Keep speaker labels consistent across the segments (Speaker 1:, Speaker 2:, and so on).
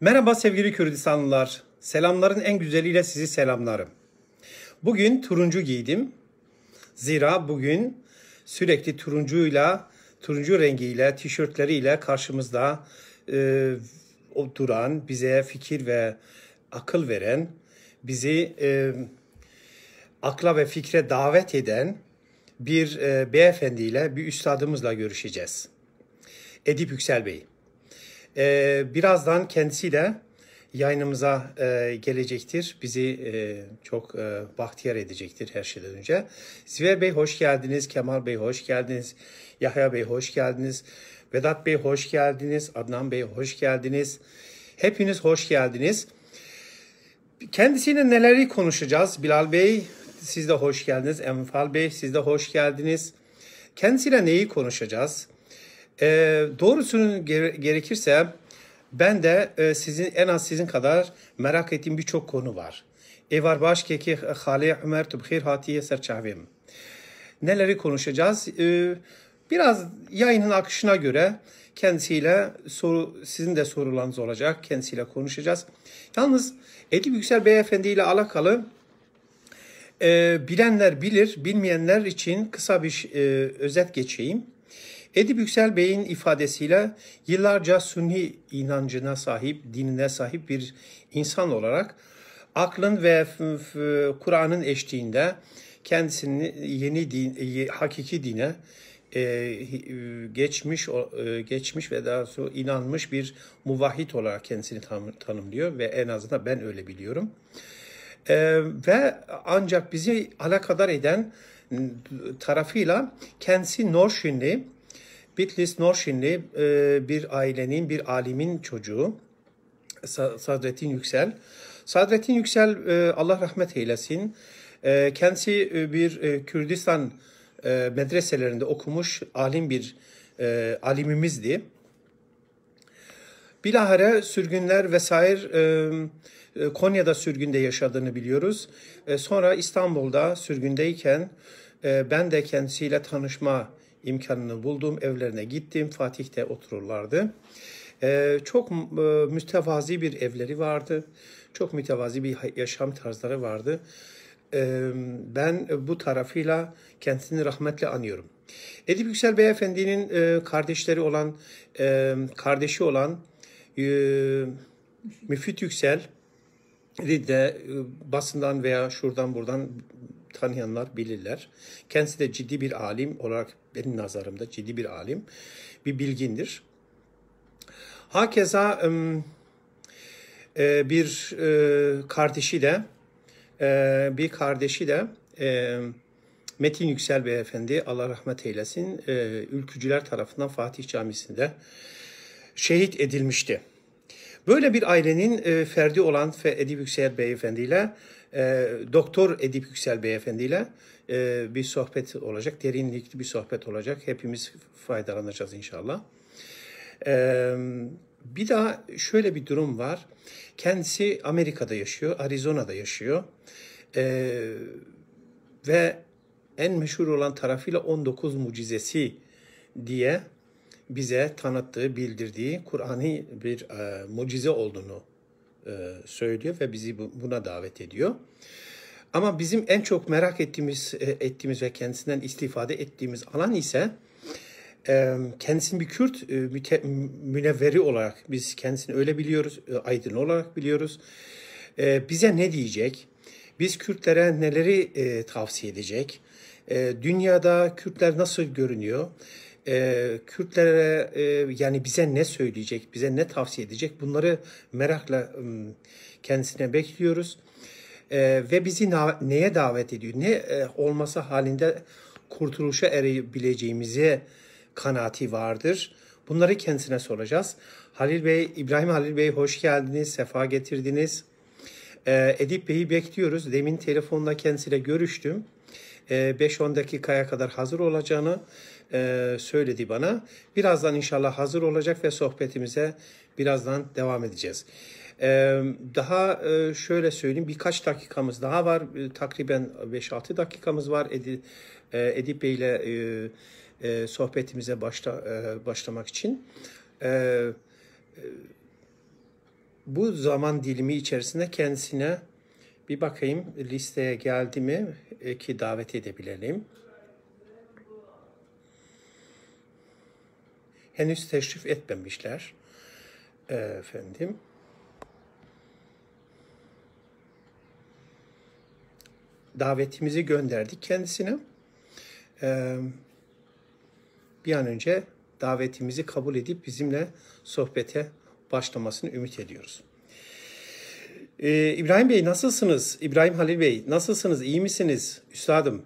Speaker 1: Merhaba sevgili Kürdistanlılar. Selamların en güzeliyle sizi selamlarım. Bugün turuncu giydim. Zira bugün sürekli turuncuyla, turuncu rengiyle, tişörtleriyle karşımızda e, duran, bize fikir ve akıl veren, bizi e, akla ve fikre davet eden bir e, beyefendiyle, bir üstadımızla görüşeceğiz. Edip Yüksel Bey. E, birazdan kendisiyle yayınımıza e, gelecektir. Bizi e, çok e, bahtiyar edecektir her şeyden önce. Ziver Bey hoş geldiniz. Kemal Bey hoş geldiniz. Yahya Bey hoş geldiniz. Vedat Bey hoş geldiniz. Adnan Bey hoş geldiniz. Hepiniz hoş geldiniz. Kendisiyle neleri konuşacağız? Bilal Bey siz de hoş geldiniz. Enfal Bey siz de hoş geldiniz. Kendisiyle neyi konuşacağız? E, doğrusunu gerekirse ben de e, sizin en az sizin kadar merak ettiğim birçok konu var. Evar başkeki Hale Ömer Tübkhir Hatiye Serçavim. Neleri konuşacağız? E, biraz yayının akışına göre kendisiyle soru, sizin de sorularınız olacak. Kendisiyle konuşacağız. Yalnız Edip Yüksel Beyefendi ile alakalı e, bilenler bilir, bilmeyenler için kısa bir e, özet geçeyim. Edip Yüksel Bey'in ifadesiyle yıllarca Sunni inancına sahip, dinine sahip bir insan olarak aklın ve Kur'an'ın eşliğinde kendisini yeni din, hakiki dine e, geçmiş e, geçmiş ve daha sonra inanmış bir muvahhid olarak kendisini tanımlıyor ve en azından ben öyle biliyorum. E, ve ancak bizi alakadar eden tarafıyla kendisi Norşinli Bitlis Norşinli e, bir ailenin, bir alimin çocuğu. Sadrettin Yüksel. Sadrettin Yüksel e, Allah rahmet eylesin. E, kendisi bir Kürdistan medreselerinde okumuş alim bir alimimizdi. Bilahare sürgünler vesaire Konya'da sürgünde yaşadığını biliyoruz. Sonra İstanbul'da sürgündeyken ben de kendisiyle tanışma imkanını buldum. Evlerine gittim. Fatih'te otururlardı. Ee, çok e, mütevazi bir evleri vardı. Çok mütevazi bir yaşam tarzları vardı. Ee, ben bu tarafıyla kendisini rahmetle anıyorum. Edip Yüksel Beyefendi'nin e, kardeşleri olan, e, kardeşi olan e, Müfit Yüksel de e, basından veya şuradan buradan tanıyanlar bilirler. Kendisi de ciddi bir alim olarak benim nazarımda ciddi bir alim, bir bilgindir. Hakeza e, bir e, kardeşi de e, bir kardeşi de Metin Yüksel Beyefendi Allah rahmet eylesin ülkücüler tarafından Fatih Camisi'nde şehit edilmişti. Böyle bir ailenin ferdi olan Edip Yüksel Beyefendi ile Doktor Edip Yüksel Beyefendi ile e, bir sohbet olacak. Derinlikli bir sohbet olacak. Hepimiz faydalanacağız inşallah. E, bir daha şöyle bir durum var. Kendisi Amerika'da yaşıyor, Arizona'da yaşıyor. E, ve en meşhur olan tarafıyla 19 mucizesi diye bize tanıttığı, bildirdiği Kur'an'ı bir e, mucize olduğunu e, söylüyor ve bizi buna davet ediyor. Ama bizim en çok merak ettiğimiz e, ettiğimiz ve kendisinden istifade ettiğimiz alan ise e, kendisini bir Kürt e, münevveri olarak biz kendisini öyle biliyoruz, aydın olarak biliyoruz. Bize ne diyecek? Biz Kürtlere neleri tavsiye edecek? Dünyada Kürtler nasıl görünüyor? Kürtlere yani bize ne söyleyecek, bize ne tavsiye edecek? Bunları merakla kendisine bekliyoruz e, ve bizi na, neye davet ediyor? Ne e, olması halinde kurtuluşa erebileceğimize kanaati vardır. Bunları kendisine soracağız. Halil Bey, İbrahim Halil Bey hoş geldiniz, sefa getirdiniz. E, Edip Bey'i bekliyoruz. Demin telefonla kendisiyle görüştüm. E, 5-10 dakikaya kadar hazır olacağını e, söyledi bana. Birazdan inşallah hazır olacak ve sohbetimize birazdan devam edeceğiz. Daha şöyle söyleyeyim birkaç dakikamız daha var. Takriben 5-6 dakikamız var Edip Bey ile sohbetimize başla, başlamak için. bu zaman dilimi içerisinde kendisine bir bakayım listeye geldi mi e, ki davet edebilelim. Henüz teşrif etmemişler. E, efendim. Davetimizi gönderdik kendisine. E, bir an önce davetimizi kabul edip bizimle sohbete başlamasını ümit ediyoruz. Ee, İbrahim Bey nasılsınız? İbrahim Halil Bey nasılsınız? İyi misiniz? Üstadım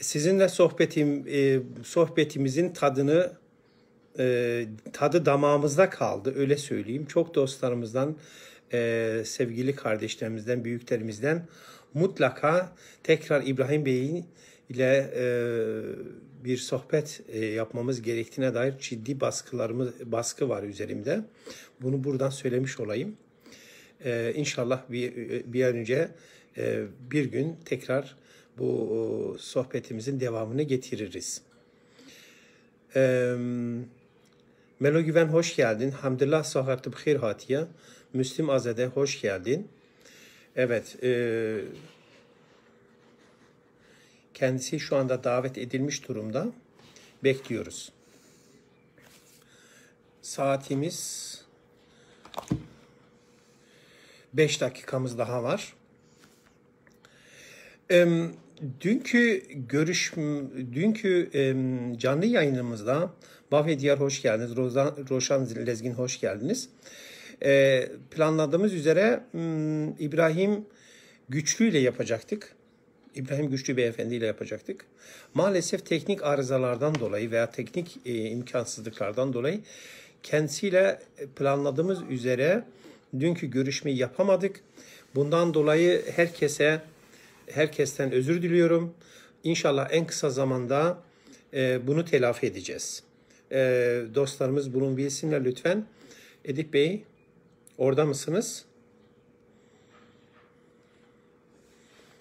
Speaker 1: sizinle sohbetim e, sohbetimizin tadını e, tadı damağımızda kaldı öyle söyleyeyim. Çok dostlarımızdan, e, sevgili kardeşlerimizden, büyüklerimizden mutlaka tekrar İbrahim Bey'in ile e, bir sohbet e, yapmamız gerektiğine dair ciddi baskılarımız baskı var üzerimde. Bunu buradan söylemiş olayım. E, inşallah bir bir an önce e, bir gün tekrar bu sohbetimizin devamını getiririz. E, Melo Güven hoş geldin. Hamdullah Sahatı Bkhir Hatiye. Müslim Azade hoş geldin. Evet, e, kendisi şu anda davet edilmiş durumda. Bekliyoruz. Saatimiz 5 dakikamız daha var. Dünkü görüş, dünkü canlı yayınımızda Bafya Diyar hoş geldiniz. Rozan, Roşan Lezgin hoş geldiniz. E, planladığımız üzere İbrahim Güçlü ile yapacaktık. İbrahim Güçlü Beyefendi ile yapacaktık. Maalesef teknik arızalardan dolayı veya teknik e, imkansızlıklardan dolayı kendisiyle planladığımız üzere dünkü görüşmeyi yapamadık. Bundan dolayı herkese herkesten özür diliyorum. İnşallah en kısa zamanda e, bunu telafi edeceğiz. E, dostlarımız bunun bilsinler lütfen. Edip Bey orada mısınız?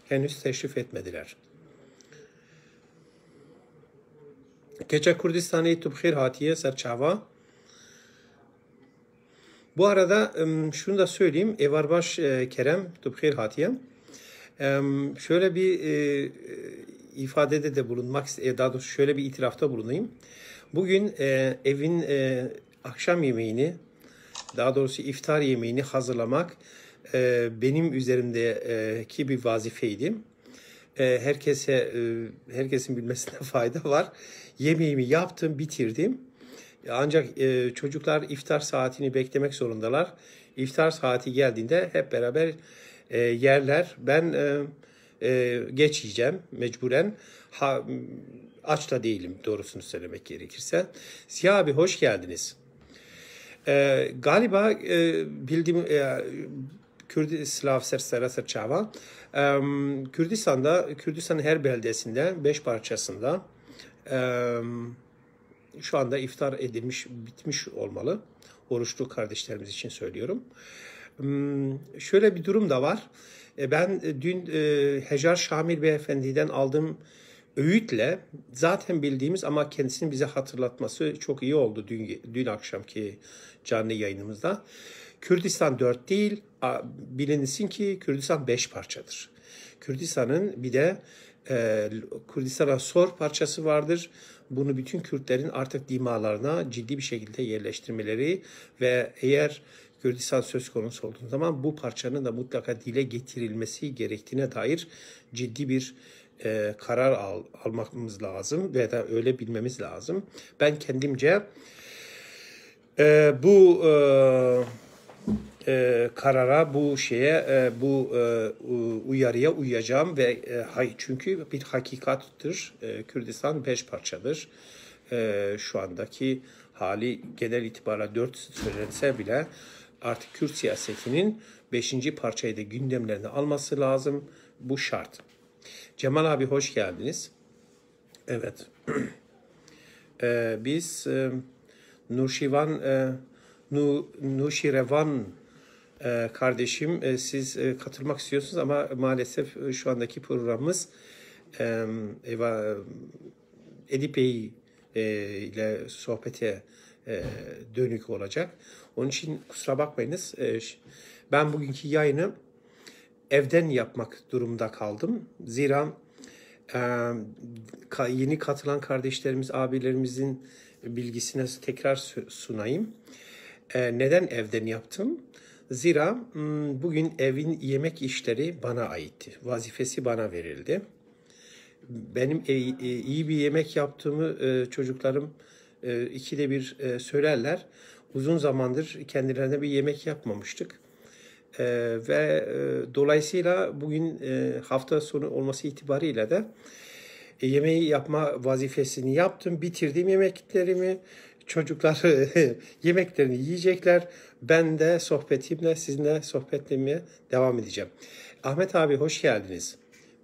Speaker 1: henüz teşrif etmediler. Keçe Kurdistan'ı tubkhir hatiye serçava. Bu arada şunu da söyleyeyim. Evarbaş e, Kerem tubkhir hatiye. Şöyle bir e, ifadede de bulunmak, e, daha doğrusu şöyle bir itirafta bulunayım. Bugün evin akşam yemeğini, daha doğrusu iftar yemeğini hazırlamak e, benim üzerimdeki bir vazifeydi. E, herkese e, herkesin bilmesine fayda var. Yemeğimi yaptım, bitirdim. Ancak e, çocuklar iftar saatini beklemek zorundalar. İftar saati geldiğinde hep beraber e, yerler. Ben e, e, geç yiyeceğim mecburen. Ha, aç da değilim doğrusunu söylemek gerekirse. Ziya abi hoş geldiniz. E, galiba e, bildiğim e, Kürt Slav Sersera Serçava. Kürdistan'da, Kürdistan'ın her beldesinde, beş parçasında şu anda iftar edilmiş, bitmiş olmalı. Oruçlu kardeşlerimiz için söylüyorum. Şöyle bir durum da var. E, ben dün e, Hecar Şamil Beyefendi'den aldığım öğütle zaten bildiğimiz ama kendisinin bize hatırlatması çok iyi oldu dün, dün akşamki canlı yayınımızda. Kürdistan dört değil, bilinsin ki Kürdistan beş parçadır. Kürdistan'ın bir de e, Kürdistan'a sor parçası vardır. Bunu bütün Kürtlerin artık dimalarına ciddi bir şekilde yerleştirmeleri ve eğer Kürdistan söz konusu olduğu zaman bu parçanın da mutlaka dile getirilmesi gerektiğine dair ciddi bir e, karar al, almamız lazım ve da öyle bilmemiz lazım. Ben kendimce e, bu e, e, karara, bu şeye, e, bu e, uyarıya uyacağım ve e, hay çünkü bir hakikattır. E, Kürdistan beş parçadır. E, şu andaki hali genel itibarla dört söylense bile artık Kürt siyasetinin beşinci parçayı da gündemlerine alması lazım. Bu şart. Cemal abi hoş geldiniz. Evet. e, biz e, Nurşivan e, nu, Nuşirevan e, kardeşim e, siz e, katılmak istiyorsunuz ama maalesef e, şu andaki programımız e, Eva Edip Bey e, ile sohbete e, dönük olacak. Onun için kusura bakmayınız. E, ben bugünkü yayını evden yapmak durumunda kaldım. Zira e, yeni katılan kardeşlerimiz, abilerimizin bilgisine tekrar sunayım. E, neden evden yaptım? Zira bugün evin yemek işleri bana aitti. Vazifesi bana verildi. Benim e, iyi bir yemek yaptığımı çocuklarım ikide bir söylerler. Uzun zamandır kendilerine bir yemek yapmamıştık. E, ve e, dolayısıyla bugün e, hafta sonu olması itibariyle de e, yemeği yapma vazifesini yaptım. Bitirdim yemeklerimi. Çocuklar yemeklerini yiyecekler. Ben de sohbetimle sizinle sohbetlemeye devam edeceğim. Ahmet abi hoş geldiniz.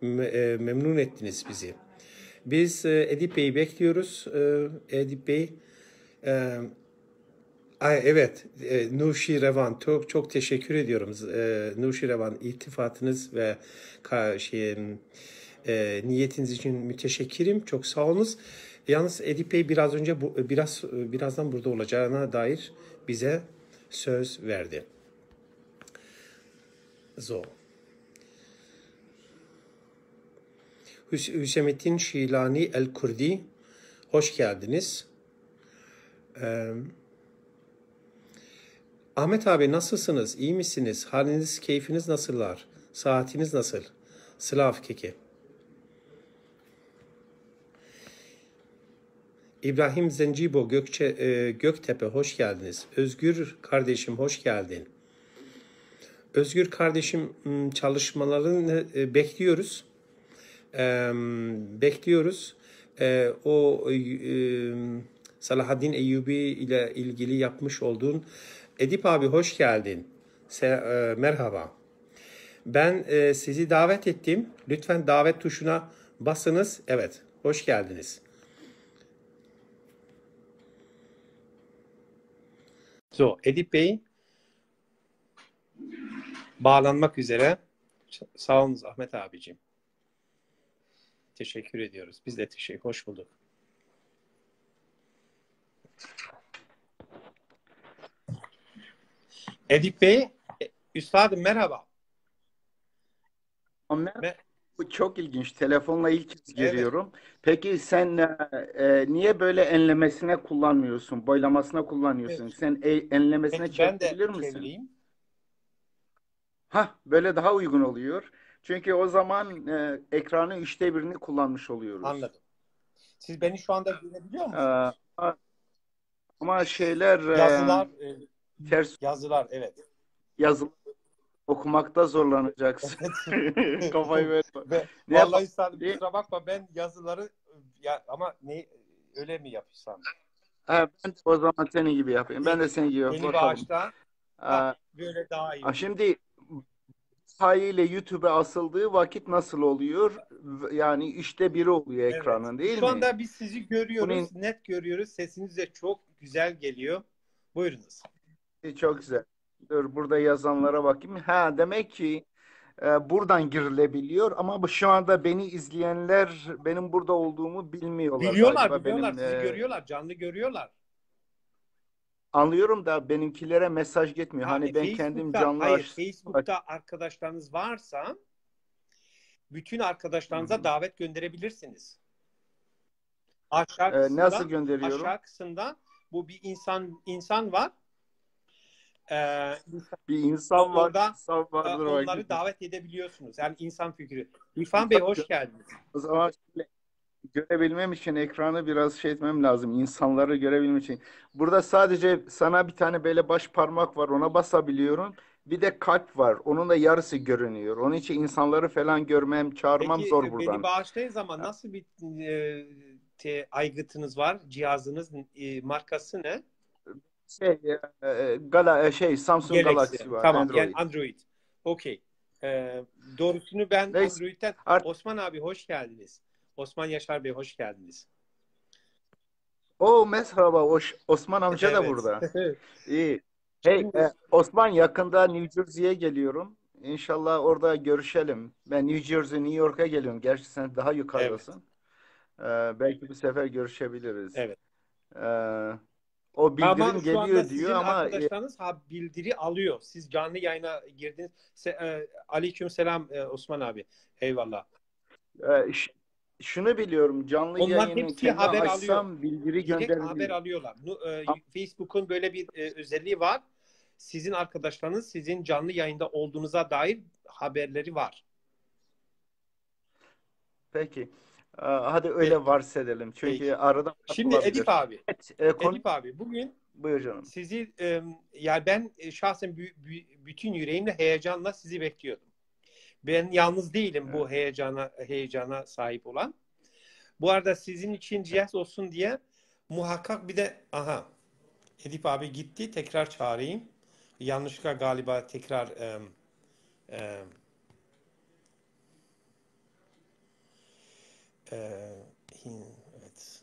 Speaker 1: E, memnun ettiniz bizi. Biz e, Edip Bey'i bekliyoruz. E, Edip Bey Ay, evet, e, Nurşi Revan çok çok teşekkür ediyorum. E, Nurşi Revan iltifatınız ve ka, şey, e, niyetiniz için müteşekkirim. Çok sağ olunuz. Yalnız Edip Bey biraz önce bu, biraz birazdan burada olacağına dair bize söz verdi. So. Hüs Hüsemettin Şilani El Kurdi hoş geldiniz. Ee, Ahmet abi nasılsınız? İyi misiniz? Haliniz, keyfiniz nasıllar? Saatiniz nasıl? Slav keki. İbrahim Zencibo Gökçe, e, Göktepe hoş geldiniz. Özgür kardeşim hoş geldin. Özgür kardeşim çalışmalarını e, bekliyoruz. E, bekliyoruz. E, o e, Salahaddin Eyyubi ile ilgili yapmış olduğun Edip abi hoş geldin. Se e, merhaba. Ben e, sizi davet ettim. Lütfen davet tuşuna basınız. Evet, hoş geldiniz. So, Edip Bey bağlanmak üzere. Sağ olun Ahmet abicim. Teşekkür ediyoruz. Biz de teşekkür. Hoş bulduk. Edip Bey, e, Üstadım merhaba.
Speaker 2: Mer bu çok ilginç. Telefonla ilk kez giriyorum. Evet. Peki sen e, e, niye böyle enlemesine kullanmıyorsun? Boylamasına kullanıyorsun. Evet. Sen e, enlemesine Peki, çevirebilir misin? Çevireyim. Ha, böyle daha uygun oluyor. Çünkü o zaman e, ekranın üçte birini kullanmış oluyoruz.
Speaker 1: Anladım. Siz beni şu anda görebiliyor musunuz?
Speaker 2: Ee, ama şeyler
Speaker 1: yazılar e, Ters yazılar evet.
Speaker 2: Yazı okumakta zorlanacaksın. Kafayı ver.
Speaker 1: Ve, ne vallahi İhsan kusura bakma ben yazıları ya ama ne öyle mi yapıyorsam?
Speaker 2: Ha, ben o zaman senin gibi yapayım. Ben de senin gibi yapayım.
Speaker 1: Yeni bağışta böyle daha iyi.
Speaker 2: Şimdi haliyle YouTube'a asıldığı vakit nasıl oluyor? Yani işte biri oluyor ekranın evet. değil Şu
Speaker 1: mi? Şu anda biz sizi görüyoruz, Bunun... net görüyoruz. Sesiniz de çok güzel geliyor. Buyurunuz.
Speaker 2: Çok güzel. Dur burada yazanlara bakayım. Ha demek ki e, buradan girilebiliyor ama bu şu anda beni izleyenler benim burada olduğumu bilmiyorlar.
Speaker 1: Biliyorlar, Galiba biliyorlar. Benim, Sizi e, görüyorlar, canlı görüyorlar.
Speaker 2: Anlıyorum da benimkilere mesaj gitmiyor. Yani hani ben kendim canlı
Speaker 1: hayır, aç... Facebook'ta arkadaşlarınız varsa bütün arkadaşlarınıza Hı-hı. davet gönderebilirsiniz. Aşağı kısımda,
Speaker 2: ee, nasıl gönderiyorum?
Speaker 1: Aşağı kısımda bu bir insan insan var
Speaker 2: e, bir insan var, orada, insan
Speaker 1: vardır onları belki. davet edebiliyorsunuz. Yani insan fikri. İrfan Bey hoş geldiniz.
Speaker 2: O zaman görebilmem için ekranı biraz şey etmem lazım. İnsanları görebilmem için. Burada sadece sana bir tane böyle baş parmak var. Ona basabiliyorum. Bir de kalp var. Onun da yarısı görünüyor. Onun için insanları falan görmem, çağırmam Peki, zor buradan.
Speaker 1: Beni bağışlayın zaman nasıl bir e, te, aygıtınız var? Cihazınız e, markası ne?
Speaker 2: Şey, e, e, Gala, e, şey Samsung Galaxy, Galaxy var.
Speaker 1: Tamam Android. yani Android. Okey. Ee, doğrusunu ben Neyse. Android'den Art Osman abi hoş geldiniz. Osman Yaşar Bey hoş geldiniz.
Speaker 2: O merhaba hoş. Osman amca evet. da burada. İyi. Hey e, Osman yakında New Jersey'ye geliyorum. İnşallah orada görüşelim. Ben New Jersey, New York'a geliyorum. Gerçi sen daha yukarıdasın. Evet. Ee, belki bu sefer görüşebiliriz.
Speaker 1: Evet.
Speaker 2: Ee, o bildirim
Speaker 1: anda
Speaker 2: geliyor diyor ama e,
Speaker 1: arkadaşlarınız ha bildiri alıyor. Siz canlı yayına girdiniz. Se, e, aleyküm selam e, Osman abi. Eyvallah.
Speaker 2: e, şunu biliyorum canlı
Speaker 1: Onlar
Speaker 2: yayını
Speaker 1: hepsi haber
Speaker 2: açsam bildiri
Speaker 1: Direkt haber alıyorlar. E, Facebook'un böyle bir e, özelliği var. Sizin arkadaşlarınız sizin canlı yayında olduğunuza dair haberleri var.
Speaker 2: Peki. E, hadi öyle varsedelim. Çünkü
Speaker 1: Peki.
Speaker 2: arada
Speaker 1: Şimdi
Speaker 2: olabilir.
Speaker 1: Edip abi,
Speaker 2: Evet, e, konu-
Speaker 1: Edip abi bugün
Speaker 2: Buyur canım.
Speaker 1: sizi e, yani ben e, şahsen bü- bü- bütün yüreğimle heyecanla sizi bekliyordum. Ben yalnız değilim bu heyecana heyecana sahip olan. Bu arada sizin için cihaz olsun diye muhakkak bir de aha Edip abi gitti tekrar çağırayım. Yanlışlıkla galiba tekrar em, e, hin- evet.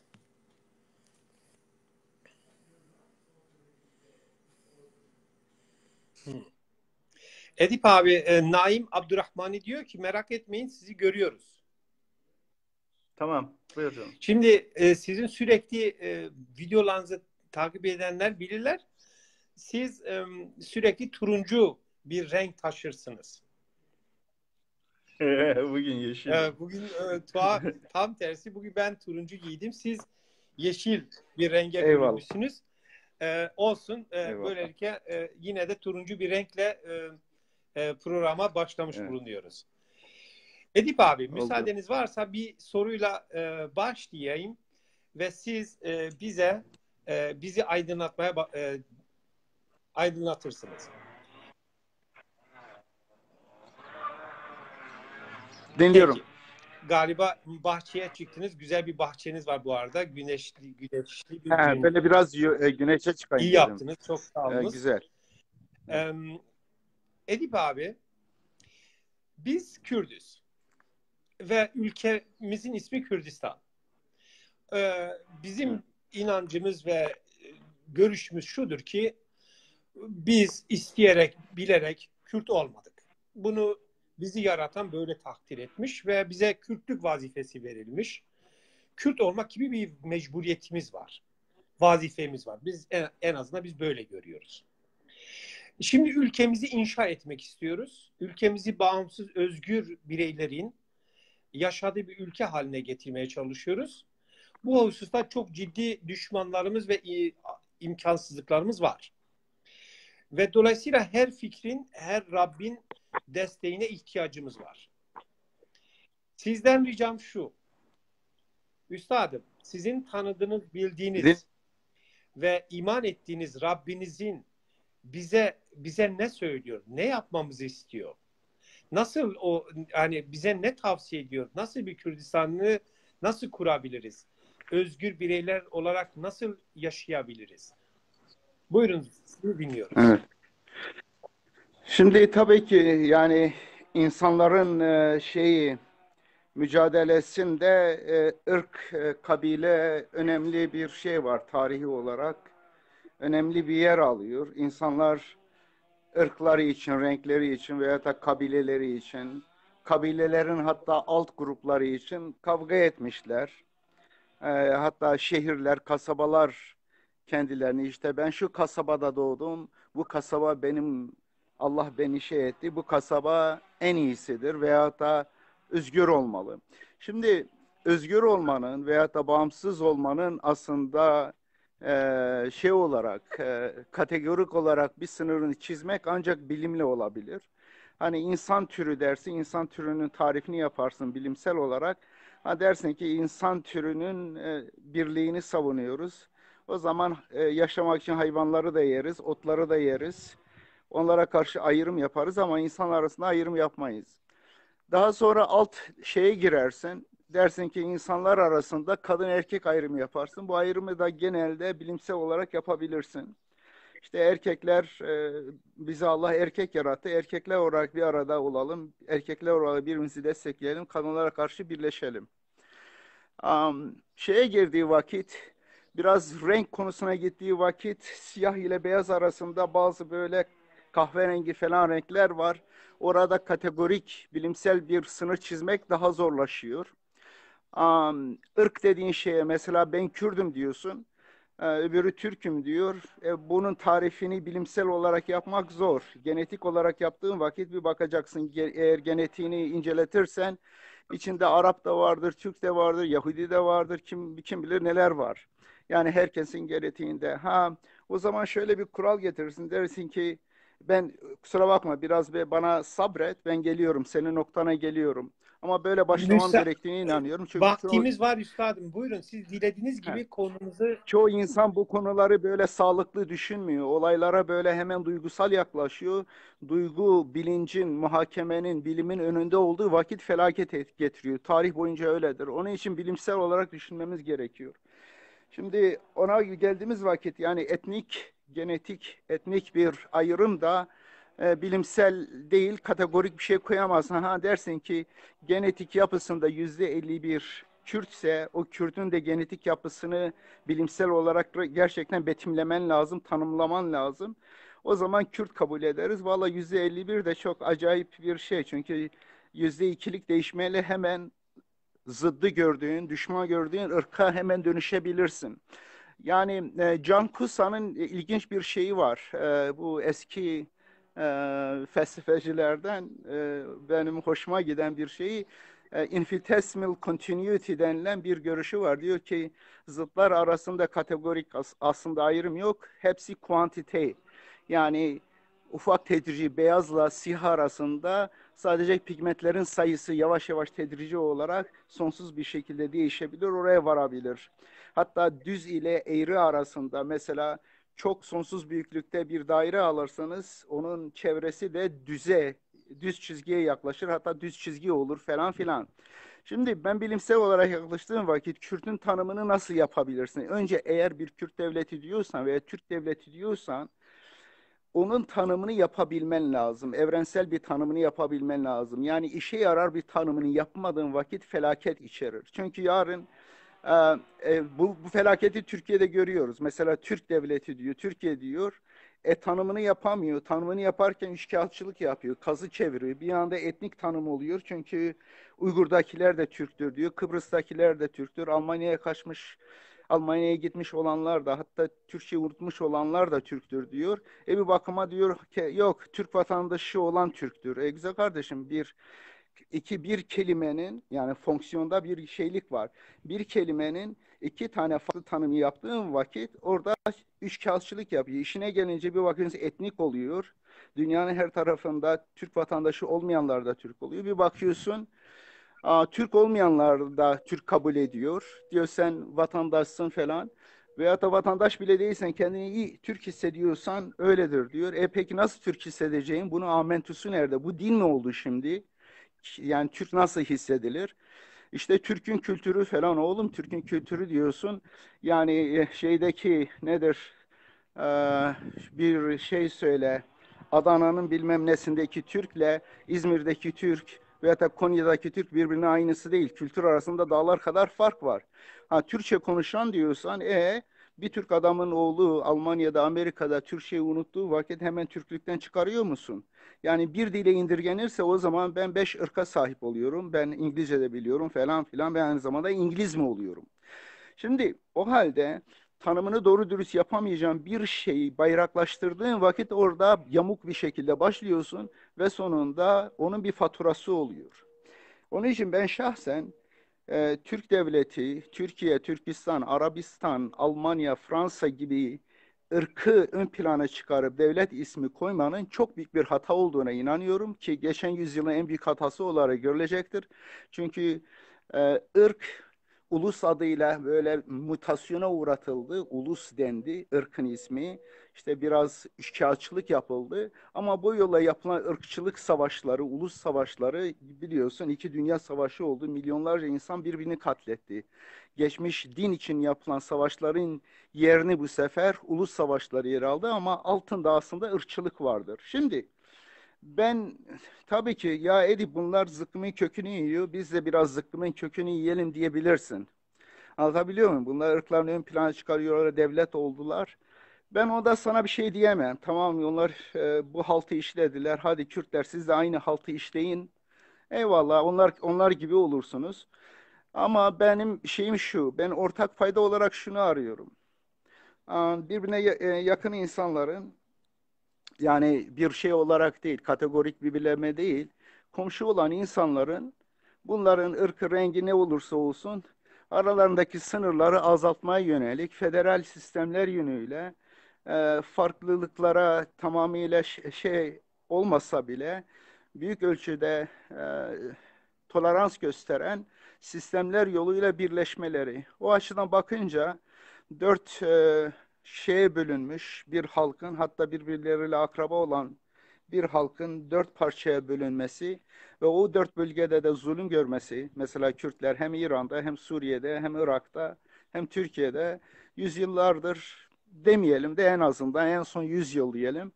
Speaker 1: Edip abi e, Naim Abdurrahmani diyor ki merak etmeyin sizi görüyoruz.
Speaker 2: Tamam. Buyur canım.
Speaker 1: Şimdi e, sizin sürekli e, videolarınızı takip edenler bilirler. Siz e, sürekli turuncu bir renk taşırsınız.
Speaker 2: Bugün yeşil.
Speaker 1: E, bugün e, tuhaf, tam tersi. Bugün ben turuncu giydim. Siz yeşil bir renge bürünmüşsünüz. E, olsun. E,
Speaker 2: Eyvallah.
Speaker 1: böylelikle e, yine de turuncu bir renkle e, e, programa başlamış
Speaker 2: Evet.
Speaker 1: bulunuyoruz. Edip abi
Speaker 2: Oldu.
Speaker 1: müsaadeniz varsa bir soruyla e, başlayayım ve siz e, bize e, bizi aydınlatmaya e, aydınlatırsınız.
Speaker 2: Dinliyorum.
Speaker 1: Peki. Galiba bahçeye çıktınız. Güzel bir bahçeniz var bu arada. Güneşli, güneşli bir
Speaker 2: He, böyle biraz e, güneşe çıkayım
Speaker 1: İyi
Speaker 2: dedim.
Speaker 1: yaptınız. Çok sağ
Speaker 2: E,
Speaker 1: olunuz.
Speaker 2: güzel.
Speaker 1: Ee, Edip abi biz Kürdüz ve ülkemizin ismi Kürdistan. Ee, bizim inancımız ve e, görüşümüz şudur ki biz isteyerek, bilerek Kürt olmadık. Bunu bizi yaratan böyle takdir etmiş ve bize Kürtlük vazifesi verilmiş. Kürt olmak gibi bir mecburiyetimiz var. Vazifemiz var. Biz en, en azından biz böyle görüyoruz. Şimdi ülkemizi inşa etmek istiyoruz. Ülkemizi bağımsız, özgür bireylerin yaşadığı bir ülke haline getirmeye çalışıyoruz. Bu hususta çok ciddi düşmanlarımız ve imkansızlıklarımız var. Ve dolayısıyla her fikrin, her Rabbin desteğine ihtiyacımız var. Sizden ricam şu. Üstadım, sizin tanıdığınız, bildiğiniz
Speaker 2: Din-
Speaker 1: ve iman ettiğiniz Rabbinizin bize bize ne söylüyor? Ne yapmamızı istiyor? Nasıl o hani bize ne tavsiye ediyor? Nasıl bir Kürdistan'ı nasıl kurabiliriz? Özgür bireyler olarak nasıl yaşayabiliriz? Buyurun sizi dinliyorum.
Speaker 2: Evet. Şimdi tabii ki yani insanların e, şeyi mücadelesinde e, ırk, e, kabile önemli bir şey var tarihi olarak. Önemli bir yer alıyor. İnsanlar ırkları için, renkleri için veya da kabileleri için, kabilelerin hatta alt grupları için kavga etmişler. Hatta şehirler, kasabalar kendilerini işte ben şu kasabada doğdum, bu kasaba benim Allah beni şey etti, bu kasaba en iyisidir veyahut da özgür olmalı. Şimdi özgür olmanın veyahut da bağımsız olmanın aslında e, şey olarak, e, kategorik olarak bir sınırını çizmek ancak bilimle olabilir. Hani insan türü dersin, insan türünün tarifini yaparsın bilimsel olarak. Ha dersin ki insan türünün e, birliğini savunuyoruz. O zaman e, yaşamak için hayvanları da yeriz, otları da yeriz. Onlara karşı ayrım yaparız ama insan arasında ayrım yapmayız. Daha sonra alt şeye girersin. Dersin ki insanlar arasında kadın erkek ayrımı yaparsın. Bu ayrımı da genelde bilimsel olarak yapabilirsin. İşte erkekler e, bizi Allah erkek yarattı. Erkekler olarak bir arada olalım. Erkekler olarak birbirimizi destekleyelim. Kadınlara karşı birleşelim. Am, şeye girdiği vakit biraz renk konusuna gittiği vakit siyah ile beyaz arasında bazı böyle kahverengi falan renkler var. Orada kategorik bilimsel bir sınır çizmek daha zorlaşıyor. Um, ırk dediğin şeye mesela ben Kürdüm diyorsun. e, öbürü Türk'üm diyor. E, bunun tarifini bilimsel olarak yapmak zor. Genetik olarak yaptığın vakit bir bakacaksın. Eğer genetiğini inceletirsen içinde Arap da vardır, Türk de vardır, Yahudi de vardır. Kim kim bilir neler var. Yani herkesin genetiğinde. Ha o zaman şöyle bir kural getirirsin. Dersin ki ben kusura bakma biraz be bana sabret. Ben geliyorum. Senin noktana geliyorum. Ama böyle başlamam
Speaker 3: Müsa-
Speaker 2: gerektiğine inanıyorum. Çünkü
Speaker 3: Vaktimiz var üstadım. Buyurun siz dilediğiniz gibi
Speaker 2: Ha.
Speaker 3: konumuzu
Speaker 2: çoğu insan bu konuları böyle sağlıklı düşünmüyor. Olaylara böyle hemen duygusal yaklaşıyor. Duygu, bilincin, muhakemenin, bilimin önünde olduğu vakit felaket et- getiriyor. Tarih boyunca öyledir. Onun için bilimsel olarak düşünmemiz gerekiyor. Şimdi ona geldiğimiz vakit yani etnik, genetik, etnik bir ayrım da e, bilimsel değil, kategorik bir şey koyamazsın. Ha dersin ki genetik yapısında yüzde 51 Kürtse o Kürt'ün de genetik yapısını bilimsel olarak gerçekten betimlemen lazım, tanımlaman lazım. O zaman Kürt kabul ederiz. Valla yüzde 51 de çok acayip bir şey. Çünkü yüzde ikilik değişmeyle hemen zıddı gördüğün, düşman gördüğün ırka hemen dönüşebilirsin. Yani e, Can Kusa'nın ilginç bir şeyi var. E, bu eski e, felsefecilerden e, benim hoşuma giden bir şeyi e, infinitesimal continuity denilen bir görüşü var. Diyor ki zıtlar arasında kategorik as- aslında ayrım yok. Hepsi kuantite. Yani ufak tedrici beyazla siyah arasında sadece pigmentlerin sayısı yavaş yavaş tedrici olarak sonsuz bir şekilde değişebilir, oraya varabilir. Hatta düz ile eğri arasında mesela çok sonsuz büyüklükte bir daire alırsanız onun çevresi de düze, düz çizgiye yaklaşır. Hatta düz çizgi olur falan filan. Şimdi ben bilimsel olarak yaklaştığım vakit Kürt'ün tanımını nasıl yapabilirsin? Önce eğer bir Kürt devleti diyorsan veya Türk devleti diyorsan onun tanımını yapabilmen lazım. Evrensel bir tanımını yapabilmen lazım. Yani işe yarar bir tanımını yapmadığın vakit felaket içerir. Çünkü yarın e, e, bu, bu felaketi Türkiye'de görüyoruz. Mesela Türk devleti diyor, Türkiye diyor. E tanımını yapamıyor. Tanımını yaparken üçkağıtçılık yapıyor. Kazı çeviriyor. Bir anda etnik tanım oluyor. Çünkü Uygur'dakiler de Türktür diyor. Kıbrıs'takiler de Türktür. Almanya'ya kaçmış Almanya'ya gitmiş olanlar da hatta Türkçe unutmuş olanlar da Türktür diyor. E bir bakıma diyor ki yok Türk vatandaşı olan Türktür. E güzel kardeşim bir iki bir kelimenin yani fonksiyonda bir şeylik var. Bir kelimenin iki tane farklı tanımı yaptığın vakit orada üç kağıtçılık yapıyor. İşine gelince bir bakıyorsunuz etnik oluyor. Dünyanın her tarafında Türk vatandaşı olmayanlar da Türk oluyor. Bir bakıyorsun Aa, Türk olmayanlar da Türk kabul ediyor. Diyor sen vatandaşsın falan. Veyahut da vatandaş bile değilsen kendini iyi Türk hissediyorsan öyledir diyor. E peki nasıl Türk hissedeceğim? Bunun amentusu nerede? Bu din mi oldu şimdi? Yani Türk nasıl hissedilir? İşte Türk'ün kültürü falan oğlum Türk'ün kültürü diyorsun. Yani e, şeydeki nedir? Ee, bir şey söyle. Adana'nın bilmem nesindeki Türk'le İzmir'deki Türk veya da Konya'daki Türk birbirine aynısı değil. Kültür arasında dağlar kadar fark var. Ha Türkçe konuşan diyorsan e bir Türk adamın oğlu Almanya'da, Amerika'da Türkçeyi unuttuğu vakit hemen Türklükten çıkarıyor musun? Yani bir dile indirgenirse o zaman ben beş ırka sahip oluyorum. Ben İngilizce de biliyorum falan filan. Ben aynı zamanda İngiliz mi oluyorum? Şimdi o halde tanımını doğru dürüst yapamayacağın bir şeyi bayraklaştırdığın vakit orada yamuk bir şekilde başlıyorsun ve sonunda onun bir faturası oluyor. Onun için ben şahsen e, Türk devleti, Türkiye, Türkistan, Arabistan, Almanya, Fransa gibi ırkı ön plana çıkarıp devlet ismi koymanın çok büyük bir hata olduğuna inanıyorum ki geçen yüzyılın en büyük hatası olarak görülecektir. Çünkü e, ırk ulus adıyla böyle mutasyona uğratıldı. Ulus dendi ırkın ismi. İşte biraz işkağıtçılık yapıldı. Ama bu yolla yapılan ırkçılık savaşları, ulus savaşları biliyorsun iki dünya savaşı oldu. Milyonlarca insan birbirini katletti. Geçmiş din için yapılan savaşların yerini bu sefer ulus savaşları yer aldı ama altında aslında ırkçılık vardır. Şimdi ben tabii ki ya Edip bunlar zıkkımın kökünü yiyor. Biz de biraz zıkkımın kökünü yiyelim diyebilirsin. Anlatabiliyor muyum? Bunlar ırklarını ön plana çıkarıyorlar, devlet oldular. Ben o da sana bir şey diyemem. Tamam onlar e, bu haltı işlediler. Hadi Kürtler siz de aynı haltı işleyin. Eyvallah onlar onlar gibi olursunuz. Ama benim şeyim şu. Ben ortak fayda olarak şunu arıyorum. birbirine e, yakın insanların yani bir şey olarak değil, kategorik bir bileme değil, komşu olan insanların bunların ırkı, rengi ne olursa olsun aralarındaki sınırları azaltmaya yönelik federal sistemler yönüyle e, farklılıklara tamamıyla şey olmasa bile büyük ölçüde e, tolerans gösteren sistemler yoluyla birleşmeleri. O açıdan bakınca dört e, şeye bölünmüş bir halkın hatta birbirleriyle akraba olan bir halkın dört parçaya bölünmesi ve o dört bölgede de zulüm görmesi, mesela Kürtler hem İran'da hem Suriye'de hem Irak'ta hem Türkiye'de yüzyıllardır demeyelim de en azından en son yüzyıl diyelim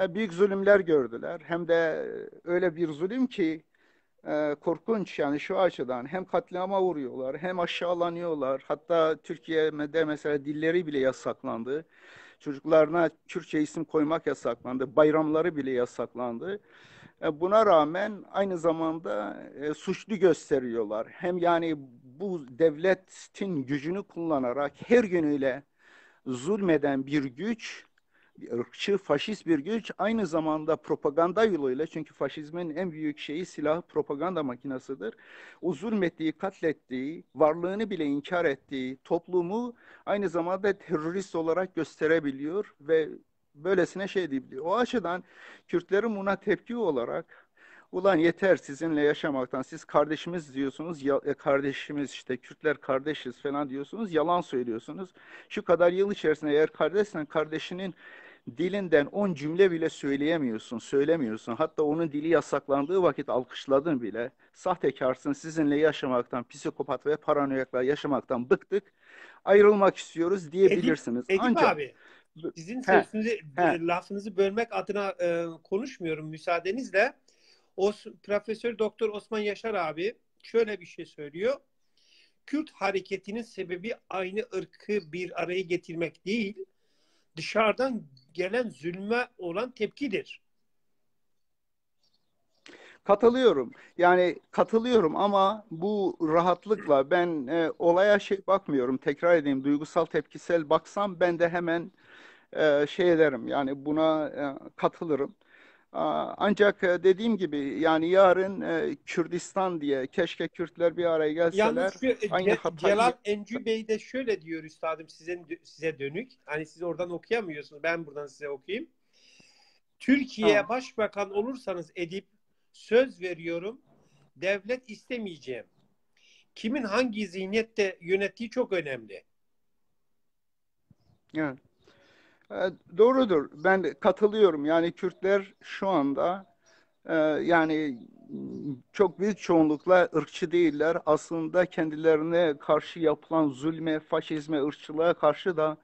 Speaker 2: e, büyük zulümler gördüler. Hem de öyle bir zulüm ki e, korkunç yani şu açıdan hem katliama vuruyorlar hem aşağılanıyorlar. Hatta Türkiye'de mesela dilleri bile yasaklandı. Çocuklarına Kürtçe isim koymak yasaklandı. Bayramları bile yasaklandı. E, buna rağmen aynı zamanda e, suçlu gösteriyorlar. Hem yani bu devletin gücünü kullanarak her yönüyle zulmeden bir güç ırkçı, faşist bir güç aynı zamanda propaganda yoluyla çünkü faşizmin en büyük şeyi silah propaganda makinasıdır. O zulmettiği, katlettiği, varlığını bile inkar ettiği toplumu aynı zamanda terörist olarak gösterebiliyor ve böylesine şey diyebiliyor. O açıdan Kürtlerin buna tepki olarak ulan yeter sizinle yaşamaktan siz kardeşimiz diyorsunuz ya, e, kardeşimiz işte Kürtler kardeşiz falan diyorsunuz yalan söylüyorsunuz. Şu kadar yıl içerisinde eğer kardeşsen kardeşinin dilinden on cümle bile söyleyemiyorsun, söylemiyorsun. Hatta onun dili yasaklandığı vakit alkışladın bile. Sahtekarsın, sizinle yaşamaktan, psikopat ve paranoyakla yaşamaktan bıktık. Ayrılmak istiyoruz diyebilirsiniz.
Speaker 3: Edip, Edip
Speaker 2: Ancak
Speaker 3: abi, sizin sözünüzü, he. lafınızı bölmek adına e, konuşmuyorum müsaadenizle. O Profesör Doktor Osman Yaşar abi şöyle bir şey söylüyor. Kürt hareketinin sebebi aynı ırkı bir araya getirmek değil, dışarıdan gelen zulme olan tepkidir.
Speaker 2: Katılıyorum. Yani katılıyorum ama bu rahatlıkla ben e, olaya şey bakmıyorum. Tekrar edeyim duygusal tepkisel baksam ben de hemen e, şey ederim. Yani buna e, katılırım. Ancak e, dediğim gibi yani yarın e, Kürdistan diye keşke Kürtler bir araya gelseler.
Speaker 3: Yalnız şu, e, aynı Ce. Celal Encü Bey de şöyle diyor üstadım size, size dönük. Hani siz oradan okuyamıyorsunuz. Ben buradan size okuyayım. Türkiye tamam. başbakan olursanız Edip söz veriyorum devlet istemeyeceğim. Kimin hangi zihniyette yönettiği çok önemli.
Speaker 2: Evet. E, doğrudur. Ben katılıyorum. Yani Kürtler şu anda e, yani çok büyük çoğunlukla ırkçı değiller. Aslında kendilerine karşı yapılan zulme, faşizme, ırkçılığa karşı da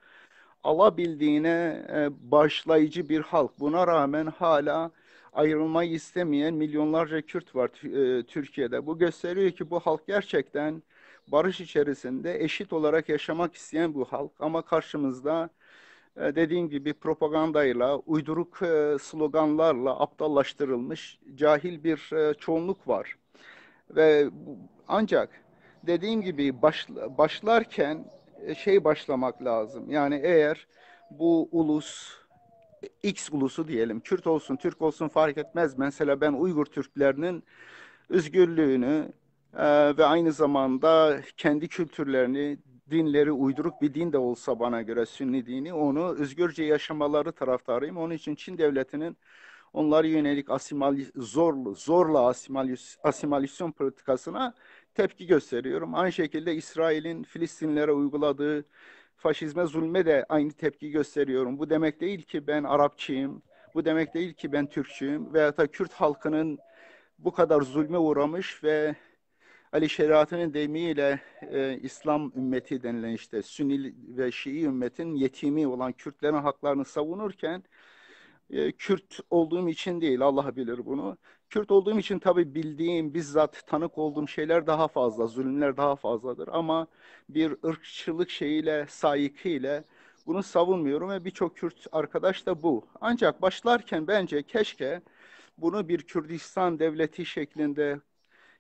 Speaker 2: alabildiğine e, başlayıcı bir halk. Buna rağmen hala ayrılmayı istemeyen milyonlarca Kürt var Türkiye'de. Bu gösteriyor ki bu halk gerçekten barış içerisinde eşit olarak yaşamak isteyen bu halk. Ama karşımızda dediğim gibi propagandayla, uyduruk e, sloganlarla aptallaştırılmış cahil bir e, çoğunluk var. Ve ancak dediğim gibi başlarken şey başlamak lazım. Yani eğer bu ulus X ulusu diyelim, Kürt olsun, Türk olsun fark etmez. Mesela ben Uygur Türklerinin özgürlüğünü ve aynı zamanda kendi kültürlerini, dinleri uyduruk bir din de olsa bana göre Sünni dini onu özgürce yaşamaları taraftarıyım. Onun için Çin devletinin onlara yönelik asimal, zorlu, zorla asimilasyon politikasına tepki gösteriyorum. Aynı şekilde İsrail'in Filistinlere uyguladığı faşizme, zulme de aynı tepki gösteriyorum. Bu demek değil ki ben Arapçıyım, bu demek değil ki ben Türkçüyüm veya da Kürt halkının bu kadar zulme uğramış ve Ali Şeriatı'nın deyimiyle e, İslam ümmeti denilen işte Sünni ve Şii ümmetin yetimi olan Kürtlerin haklarını savunurken e, Kürt olduğum için değil Allah bilir bunu. Kürt olduğum için tabii bildiğim, bizzat tanık olduğum şeyler daha fazla, zulümler daha fazladır. Ama bir ırkçılık şeyiyle, saygıyla bunu savunmuyorum ve birçok Kürt arkadaş da bu. Ancak başlarken bence keşke bunu bir Kürdistan devleti şeklinde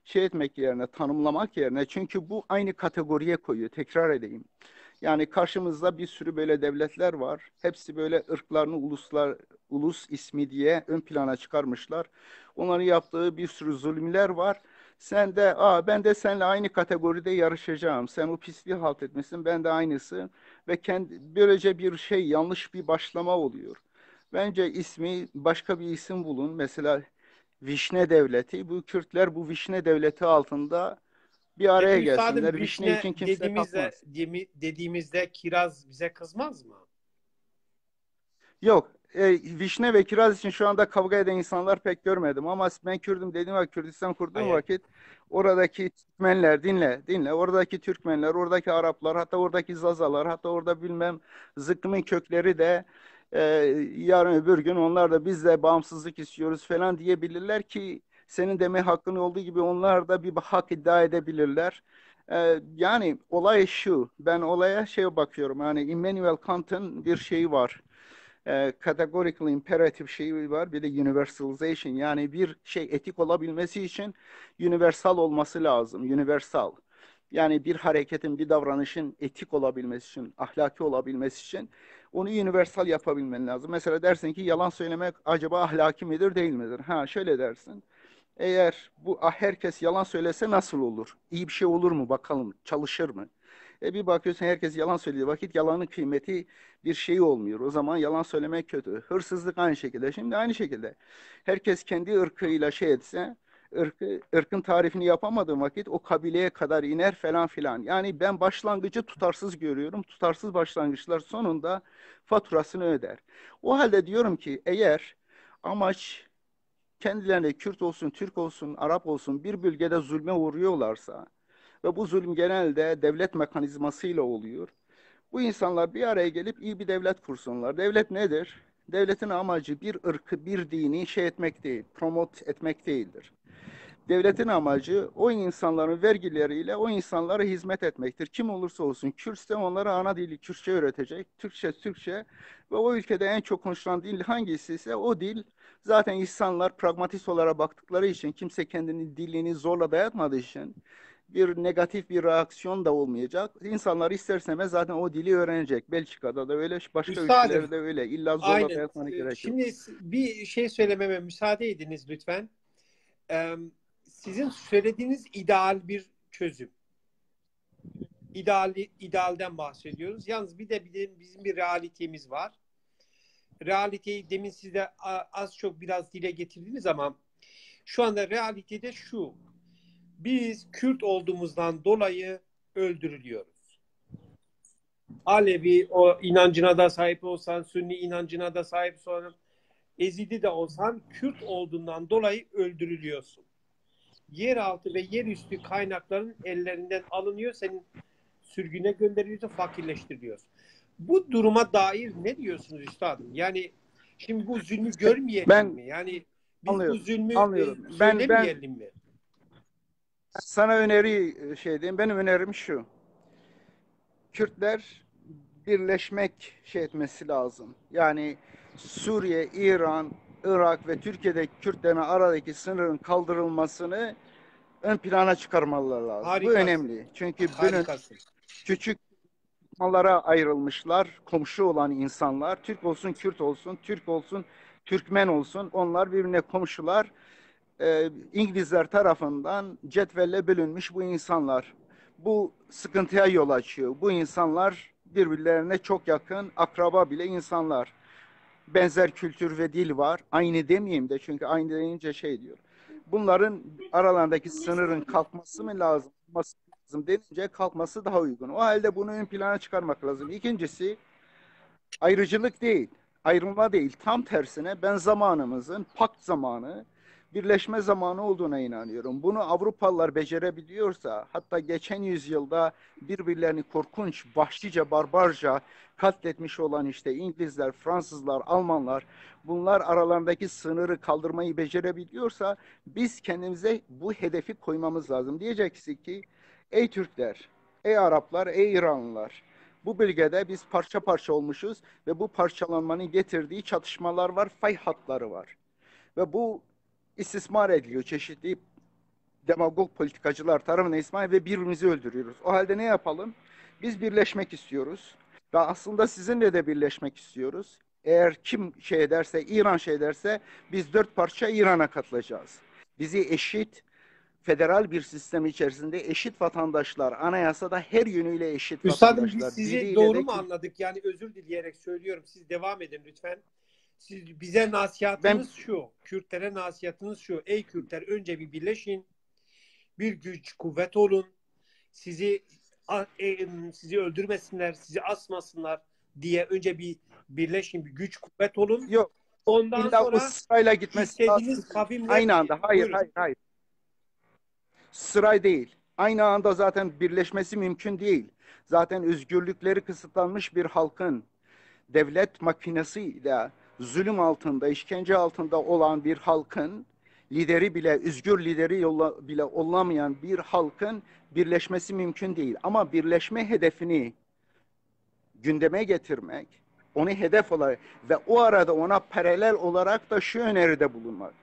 Speaker 2: şey etmek yerine, tanımlamak yerine çünkü bu aynı kategoriye koyuyor. Tekrar edeyim. Yani karşımızda bir sürü böyle devletler var. Hepsi böyle ırklarını uluslar ulus ismi diye ön plana çıkarmışlar. Onların yaptığı bir sürü zulümler var. Sen de, aa ben de seninle aynı kategoride yarışacağım. Sen o pisliği halt etmişsin, ben de aynısı. Ve kendi, böylece bir şey, yanlış bir başlama oluyor. Bence ismi, başka bir isim bulun. Mesela Vişne Devleti. Bu Kürtler bu Vişne Devleti altında bir araya
Speaker 3: üstadım,
Speaker 2: gelsinler. Vişne,
Speaker 3: vişne
Speaker 2: için kimse
Speaker 3: dediğimizde,
Speaker 2: kalkmaz.
Speaker 3: dediğimizde kiraz bize kızmaz mı?
Speaker 2: Yok. E, vişne ve kiraz için şu anda kavga eden insanlar pek görmedim ama ben Kürdüm dediğim vakit Kürdistan kurduğum
Speaker 3: Hayır.
Speaker 2: vakit oradaki Türkmenler dinle dinle oradaki Türkmenler oradaki Araplar hatta oradaki Zazalar hatta orada bilmem zıkkımın kökleri de e, yarın öbür gün onlar da biz de bağımsızlık istiyoruz falan diyebilirler ki senin deme hakkın olduğu gibi onlar da bir hak iddia edebilirler. E, yani olay şu ben olaya şey bakıyorum yani Immanuel Kant'ın bir şeyi var e, categorical imperative şeyi var. Bir de universalization yani bir şey etik olabilmesi için universal olması lazım. Universal. Yani bir hareketin, bir davranışın etik olabilmesi için, ahlaki olabilmesi için onu universal yapabilmen lazım. Mesela dersin ki yalan söylemek acaba ahlaki midir, değil midir? Ha şöyle dersin. Eğer bu herkes yalan söylese nasıl olur? İyi bir şey olur mu bakalım? Çalışır mı? E bir bakıyorsun herkes yalan söylediği vakit yalanın kıymeti bir şey olmuyor. O zaman yalan söylemek kötü. Hırsızlık aynı şekilde. Şimdi aynı şekilde herkes kendi ırkıyla şey etse ırkı, ırkın tarifini yapamadığım vakit o kabileye kadar iner falan filan. Yani ben başlangıcı tutarsız görüyorum. Tutarsız başlangıçlar sonunda faturasını öder. O halde diyorum ki eğer amaç kendilerine Kürt olsun, Türk olsun, Arap olsun bir bölgede zulme uğruyorlarsa ve bu zulüm genelde devlet mekanizmasıyla oluyor. Bu insanlar bir araya gelip iyi bir devlet kursunlar. Devlet nedir? Devletin amacı bir ırkı, bir dini şey etmek değil, promot etmek değildir. Devletin amacı o insanların vergileriyle o insanlara hizmet etmektir. Kim olursa olsun Kürtse onlara ana dili Kürtçe öğretecek. Türkçe Türkçe ve o ülkede en çok konuşulan dil hangisi ise o dil zaten insanlar pragmatist olarak baktıkları için kimse kendini dilini zorla dayatmadığı için bir negatif bir reaksiyon da olmayacak. İnsanlar isterseme zaten o dili öğrenecek. Belçika'da da öyle, başka
Speaker 3: Üstadım,
Speaker 2: ülkelerde öyle. İlla zorla
Speaker 3: Aynen.
Speaker 2: dayatmana gerek yok.
Speaker 3: Şimdi bir şey söylememe müsaade ediniz lütfen. Ee, sizin söylediğiniz ideal bir çözüm. İdeal, idealden bahsediyoruz. Yalnız bir de bizim bir realitemiz var. Realiteyi demin siz de az çok biraz dile getirdiniz ama şu anda realitede şu. Biz Kürt olduğumuzdan dolayı öldürülüyoruz. Alevi o inancına da sahip olsan, Sünni inancına da sahip olsan, Ezidi de olsan Kürt olduğundan dolayı öldürülüyorsun. Yeraltı ve yerüstü kaynakların ellerinden alınıyor, senin sürgüne gönderiliyor, fakirleştiriliyorsun. Bu duruma dair ne diyorsunuz üstadım? Yani şimdi bu zulmü görmeyelim
Speaker 2: Ben-
Speaker 3: mi? Yani biz
Speaker 2: Anlıyorum,
Speaker 3: bu zulmü
Speaker 2: anlıyorum. Ben-
Speaker 3: söylemeyelim mi?
Speaker 2: Sana öneri şey diyeyim. Benim önerim şu. Kürtler birleşmek şey etmesi lazım. Yani Suriye, İran, Irak ve Türkiye'deki Kürtlerin aradaki sınırın kaldırılmasını ön plana çıkarmaları lazım.
Speaker 3: Harikasın.
Speaker 2: Bu önemli. Çünkü bunun
Speaker 3: Harikasın.
Speaker 2: küçük mallara ayrılmışlar. Komşu olan insanlar. Türk olsun, Kürt olsun, Türk olsun, Türkmen olsun. Onlar birbirine komşular. Ee, İngilizler tarafından cetvelle bölünmüş bu insanlar. Bu sıkıntıya yol açıyor. Bu insanlar birbirlerine çok yakın, akraba bile insanlar. Benzer kültür ve dil var. Aynı demeyeyim de çünkü aynı deyince şey diyor. Bunların aralarındaki sınırın kalkması mı lazım? Kalkması lazım denince kalkması daha uygun. O halde bunu ön plana çıkarmak lazım. İkincisi ayrıcılık değil, ayrılma değil. Tam tersine ben zamanımızın pakt zamanı, birleşme zamanı olduğuna inanıyorum. Bunu Avrupalılar becerebiliyorsa, hatta geçen yüzyılda birbirlerini korkunç, vahşice, barbarca katletmiş olan işte İngilizler, Fransızlar, Almanlar, bunlar aralarındaki sınırı kaldırmayı becerebiliyorsa biz kendimize bu hedefi koymamız lazım. Diyeceksin ki ey Türkler, ey Araplar, ey İranlılar bu bölgede biz parça parça olmuşuz ve bu parçalanmanın getirdiği çatışmalar var, fay hatları var. Ve bu istismar ediliyor çeşitli demagog politikacılar tarafından istismar ve birbirimizi öldürüyoruz. O halde ne yapalım? Biz birleşmek istiyoruz. Ve aslında sizinle de birleşmek istiyoruz. Eğer kim şey ederse, İran şey ederse biz dört parça İran'a katılacağız. Bizi eşit, federal bir sistem içerisinde eşit vatandaşlar, anayasada her yönüyle eşit
Speaker 1: Üstadım
Speaker 2: vatandaşlar.
Speaker 1: biz sizi doğru
Speaker 2: de-
Speaker 1: mu anladık? Yani özür dileyerek söylüyorum. Siz devam edin lütfen. Siz bize nasihatınız şu. Kürtlere nasihatınız şu. Ey Kürtler önce bir birleşin. Bir güç, kuvvet olun. Sizi e, sizi öldürmesinler, sizi asmasınlar diye önce bir birleşin, bir güç, kuvvet olun.
Speaker 2: Yok,
Speaker 1: Ondan
Speaker 2: illa
Speaker 1: sonra
Speaker 2: sırayla gitmesi lazım.
Speaker 1: kavimle
Speaker 2: Aynı anda. Hayır,
Speaker 1: Buyurun.
Speaker 2: hayır, hayır. Sıray değil. Aynı anda zaten birleşmesi mümkün değil. Zaten özgürlükleri kısıtlanmış bir halkın devlet makinesiyle zulüm altında, işkence altında olan bir halkın lideri bile, özgür lideri yolla, bile olamayan bir halkın birleşmesi mümkün değil. Ama birleşme hedefini gündeme getirmek, onu hedef olarak ve o arada ona paralel olarak da şu öneride bulunmak.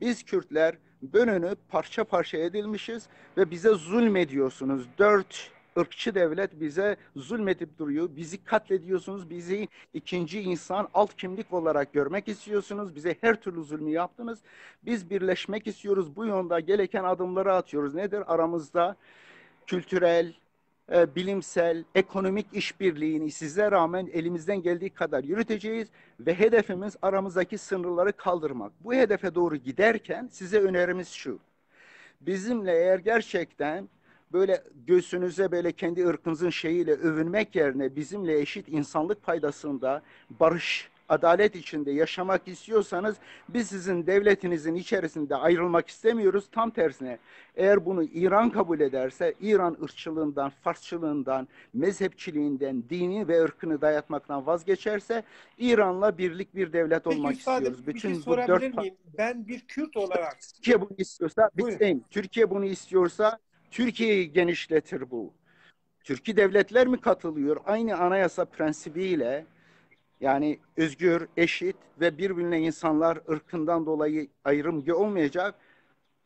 Speaker 2: Biz Kürtler bölünüp parça parça edilmişiz ve bize zulmediyorsunuz. Dört ırkçı devlet bize zulmedip duruyor. Bizi katlediyorsunuz. Bizi ikinci insan alt kimlik olarak görmek istiyorsunuz. Bize her türlü zulmü yaptınız. Biz birleşmek istiyoruz. Bu yönde gereken adımları atıyoruz. Nedir? Aramızda kültürel, e, bilimsel, ekonomik işbirliğini size rağmen elimizden geldiği kadar yürüteceğiz ve hedefimiz aramızdaki sınırları kaldırmak. Bu hedefe doğru giderken size önerimiz şu. Bizimle eğer gerçekten böyle göğsünüze böyle kendi ırkınızın şeyiyle övünmek yerine bizimle eşit insanlık paydasında barış, adalet içinde yaşamak istiyorsanız biz sizin devletinizin içerisinde ayrılmak istemiyoruz. Tam tersine eğer bunu İran kabul ederse İran ırkçılığından, Farsçılığından, mezhepçiliğinden, dini ve ırkını dayatmaktan vazgeçerse İran'la birlik bir devlet
Speaker 1: Peki
Speaker 2: olmak
Speaker 1: üstadım,
Speaker 2: istiyoruz.
Speaker 1: bir
Speaker 2: Bütün
Speaker 1: şey
Speaker 2: bu dört
Speaker 1: miyim? Ben bir Kürt olarak
Speaker 2: Türkiye bunu istiyorsa
Speaker 1: Buyurun.
Speaker 2: bitireyim. Türkiye bunu istiyorsa Türkiye'yi genişletir bu. Türkiye devletler mi katılıyor? Aynı anayasa prensibiyle yani özgür, eşit ve birbirine insanlar ırkından dolayı ayrım olmayacak.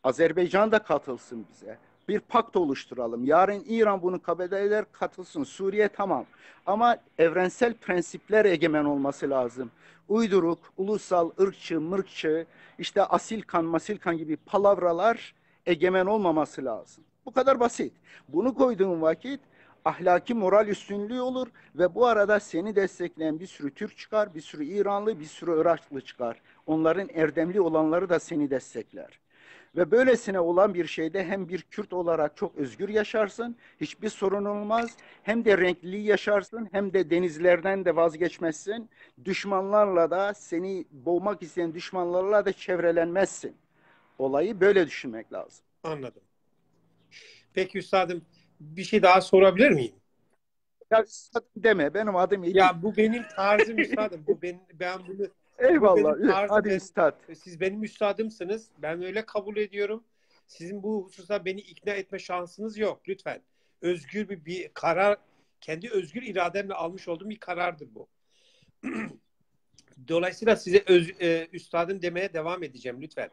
Speaker 2: Azerbaycan da katılsın bize. Bir pakt oluşturalım. Yarın İran bunu kabul eder katılsın. Suriye tamam. Ama evrensel prensipler egemen olması lazım. Uyduruk, ulusal, ırkçı, mırkçı, işte asil kan, masil kan gibi palavralar egemen olmaması lazım. Bu kadar basit. Bunu koyduğun vakit ahlaki moral üstünlüğü olur ve bu arada seni destekleyen bir sürü Türk çıkar, bir sürü İranlı, bir sürü Iraklı çıkar. Onların erdemli olanları da seni destekler. Ve böylesine olan bir şeyde hem bir Kürt olarak çok özgür yaşarsın, hiçbir sorun olmaz. Hem de renkliliği yaşarsın, hem de denizlerden de vazgeçmezsin. Düşmanlarla da seni boğmak isteyen düşmanlarla da çevrelenmezsin. Olayı böyle düşünmek lazım.
Speaker 1: anladım. Peki üstadım bir şey daha sorabilir miyim?
Speaker 2: Ya üstadım deme, benim adım İlgi.
Speaker 1: Ya bu benim tarzım üstadım. Bu ben ben bunu
Speaker 2: Eyvallah.
Speaker 1: benim tarzım,
Speaker 2: Hadi üstad.
Speaker 1: siz benim üstadımsınız. Ben öyle kabul ediyorum. Sizin bu hususta beni ikna etme şansınız yok. Lütfen. Özgür bir, bir karar, kendi özgür irademle almış olduğum bir karardır bu. Dolayısıyla size öz, e, üstadım demeye devam edeceğim lütfen.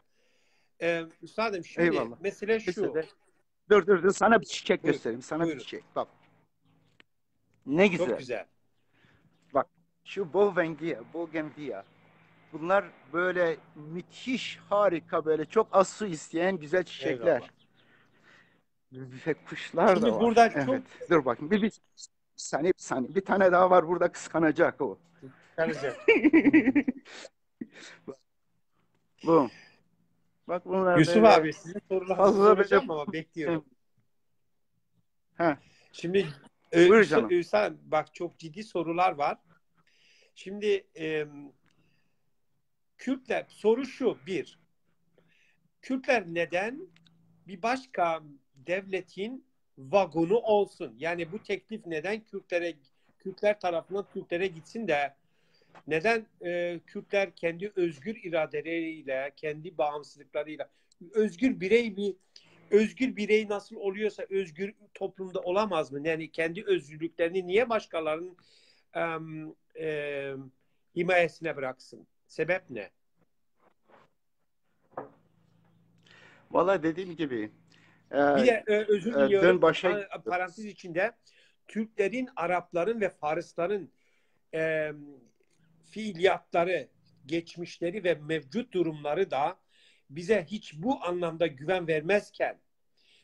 Speaker 1: E, üstadım şimdi
Speaker 2: Eyvallah.
Speaker 1: mesele şu.
Speaker 2: Lisede- Dur dur dur sana bir çiçek
Speaker 1: Buyurun,
Speaker 2: göstereyim. Sana
Speaker 1: buyurun.
Speaker 2: bir çiçek. Bak. Ne güzel.
Speaker 1: Çok güzel.
Speaker 2: Şu Bougainvillea, Bougainvillea. Bunlar böyle müthiş, harika böyle çok az su isteyen güzel çiçekler.
Speaker 1: Eyvallah.
Speaker 2: Ve kuşlar
Speaker 1: Şimdi
Speaker 2: da var.
Speaker 1: burada
Speaker 2: evet.
Speaker 1: çok-
Speaker 2: Dur bakayım. Bir, bir saniye, bir saniye. Bir tane daha var burada kıskanacak o.
Speaker 1: Kalacak.
Speaker 2: Bu. Bak bunlar
Speaker 1: Yusuf
Speaker 2: böyle-
Speaker 1: abi sizin sorularınızı soracağım
Speaker 2: böyle-
Speaker 1: ama bekliyorum.
Speaker 2: Ha.
Speaker 1: Şimdi e,
Speaker 2: Buyur.
Speaker 1: Üsa- bak çok ciddi sorular var. Şimdi e, Kürtler soru şu bir. Kürtler neden bir başka devletin vagonu olsun? Yani bu teklif neden Kürtlere Kürtler tarafından Kürtlere gitsin de neden e, Kürtler kendi özgür iradeleriyle, kendi bağımsızlıklarıyla özgür birey bir özgür birey nasıl oluyorsa özgür toplumda olamaz mı? Yani kendi özgürlüklerini niye başkalarının em, em, himayesine bıraksın? Sebep ne?
Speaker 2: Valla dediğim gibi. e,
Speaker 1: Bir de e, özür
Speaker 2: e,
Speaker 1: diliyorum.
Speaker 2: dön başa-
Speaker 1: Pa- Parantez içinde Türklerin, Arapların ve Farsların e, fiiliyatları, geçmişleri ve mevcut durumları da bize hiç bu anlamda güven vermezken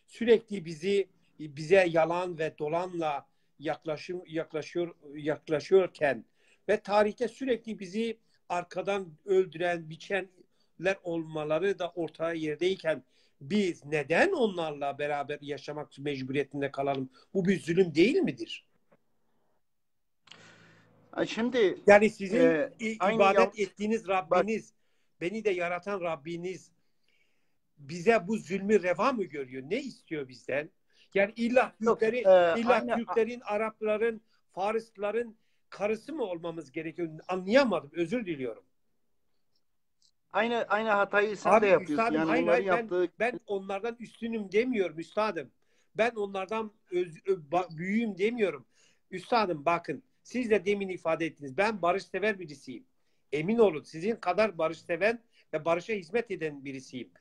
Speaker 1: sürekli bizi bize yalan ve dolanla yaklaşım yaklaşıyor yaklaşıyorken ve tarihte sürekli bizi arkadan öldüren, biçenler olmaları da ortaya yerdeyken biz neden onlarla beraber yaşamak mecburiyetinde kalalım? Bu bir zulüm değil midir?
Speaker 2: Şimdi
Speaker 1: yani sizin e, ibadet yap- ettiğiniz Rabbiniz, bak, beni de yaratan Rabbiniz bize bu zulmü reva mı görüyor? Ne istiyor bizden? Yani illa Türkleri, e, illa aynı, Türklerin, Arapların, Farislerin karısı mı olmamız gerekiyor? Anlayamadım. Özür diliyorum.
Speaker 2: Aynı aynı hatayı sen Abi, de yapıyorsun. Üstadım, yani hayır, hayır,
Speaker 1: yaptığı... ben, ben onlardan üstünüm demiyorum üstadım. Ben onlardan öz, ö, büyüğüm demiyorum. Üstadım bakın siz de demin ifade ettiniz. Ben barışsever birisiyim. Emin olun sizin kadar barışseven ve barışa hizmet eden birisiyim.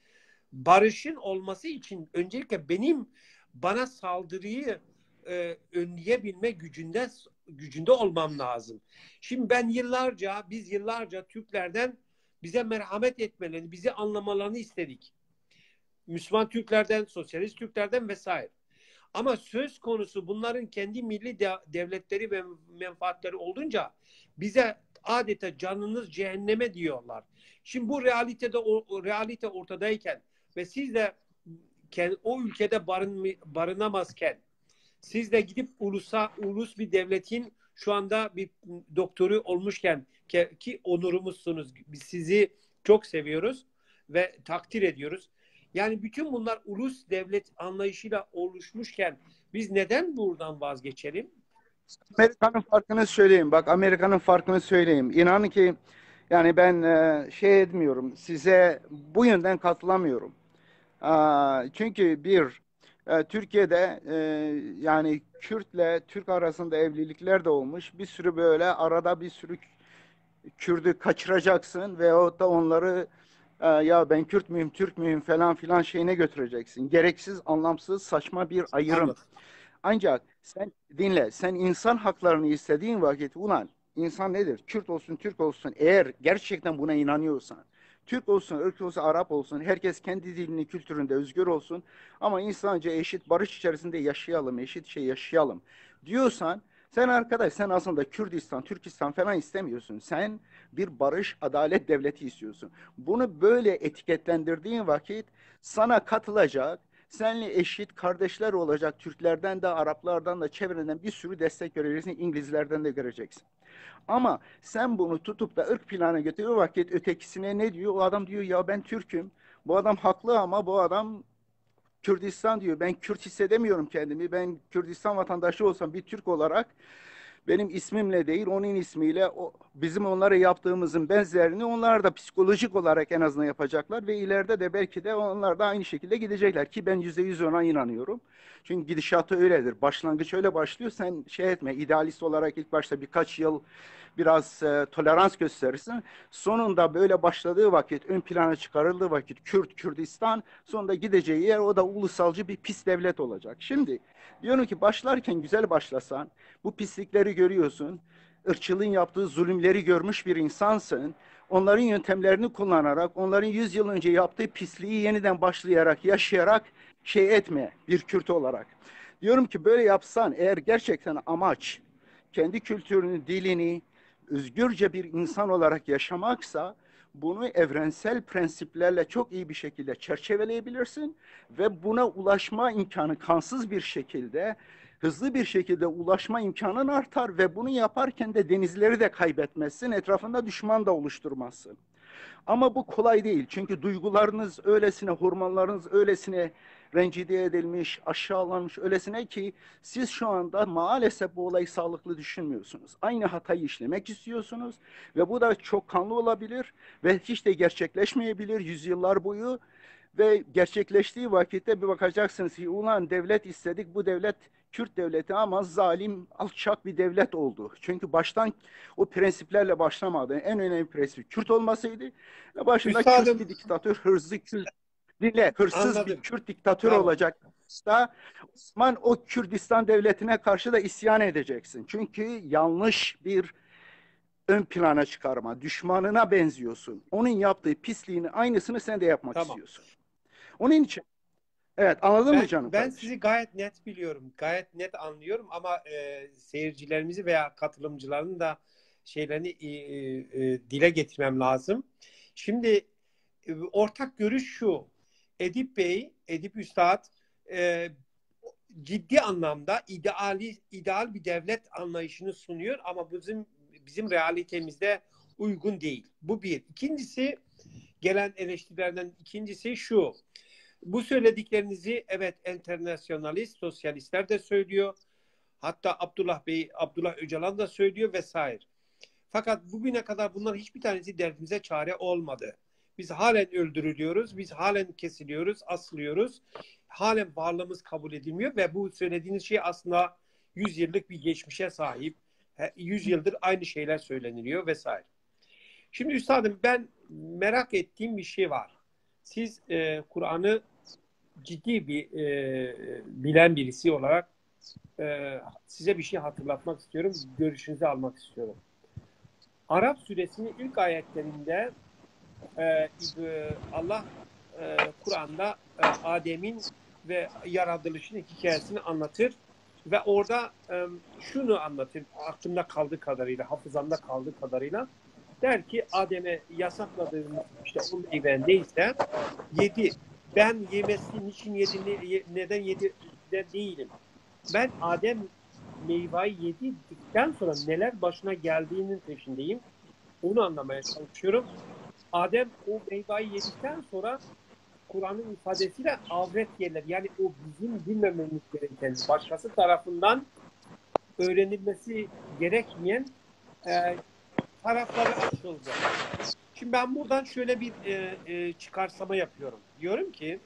Speaker 1: Barışın olması için öncelikle benim bana saldırıyı e, önleyebilme gücünde gücünde olmam lazım. Şimdi ben yıllarca biz yıllarca Türklerden bize merhamet etmelerini, bizi anlamalarını istedik. Müslüman Türklerden, sosyalist Türklerden vesaire. Ama söz konusu bunların kendi milli de, devletleri ve menfaatleri olduğunca bize adeta canınız cehenneme diyorlar. Şimdi bu realitede o, realite ortadayken ve siz de o ülkede barın, barınamazken siz de gidip ulusa ulus bir devletin şu anda bir doktoru olmuşken ki, ki onurumuzsunuz. Biz sizi çok seviyoruz ve takdir ediyoruz. Yani bütün bunlar ulus devlet anlayışıyla oluşmuşken biz neden buradan vazgeçelim?
Speaker 2: Amerika'nın farkını söyleyeyim. Bak Amerika'nın farkını söyleyeyim. İnanın ki yani ben e, şey etmiyorum. Size bu yönden katılamıyorum. Çünkü bir e, Türkiye'de e, yani Kürtle Türk arasında evlilikler de olmuş. Bir sürü böyle arada bir sürü Kürt'ü kaçıracaksın ve o da onları e, ya ben Kürt müyüm, Türk müyüm falan filan şeyine götüreceksin. Gereksiz, anlamsız, saçma bir ayrım. Anladım. Ancak sen dinle, sen insan haklarını istediğin vakit ulan insan nedir? Kürt olsun, Türk olsun eğer gerçekten buna inanıyorsan Türk olsun, ırk olsun, Arap olsun, herkes kendi dilini, kültüründe özgür olsun. Ama insanca eşit barış içerisinde yaşayalım, eşit şey yaşayalım diyorsan sen arkadaş sen aslında Kürdistan, Türkistan falan istemiyorsun. Sen bir barış, adalet devleti istiyorsun. Bunu böyle etiketlendirdiğin vakit sana katılacak, seninle eşit kardeşler olacak Türklerden de, Araplardan da, çevreden bir sürü destek göreceksin, İngilizlerden de göreceksin. Ama sen bunu tutup da ırk planı götürüyor vakit ötekisine ne diyor? O adam diyor ya ben Türk'üm. Bu adam haklı ama bu adam Kürdistan diyor. Ben Kürt hissedemiyorum kendimi. Ben Kürdistan vatandaşı olsam bir Türk olarak benim ismimle değil onun ismiyle o, bizim onlara yaptığımızın benzerini onlar da psikolojik olarak en azından yapacaklar ve ileride de belki de onlar da aynı şekilde gidecekler ki ben yüzde yüz ona inanıyorum. Çünkü gidişatı öyledir. Başlangıç öyle başlıyor. Sen şey etme idealist olarak ilk başta birkaç yıl biraz e, tolerans gösterirsin. Sonunda böyle başladığı vakit, ön plana çıkarıldığı vakit Kürt, Kürdistan sonunda gideceği yer o da ulusalcı bir pis devlet olacak. Şimdi diyorum ki başlarken güzel başlasan, bu pislikleri görüyorsun, ırkçılığın yaptığı zulümleri görmüş bir insansın. Onların yöntemlerini kullanarak, onların yüz yıl önce yaptığı pisliği yeniden başlayarak, yaşayarak şey etme bir Kürt olarak. Diyorum ki böyle yapsan eğer gerçekten amaç kendi kültürünü, dilini, özgürce bir insan olarak yaşamaksa bunu evrensel prensiplerle çok iyi bir şekilde çerçeveleyebilirsin ve buna ulaşma imkanı kansız bir şekilde hızlı bir şekilde ulaşma imkanın artar ve bunu yaparken de denizleri de kaybetmezsin, etrafında düşman da oluşturmazsın. Ama bu kolay değil. Çünkü duygularınız öylesine, hormonlarınız öylesine rencide edilmiş, aşağılanmış öylesine ki siz şu anda maalesef bu olayı sağlıklı düşünmüyorsunuz. Aynı hatayı işlemek istiyorsunuz ve bu da çok kanlı olabilir ve hiç de gerçekleşmeyebilir yüzyıllar boyu ve gerçekleştiği vakitte bir bakacaksınız ki ulan devlet istedik bu devlet Kürt devleti ama zalim, alçak bir devlet oldu. Çünkü baştan o prensiplerle başlamadı. En önemli prensip Kürt olmasıydı. Başında Üstadım, Kürt bir diktatör, hırsız Kürt, dinle, hırsız Anladım. bir Kürt diktatör tamam. olacak. da o zaman o Kürdistan devletine karşı da isyan edeceksin. Çünkü yanlış bir ön plana çıkarma. Düşmanına benziyorsun. Onun yaptığı pisliğin aynısını sen de yapmak
Speaker 1: Tamam.
Speaker 2: istiyorsun. Onun için Evet anladın
Speaker 1: Ben,
Speaker 2: mı canım?
Speaker 1: ben
Speaker 2: kardeşim?
Speaker 1: sizi gayet net biliyorum. Gayet net anlıyorum ama e, seyircilerimizi veya katılımcıların da şeylerini e, e, dile getirmem lazım. Şimdi e, ortak görüş şu. Edip Bey, Edip Üstad e, ciddi anlamda ideali ideal bir devlet anlayışını sunuyor ama bizim bizim realitemizde uygun değil. Bu bir. İkincisi gelen eleştirilerden ikincisi şu. Bu söylediklerinizi evet enternasyonalist sosyalistler de söylüyor. Hatta Abdullah Bey, Abdullah Öcalan da söylüyor vesaire. Fakat bugüne kadar bunların hiçbir tanesi derdimize çare olmadı. Biz halen öldürülüyoruz, biz halen kesiliyoruz, asılıyoruz. Halen varlığımız kabul edilmiyor ve bu söylediğiniz şey aslında 100 yıllık bir geçmişe sahip. 100 yıldır aynı şeyler söyleniliyor vesaire. Şimdi üstadım ben merak ettiğim bir şey var. Siz e, Kur'an'ı ciddi bir e, bilen birisi olarak e, size bir şey hatırlatmak istiyorum. Görüşünüzü almak istiyorum. Arap suresinin ilk ayetlerinde e, Allah e, Kur'an'da e, Adem'in ve yaratılışının hikayesini anlatır ve orada e, şunu anlatır aklımda kaldığı kadarıyla, hafızamda kaldığı kadarıyla der ki Adem'e yasakladığımız işte o meyve neyse yedi. Ben yemesi niçin yedi, neden yedi de değilim. Ben Adem meyveyi yedikten sonra neler başına geldiğinin peşindeyim. Onu anlamaya çalışıyorum. Adem o meyveyi yedikten sonra Kur'an'ın ifadesiyle avret yerler. Yani o bizim bilmememiz gereken başkası tarafından öğrenilmesi gerekmeyen e, tarafları açıldı. Şimdi ben buradan şöyle bir e, e, çıkarsama yapıyorum. Diyorum ki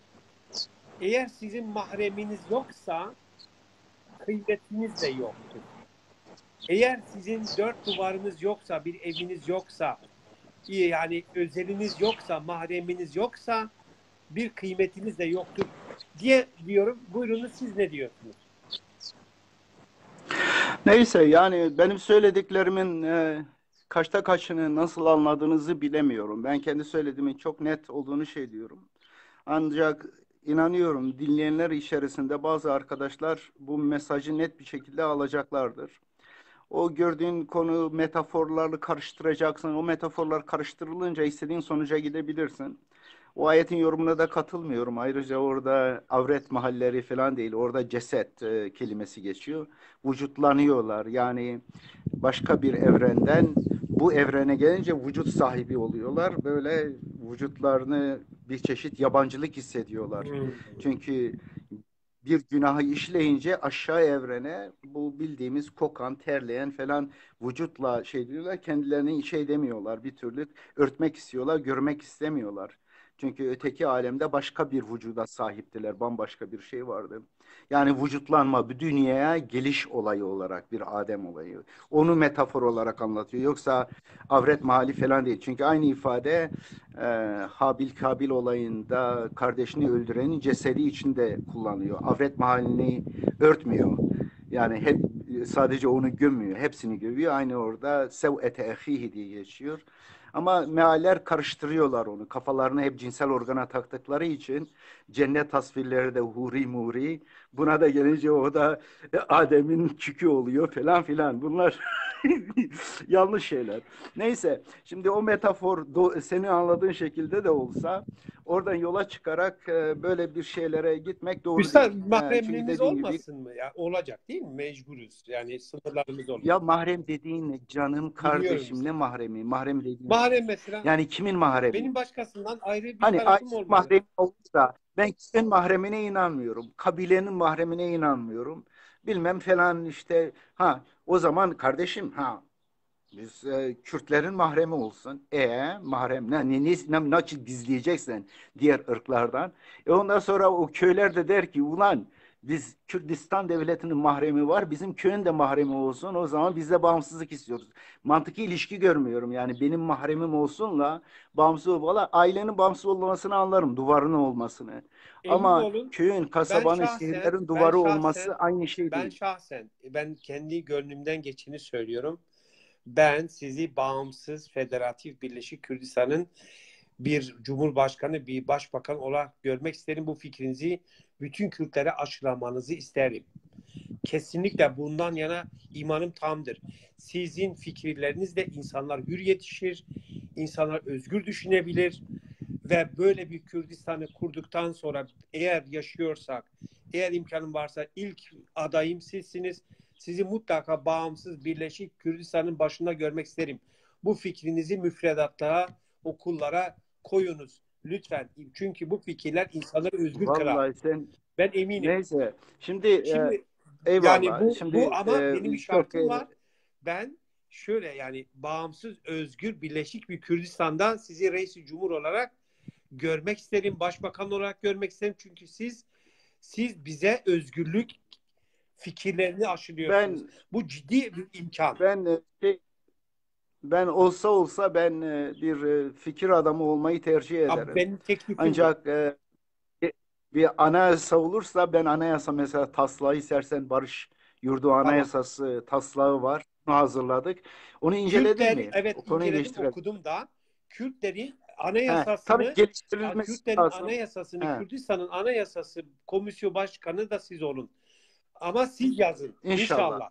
Speaker 1: eğer sizin mahreminiz yoksa kıymetiniz de yoktur. Eğer sizin dört duvarınız yoksa, bir eviniz yoksa, yani özeliniz yoksa, mahreminiz yoksa bir kıymetiniz de yoktur diye diyorum. Buyurunuz siz ne diyorsunuz?
Speaker 2: Neyse yani benim söylediklerimin e, kaçta kaçını nasıl anladığınızı bilemiyorum. Ben kendi söylediğimin çok net olduğunu şey diyorum. Ancak inanıyorum dinleyenler içerisinde bazı arkadaşlar bu mesajı net bir şekilde alacaklardır. O gördüğün konu metaforlarla karıştıracaksın. O metaforlar karıştırılınca istediğin sonuca gidebilirsin. O ayetin yorumuna da katılmıyorum. Ayrıca orada avret mahalleri falan değil. Orada ceset e, kelimesi geçiyor. Vücutlanıyorlar. Yani başka bir evrenden bu evrene gelince vücut sahibi oluyorlar. Böyle vücutlarını bir çeşit yabancılık hissediyorlar.
Speaker 1: Hmm.
Speaker 2: Çünkü bir günahı işleyince aşağı evrene bu bildiğimiz kokan, terleyen falan vücutla şey diyorlar. Kendilerini şey demiyorlar bir türlü örtmek istiyorlar, görmek istemiyorlar. Çünkü öteki alemde başka bir vücuda sahiptiler. Bambaşka bir şey vardı. Yani vücutlanma, bir dünyaya geliş olayı olarak bir Adem olayı. Onu metafor olarak anlatıyor. Yoksa avret mahali falan değil. Çünkü aynı ifade e, Habil Kabil olayında kardeşini öldürenin cesedi içinde kullanıyor. Avret mahalini örtmüyor. Yani hep sadece onu gömüyor. Hepsini gömüyor. Aynı orada sev ete ehihi diye geçiyor. Ama mealler karıştırıyorlar onu. Kafalarını hep cinsel organa taktıkları için cennet tasvirleri de huri muri. Buna da gelince o da Adem'in çükü oluyor falan filan. Bunlar yanlış şeyler. Neyse şimdi o metafor seni anladığın şekilde de olsa oradan yola çıkarak e, böyle bir şeylere gitmek doğru
Speaker 1: Üstad,
Speaker 2: değil.
Speaker 1: mahremliğimiz olmasın gibi, mı? Ya, olacak değil mi? Mecburuz. Yani sınırlarımız olacak.
Speaker 2: Ya mahrem dediğin? Canım kardeşim Biliyorum. ne mahremi? Mahrem dediğin
Speaker 1: Mahrem mesela.
Speaker 2: Yani kimin mahremi?
Speaker 1: Benim başkasından ayrı bir
Speaker 2: hani
Speaker 1: tarafım olmalı.
Speaker 2: mahremi olursa ben kimin mahremine inanmıyorum. Kabilenin mahremine inanmıyorum. Bilmem falan işte ha o zaman kardeşim ha biz e, Kürtlerin mahremi olsun. E mahrem ne, ne, ne nasıl gizleyeceksin diğer ırklardan? E ondan sonra o köyler de der ki ulan Biz Kürdistan devletinin mahremi var. Bizim köyün de mahremi olsun. O zaman biz de bağımsızlık istiyoruz. Mantıki ilişki görmüyorum. Yani benim mahremim olsunla bağımsız valla ailenin bağımsız olmasını anlarım. Duvarının olmasını.
Speaker 1: Emin
Speaker 2: Ama
Speaker 1: olun,
Speaker 2: köyün, kasabanın,
Speaker 1: şahsen-
Speaker 2: şehirlerin
Speaker 1: ben
Speaker 2: duvarı
Speaker 1: şahsen-
Speaker 2: olması aynı şey
Speaker 1: Ben
Speaker 2: değil.
Speaker 1: şahsen, ben kendi gönlümden geçeni söylüyorum. Ben sizi bağımsız, federatif Birleşik Kürdistan'ın bir cumhurbaşkanı, bir başbakan olarak görmek isterim. Bu fikrinizi bütün Kürtlere aşılamanızı isterim. Kesinlikle bundan yana imanım tamdır. Sizin fikirlerinizle insanlar hür yetişir, insanlar özgür düşünebilir ve böyle bir Kürdistan'ı kurduktan sonra eğer yaşıyorsak, eğer imkanım varsa ilk adayım sizsiniz. Sizi mutlaka bağımsız Birleşik Kürdistan'ın başında görmek isterim. Bu fikrinizi müfredatta, okullara koyunuz. Lütfen. Çünkü bu fikirler insanları özgür kılar.
Speaker 2: Vallahi sen
Speaker 1: Ben eminim.
Speaker 2: neyse. Şimdi, e,
Speaker 1: Şimdi
Speaker 2: eyvallah.
Speaker 1: yani bu,
Speaker 2: Şimdi
Speaker 1: bu ama
Speaker 2: e,
Speaker 1: benim bir şartım
Speaker 2: e,
Speaker 1: var. Ben şöyle yani bağımsız, özgür, birleşik bir Kürdistan'dan sizi reisi cumhur olarak görmek isterim. Başbakan olarak görmek isterim. Çünkü siz siz bize özgürlük fikirlerini aşılıyorsunuz.
Speaker 2: Ben
Speaker 1: bu ciddi bir imkan.
Speaker 2: ben e, ben olsa olsa ben e, bir e, fikir adamı olmayı tercih ederim.
Speaker 1: benim teklifim bu.
Speaker 2: Ancak e, bir anayasa olursa ben anayasa mesela taslağı istersen Barış Yurdu Anayasası taslağı var. Onu hazırladık. Onu inceledin
Speaker 1: Kürtler,
Speaker 2: mi?
Speaker 1: evet
Speaker 2: O
Speaker 1: inceledim okudum da Kürtlerin
Speaker 2: He,
Speaker 1: anayasasını
Speaker 2: tabii geliştirilmesi
Speaker 1: Kürtlerin
Speaker 2: lazım.
Speaker 1: anayasasını,
Speaker 2: He.
Speaker 1: Kürdistan'ın anayasası komisyon başkanı da siz olun. Ama siz yazın.
Speaker 2: İnşallah.
Speaker 1: İnşallah.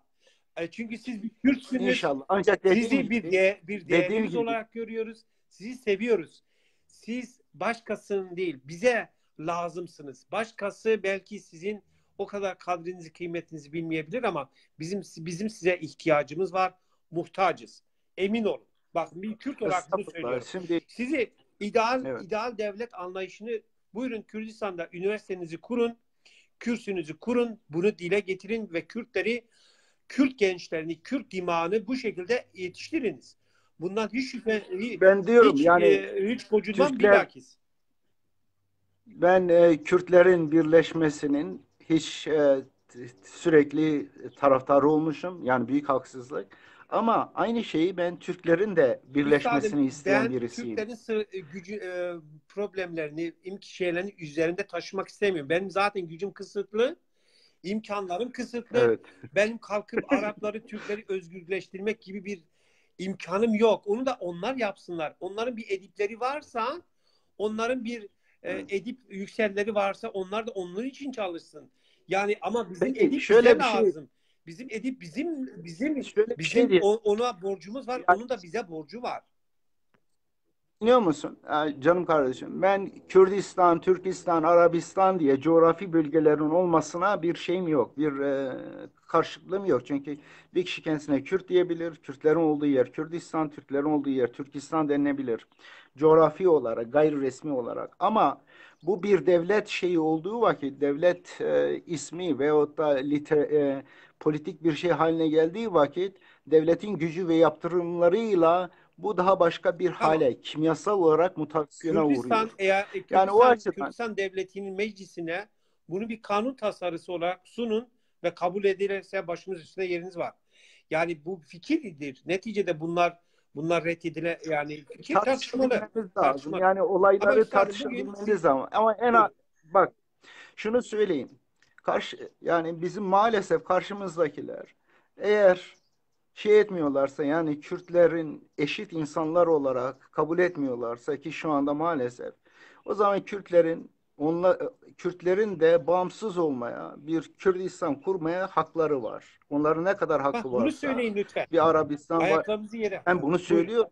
Speaker 1: E, çünkü siz bir Kürtsünüz.
Speaker 2: İnşallah. Ancak
Speaker 1: Sizi bir de, bir değerimiz olarak görüyoruz. Sizi seviyoruz. Siz başkasının değil, bize lazımsınız. Başkası belki sizin o kadar kadrinizi, kıymetinizi bilmeyebilir ama bizim bizim size ihtiyacımız var. Muhtacız. Emin olun. Bak bir Kürt olarak bunu söylüyorum.
Speaker 2: Şimdi
Speaker 1: Sizi ideal
Speaker 2: Evet.
Speaker 1: ideal devlet anlayışını buyurun Kürdistan'da üniversitenizi kurun, kürsünüzü kurun, bunu dile getirin ve Kürtleri, Kürt gençlerini, Kürt dimağını bu şekilde yetiştiriniz. Bundan hiç şüphe,
Speaker 2: ben diyorum
Speaker 1: hiç,
Speaker 2: yani
Speaker 1: e, hiç gocunmam
Speaker 2: Türkler-
Speaker 1: bilakis.
Speaker 2: Ben e, Kürtlerin birleşmesinin hiç e, sürekli taraftarı olmuşum. Yani büyük haksızlık. Ama aynı şeyi ben Türklerin de birleşmesini
Speaker 1: Üstadım,
Speaker 2: isteyen
Speaker 1: ben
Speaker 2: birisiyim.
Speaker 1: Türklerin sı- e, gücü e, problemlerini, şeylerini üzerinde taşımak istemiyorum. Benim zaten gücüm kısıtlı, imkanlarım kısıtlı.
Speaker 2: Evet.
Speaker 1: Benim kalkıp Arapları, Türkleri özgürleştirmek gibi bir imkanım yok. Onu da onlar yapsınlar. Onların bir edipleri varsa, onların bir e, edip yükselleri varsa onlar da onun için çalışsın. Yani ama bizim
Speaker 2: Peki,
Speaker 1: edip
Speaker 2: şöyle bir şey-
Speaker 1: lazım. Bizim edip bizim bizim
Speaker 2: Şöyle bir şey
Speaker 1: bizim o- ona borcumuz var.
Speaker 2: Yani-
Speaker 1: Onun da bize borcu var.
Speaker 2: Biliyor musun Ee, canım kardeşim ben Kürdistan, Türkistan, Arabistan diye coğrafi bölgelerin olmasına bir şeyim yok. Bir e, karşıtlığım yok. Çünkü bir kişi kendisine Kürt diyebilir. Kürtlerin olduğu yer Kürdistan, Türklerin olduğu yer Türkistan denilebilir. Coğrafi olarak, gayri resmi olarak. Ama bu bir devlet şeyi olduğu vakit, devlet e, ismi veyahut da lite, e, politik bir şey haline geldiği vakit devletin gücü ve yaptırımlarıyla bu daha başka bir hale, kimyasal olarak mutasyona
Speaker 1: Kürdistan
Speaker 2: uğruyor.
Speaker 1: eğer e,
Speaker 2: Yani o
Speaker 1: Kürdistan,
Speaker 2: açıdan-
Speaker 1: Kürdistan devletinin meclisine bunu bir kanun tasarısı olarak sunun ve kabul edilirse başımız üstünde yeriniz var. Yani bu fikirdir. Neticede bunlar bunlar reddedile yani fikir tartışmalı. Tartışmalı.
Speaker 2: Yani
Speaker 1: Ama
Speaker 2: olayları
Speaker 1: bugün-
Speaker 2: zaman. Ama en
Speaker 1: Buyurun.
Speaker 2: bak şunu söyleyeyim. Karşı yani bizim maalesef karşımızdakiler eğer şey etmiyorlarsa yani Kürtlerin eşit insanlar olarak kabul etmiyorlarsa ki şu anda maalesef o zaman Kürtlerin onla, Kürtlerin de bağımsız olmaya, bir Kürdistan kurmaya hakları var. Onların ne kadar
Speaker 1: Bak
Speaker 2: hakkı
Speaker 1: bunu
Speaker 2: varsa
Speaker 1: söyleyin lütfen.
Speaker 2: bir Arabistan var.
Speaker 1: Ayaklarımızı yere.
Speaker 2: Ben bunu söylüyorum.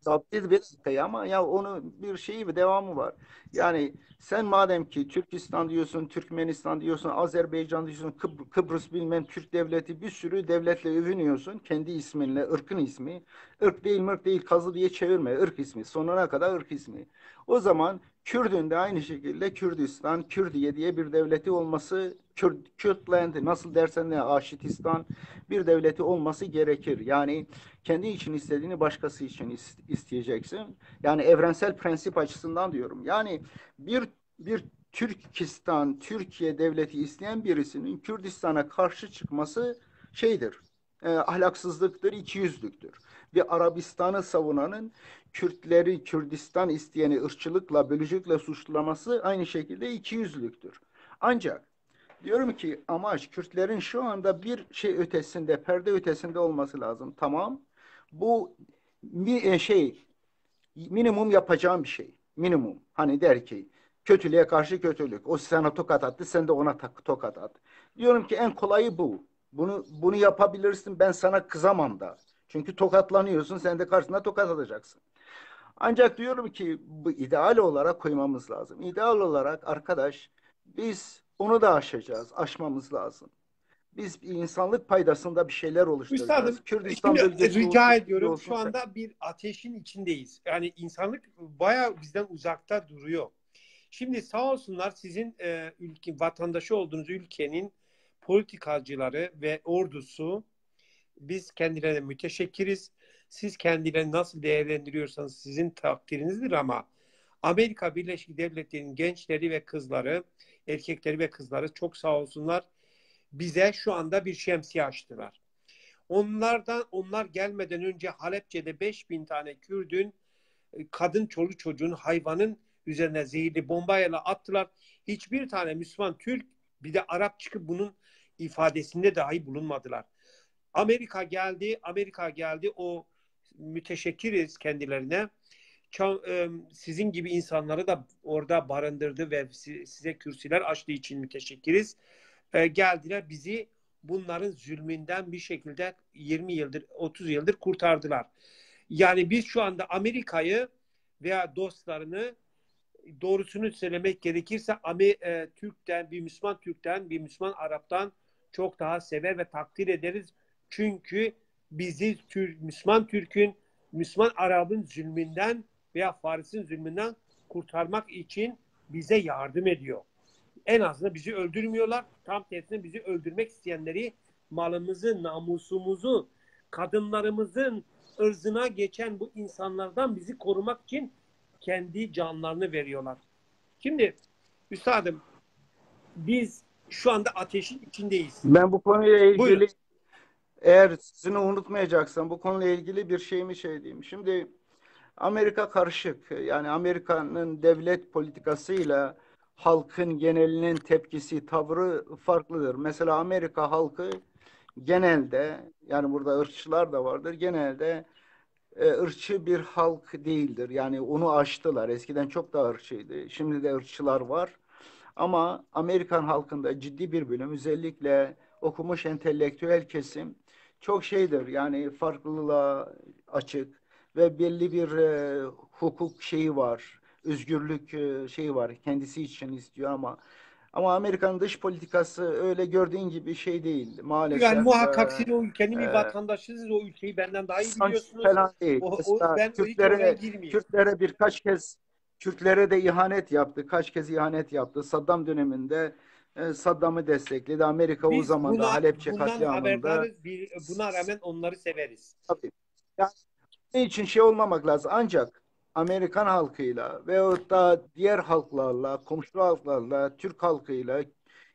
Speaker 2: Sabit bir ama ya onun bir şeyi ve devamı var. Yani sen madem ki Türkistan diyorsun, Türkmenistan diyorsun, Azerbaycan diyorsun, Kıbr- Kıbrıs bilmem Türk devleti bir sürü devletle övünüyorsun. Kendi isminle, ırkın ismi. Irk değil mırk değil kazı diye çevirme. ırk ismi. Sonuna kadar ırk ismi. O zaman Kürdün de aynı şekilde Kürdistan, Kürdiye diye bir devleti olması, Kürt, Kürtland nasıl dersen ne, Aşitistan bir devleti olması gerekir. Yani kendi için istediğini başkası için is- isteyeceksin. Yani evrensel prensip açısından diyorum. Yani bir bir Türkistan, Türkiye devleti isteyen birisinin Kürdistan'a karşı çıkması şeydir, e, ahlaksızlıktır, ikiyüzlüktür. Bir Arabistan'ı savunanın Kürtleri Kürdistan isteyeni ırkçılıkla, bölücülükle suçlaması aynı şekilde ikiyüzlüktür. Ancak diyorum ki amaç Kürtlerin şu anda bir şey ötesinde, perde ötesinde olması lazım. Tamam. Bu bir şey minimum yapacağım bir şey. Minimum. Hani der ki kötülüğe karşı kötülük. O sana tokat attı, sen de ona tokat at. Diyorum ki en kolayı bu. Bunu bunu yapabilirsin. Ben sana kızamam da. Çünkü tokatlanıyorsun, sen de karşısına tokat atacaksın. Ancak diyorum ki bu ideal olarak koymamız lazım. İdeal olarak arkadaş biz onu da aşacağız, aşmamız lazım. Biz insanlık paydasında bir şeyler oluşturacağız.
Speaker 1: Üstadım,
Speaker 2: Kürdistan
Speaker 1: şimdi
Speaker 2: bölgesi
Speaker 1: rica
Speaker 2: olsun,
Speaker 1: ediyorum
Speaker 2: olsun.
Speaker 1: şu anda bir ateşin içindeyiz. Yani insanlık bayağı bizden uzakta duruyor. Şimdi sağ olsunlar sizin e, ülke vatandaşı olduğunuz ülkenin politikacıları ve ordusu biz kendilerine müteşekkiriz. Siz kendilerini nasıl değerlendiriyorsanız sizin takdirinizdir ama Amerika Birleşik Devletleri'nin gençleri ve kızları, erkekleri ve kızları çok sağ olsunlar bize şu anda bir şemsiye açtılar. Onlardan onlar gelmeden önce Halepçe'de 5000 tane Kürdün kadın çoluk çocuğun hayvanın üzerine zehirli bombayla attılar. Hiçbir tane Müslüman Türk bir de Arap çıkıp bunun ifadesinde dahi bulunmadılar. Amerika geldi, Amerika geldi o müteşekkiriz kendilerine. Sizin gibi insanları da orada barındırdı ve size kürsüler açtığı için müteşekkiriz. Geldiler bizi bunların zulmünden bir şekilde 20 yıldır, 30 yıldır kurtardılar. Yani biz şu anda Amerika'yı veya dostlarını doğrusunu söylemek gerekirse e, Türk'ten, bir Müslüman Türk'ten, bir Müslüman Arap'tan çok daha sever ve takdir ederiz. Çünkü bizi Türk, Müslüman Türk'ün, Müslüman Arap'ın zulmünden veya Faris'in zulmünden kurtarmak için bize yardım ediyor. En azından bizi öldürmüyorlar. Tam tersine bizi öldürmek isteyenleri malımızı, namusumuzu, kadınlarımızın ırzına geçen bu insanlardan bizi korumak için kendi canlarını veriyorlar. Şimdi üstadım biz şu anda ateşin içindeyiz.
Speaker 2: Ben bu konuyla ilgili
Speaker 1: Buyurun.
Speaker 2: Eğer sizini unutmayacaksam bu konuyla ilgili bir şeyimi şey diyeyim. Şimdi Amerika karışık. Yani Amerika'nın devlet politikasıyla halkın genelinin tepkisi, tavrı farklıdır. Mesela Amerika halkı genelde yani burada ırkçılar da vardır. Genelde e, ırkçı bir halk değildir. Yani onu aştılar. Eskiden çok daha ırkçıydı. Şimdi de ırkçılar var. Ama Amerikan halkında ciddi bir bölüm özellikle okumuş entelektüel kesim çok şeydir. Yani farklılığa açık ve belli bir e, hukuk şeyi var. Özgürlük e, şeyi var. Kendisi için istiyor ama ama Amerika'nın dış politikası öyle gördüğün gibi şey değil maalesef.
Speaker 1: Yani muhakkak siz
Speaker 2: e,
Speaker 1: o ülkenin bir
Speaker 2: e,
Speaker 1: vatandaşısınız. O ülkeyi benden daha iyi biliyorsunuz.
Speaker 2: falan değil.
Speaker 1: O, o, ben
Speaker 2: Kürtlere. Kürtlere birkaç kez Kürtlere de ihanet yaptı. Kaç kez ihanet yaptı. Saddam döneminde Saddam'ı destekledi. Amerika o
Speaker 1: Biz
Speaker 2: zaman da Halepçe katliamında.
Speaker 1: Bir, buna rağmen onları severiz.
Speaker 2: tabii. Yani ne için şey olmamak lazım. Ancak Amerikan halkıyla veyahut da diğer halklarla, komşu halklarla, Türk halkıyla,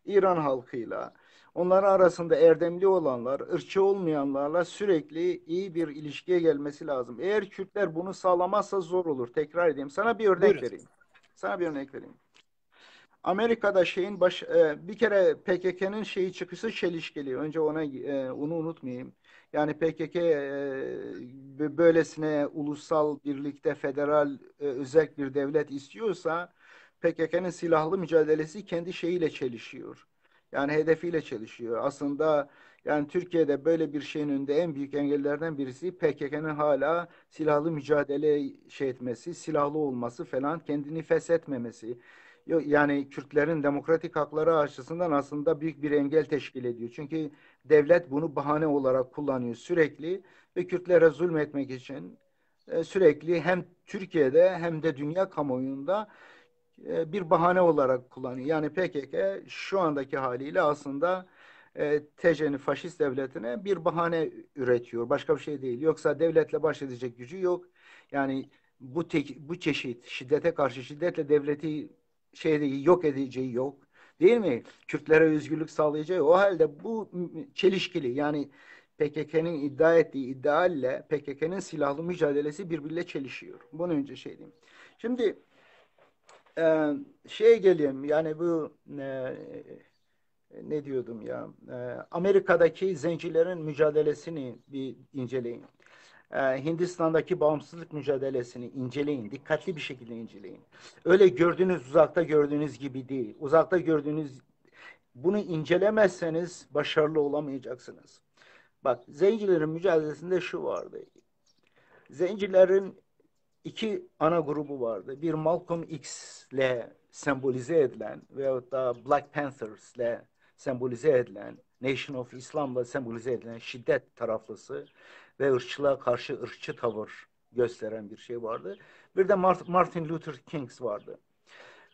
Speaker 2: İran halkıyla, onların arasında erdemli olanlar, ırkçı olmayanlarla sürekli iyi bir ilişkiye gelmesi lazım. Eğer Kürtler bunu sağlamazsa zor olur. Tekrar edeyim. Sana bir örnek
Speaker 1: Buyurun.
Speaker 2: vereyim. Sana bir örnek vereyim. Amerika'da şeyin baş e, bir kere PKK'nın şeyi çıkışı çelişkili. Önce ona e, onu unutmayayım. Yani PKK e, böylesine ulusal birlikte federal e, özel bir devlet istiyorsa PKK'nın silahlı mücadelesi kendi şeyiyle çelişiyor. Yani hedefiyle çelişiyor. Aslında yani Türkiye'de böyle bir şeyin önünde en büyük engellerden birisi PKK'nın hala silahlı mücadele şey etmesi, silahlı olması falan, kendini feshetmemesi. Yani Kürtlerin demokratik hakları açısından aslında büyük bir engel teşkil ediyor. Çünkü devlet bunu bahane olarak kullanıyor sürekli ve Kürtlere zulmetmek için e, sürekli hem Türkiye'de hem de dünya kamuoyunda e, bir bahane olarak kullanıyor. Yani PKK şu andaki haliyle aslında e, TC'nin faşist devletine bir bahane üretiyor. Başka bir şey değil. Yoksa devletle baş edecek gücü yok. Yani bu tek, bu çeşit şiddete karşı şiddetle devleti şeyde yok edeceği yok. Değil mi? Kürtlere özgürlük sağlayacağı. O halde bu çelişkili yani PKK'nın iddia ettiği iddialle PKK'nın silahlı mücadelesi birbiriyle çelişiyor. Bunu önce şey diyeyim. Şimdi e, şeye geleyim yani bu e, ne diyordum ya e, Amerika'daki zencilerin mücadelesini bir inceleyin. E, Hindistan'daki bağımsızlık mücadelesini inceleyin. Dikkatli bir şekilde inceleyin. Öyle gördüğünüz uzakta gördüğünüz gibi değil. Uzakta gördüğünüz bunu incelemezseniz başarılı olamayacaksınız. Bak zencilerin mücadelesinde şu vardı. Zencilerin iki ana grubu vardı. Bir Malcolm X ile sembolize edilen veyahut da Black Panthers ile sembolize edilen, Nation of Islam'la sembolize edilen şiddet taraflısı ve ırkçılığa karşı ırkçı tavır gösteren bir şey vardı. Bir de Martin Luther King vardı.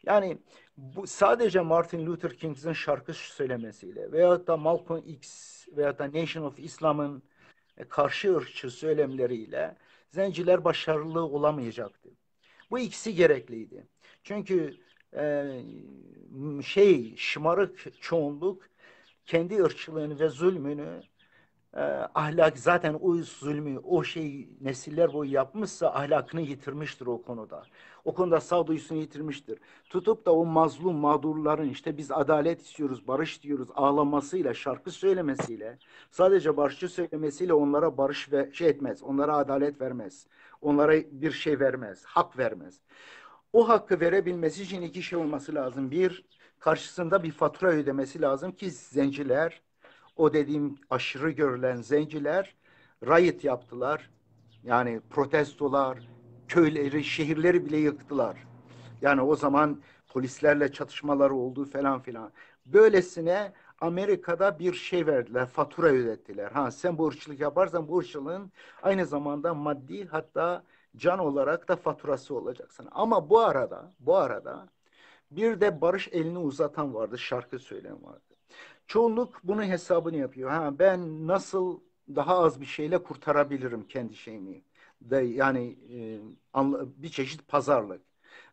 Speaker 2: Yani bu sadece Martin Luther King'in şarkı söylemesiyle veyahut da Malcolm X veyahut da Nation of Islam'ın karşı ırkçı söylemleriyle zenciler başarılı olamayacaktı. Bu ikisi gerekliydi. Çünkü e, şey şımarık çoğunluk kendi ırkçılığını ve zulmünü ahlak zaten o zulmü o şey nesiller boyu yapmışsa ahlakını yitirmiştir o konuda. O konuda sağduyusunu yitirmiştir. Tutup da o mazlum mağdurların işte biz adalet istiyoruz, barış diyoruz ağlamasıyla, şarkı söylemesiyle, sadece barışçı söylemesiyle onlara barış ve şey etmez. Onlara adalet vermez. Onlara bir şey vermez, hak vermez. O hakkı verebilmesi için iki şey olması lazım. Bir, karşısında bir fatura ödemesi lazım ki zenciler, o dediğim aşırı görülen zenciler riot yaptılar. Yani protestolar, köyleri, şehirleri bile yıktılar. Yani o zaman polislerle çatışmaları oldu falan filan. Böylesine Amerika'da bir şey verdiler, fatura ödettiler. Ha sen bu yaparsan bu aynı zamanda maddi hatta can olarak da faturası olacaksın. Ama bu arada, bu arada bir de barış elini uzatan vardı, şarkı söyleyen vardı. Çoğunluk bunun hesabını yapıyor. Ha ben nasıl daha az bir şeyle kurtarabilirim kendi şeyimi. De, yani e, bir çeşit pazarlık.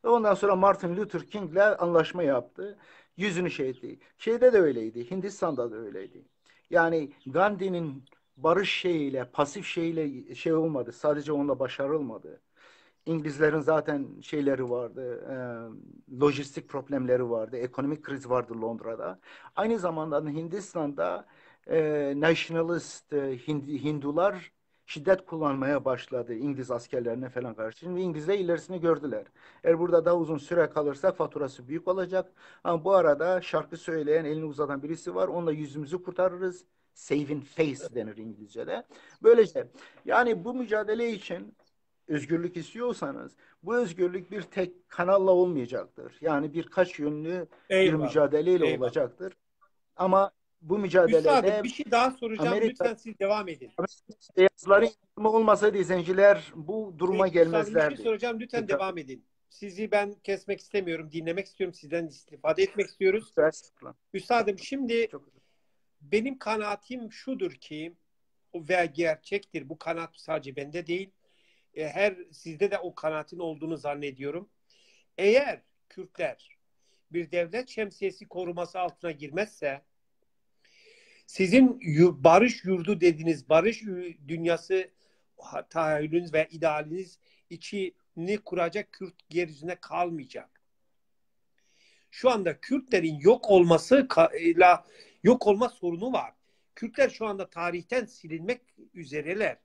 Speaker 2: Ondan sonra Martin Luther King'le anlaşma yaptı. Yüzünü şey etti. Şeyde de öyleydi. Hindistan'da da öyleydi. Yani Gandhi'nin barış şeyiyle, pasif şeyiyle şey olmadı. Sadece onunla başarılmadı. İngilizlerin zaten şeyleri vardı, e, lojistik problemleri vardı, ekonomik kriz vardı Londra'da. Aynı zamanda Hindistan'da e, nationalist e, Hindular şiddet kullanmaya başladı İngiliz askerlerine falan karşı. Şimdi İngilizler ilerisini gördüler. Eğer burada daha uzun süre kalırsak faturası büyük olacak. Ama bu arada şarkı söyleyen, elini uzatan birisi var. Onunla yüzümüzü kurtarırız. Saving face denir İngilizce'de. Böylece yani bu mücadele için özgürlük istiyorsanız bu özgürlük bir tek kanalla olmayacaktır. Yani birkaç yönlü Eyvallah. bir mücadeleyle Eyvallah. olacaktır. Ama bu mücadelede
Speaker 1: bir şey daha soracağım. Amerika, Lütfen siz devam edin.
Speaker 2: Beyazların olmasaydı zenciler bu duruma Peki, gelmezlerdi.
Speaker 1: Bir şey soracağım. Lütfen Lütfen. devam edin. Sizi ben kesmek istemiyorum. Dinlemek istiyorum. Sizden istifade etmek istiyoruz. Üstadım şimdi benim kanaatim şudur ki ve gerçektir. Bu kanaat sadece bende değil e, her sizde de o kanaatin olduğunu zannediyorum. Eğer Kürtler bir devlet şemsiyesi koruması altına girmezse sizin barış yurdu dediğiniz barış dünyası tahayyülünüz ve idealiniz içini kuracak Kürt yeryüzüne kalmayacak. Şu anda Kürtlerin yok olması yok olma sorunu var. Kürtler şu anda tarihten silinmek üzereler.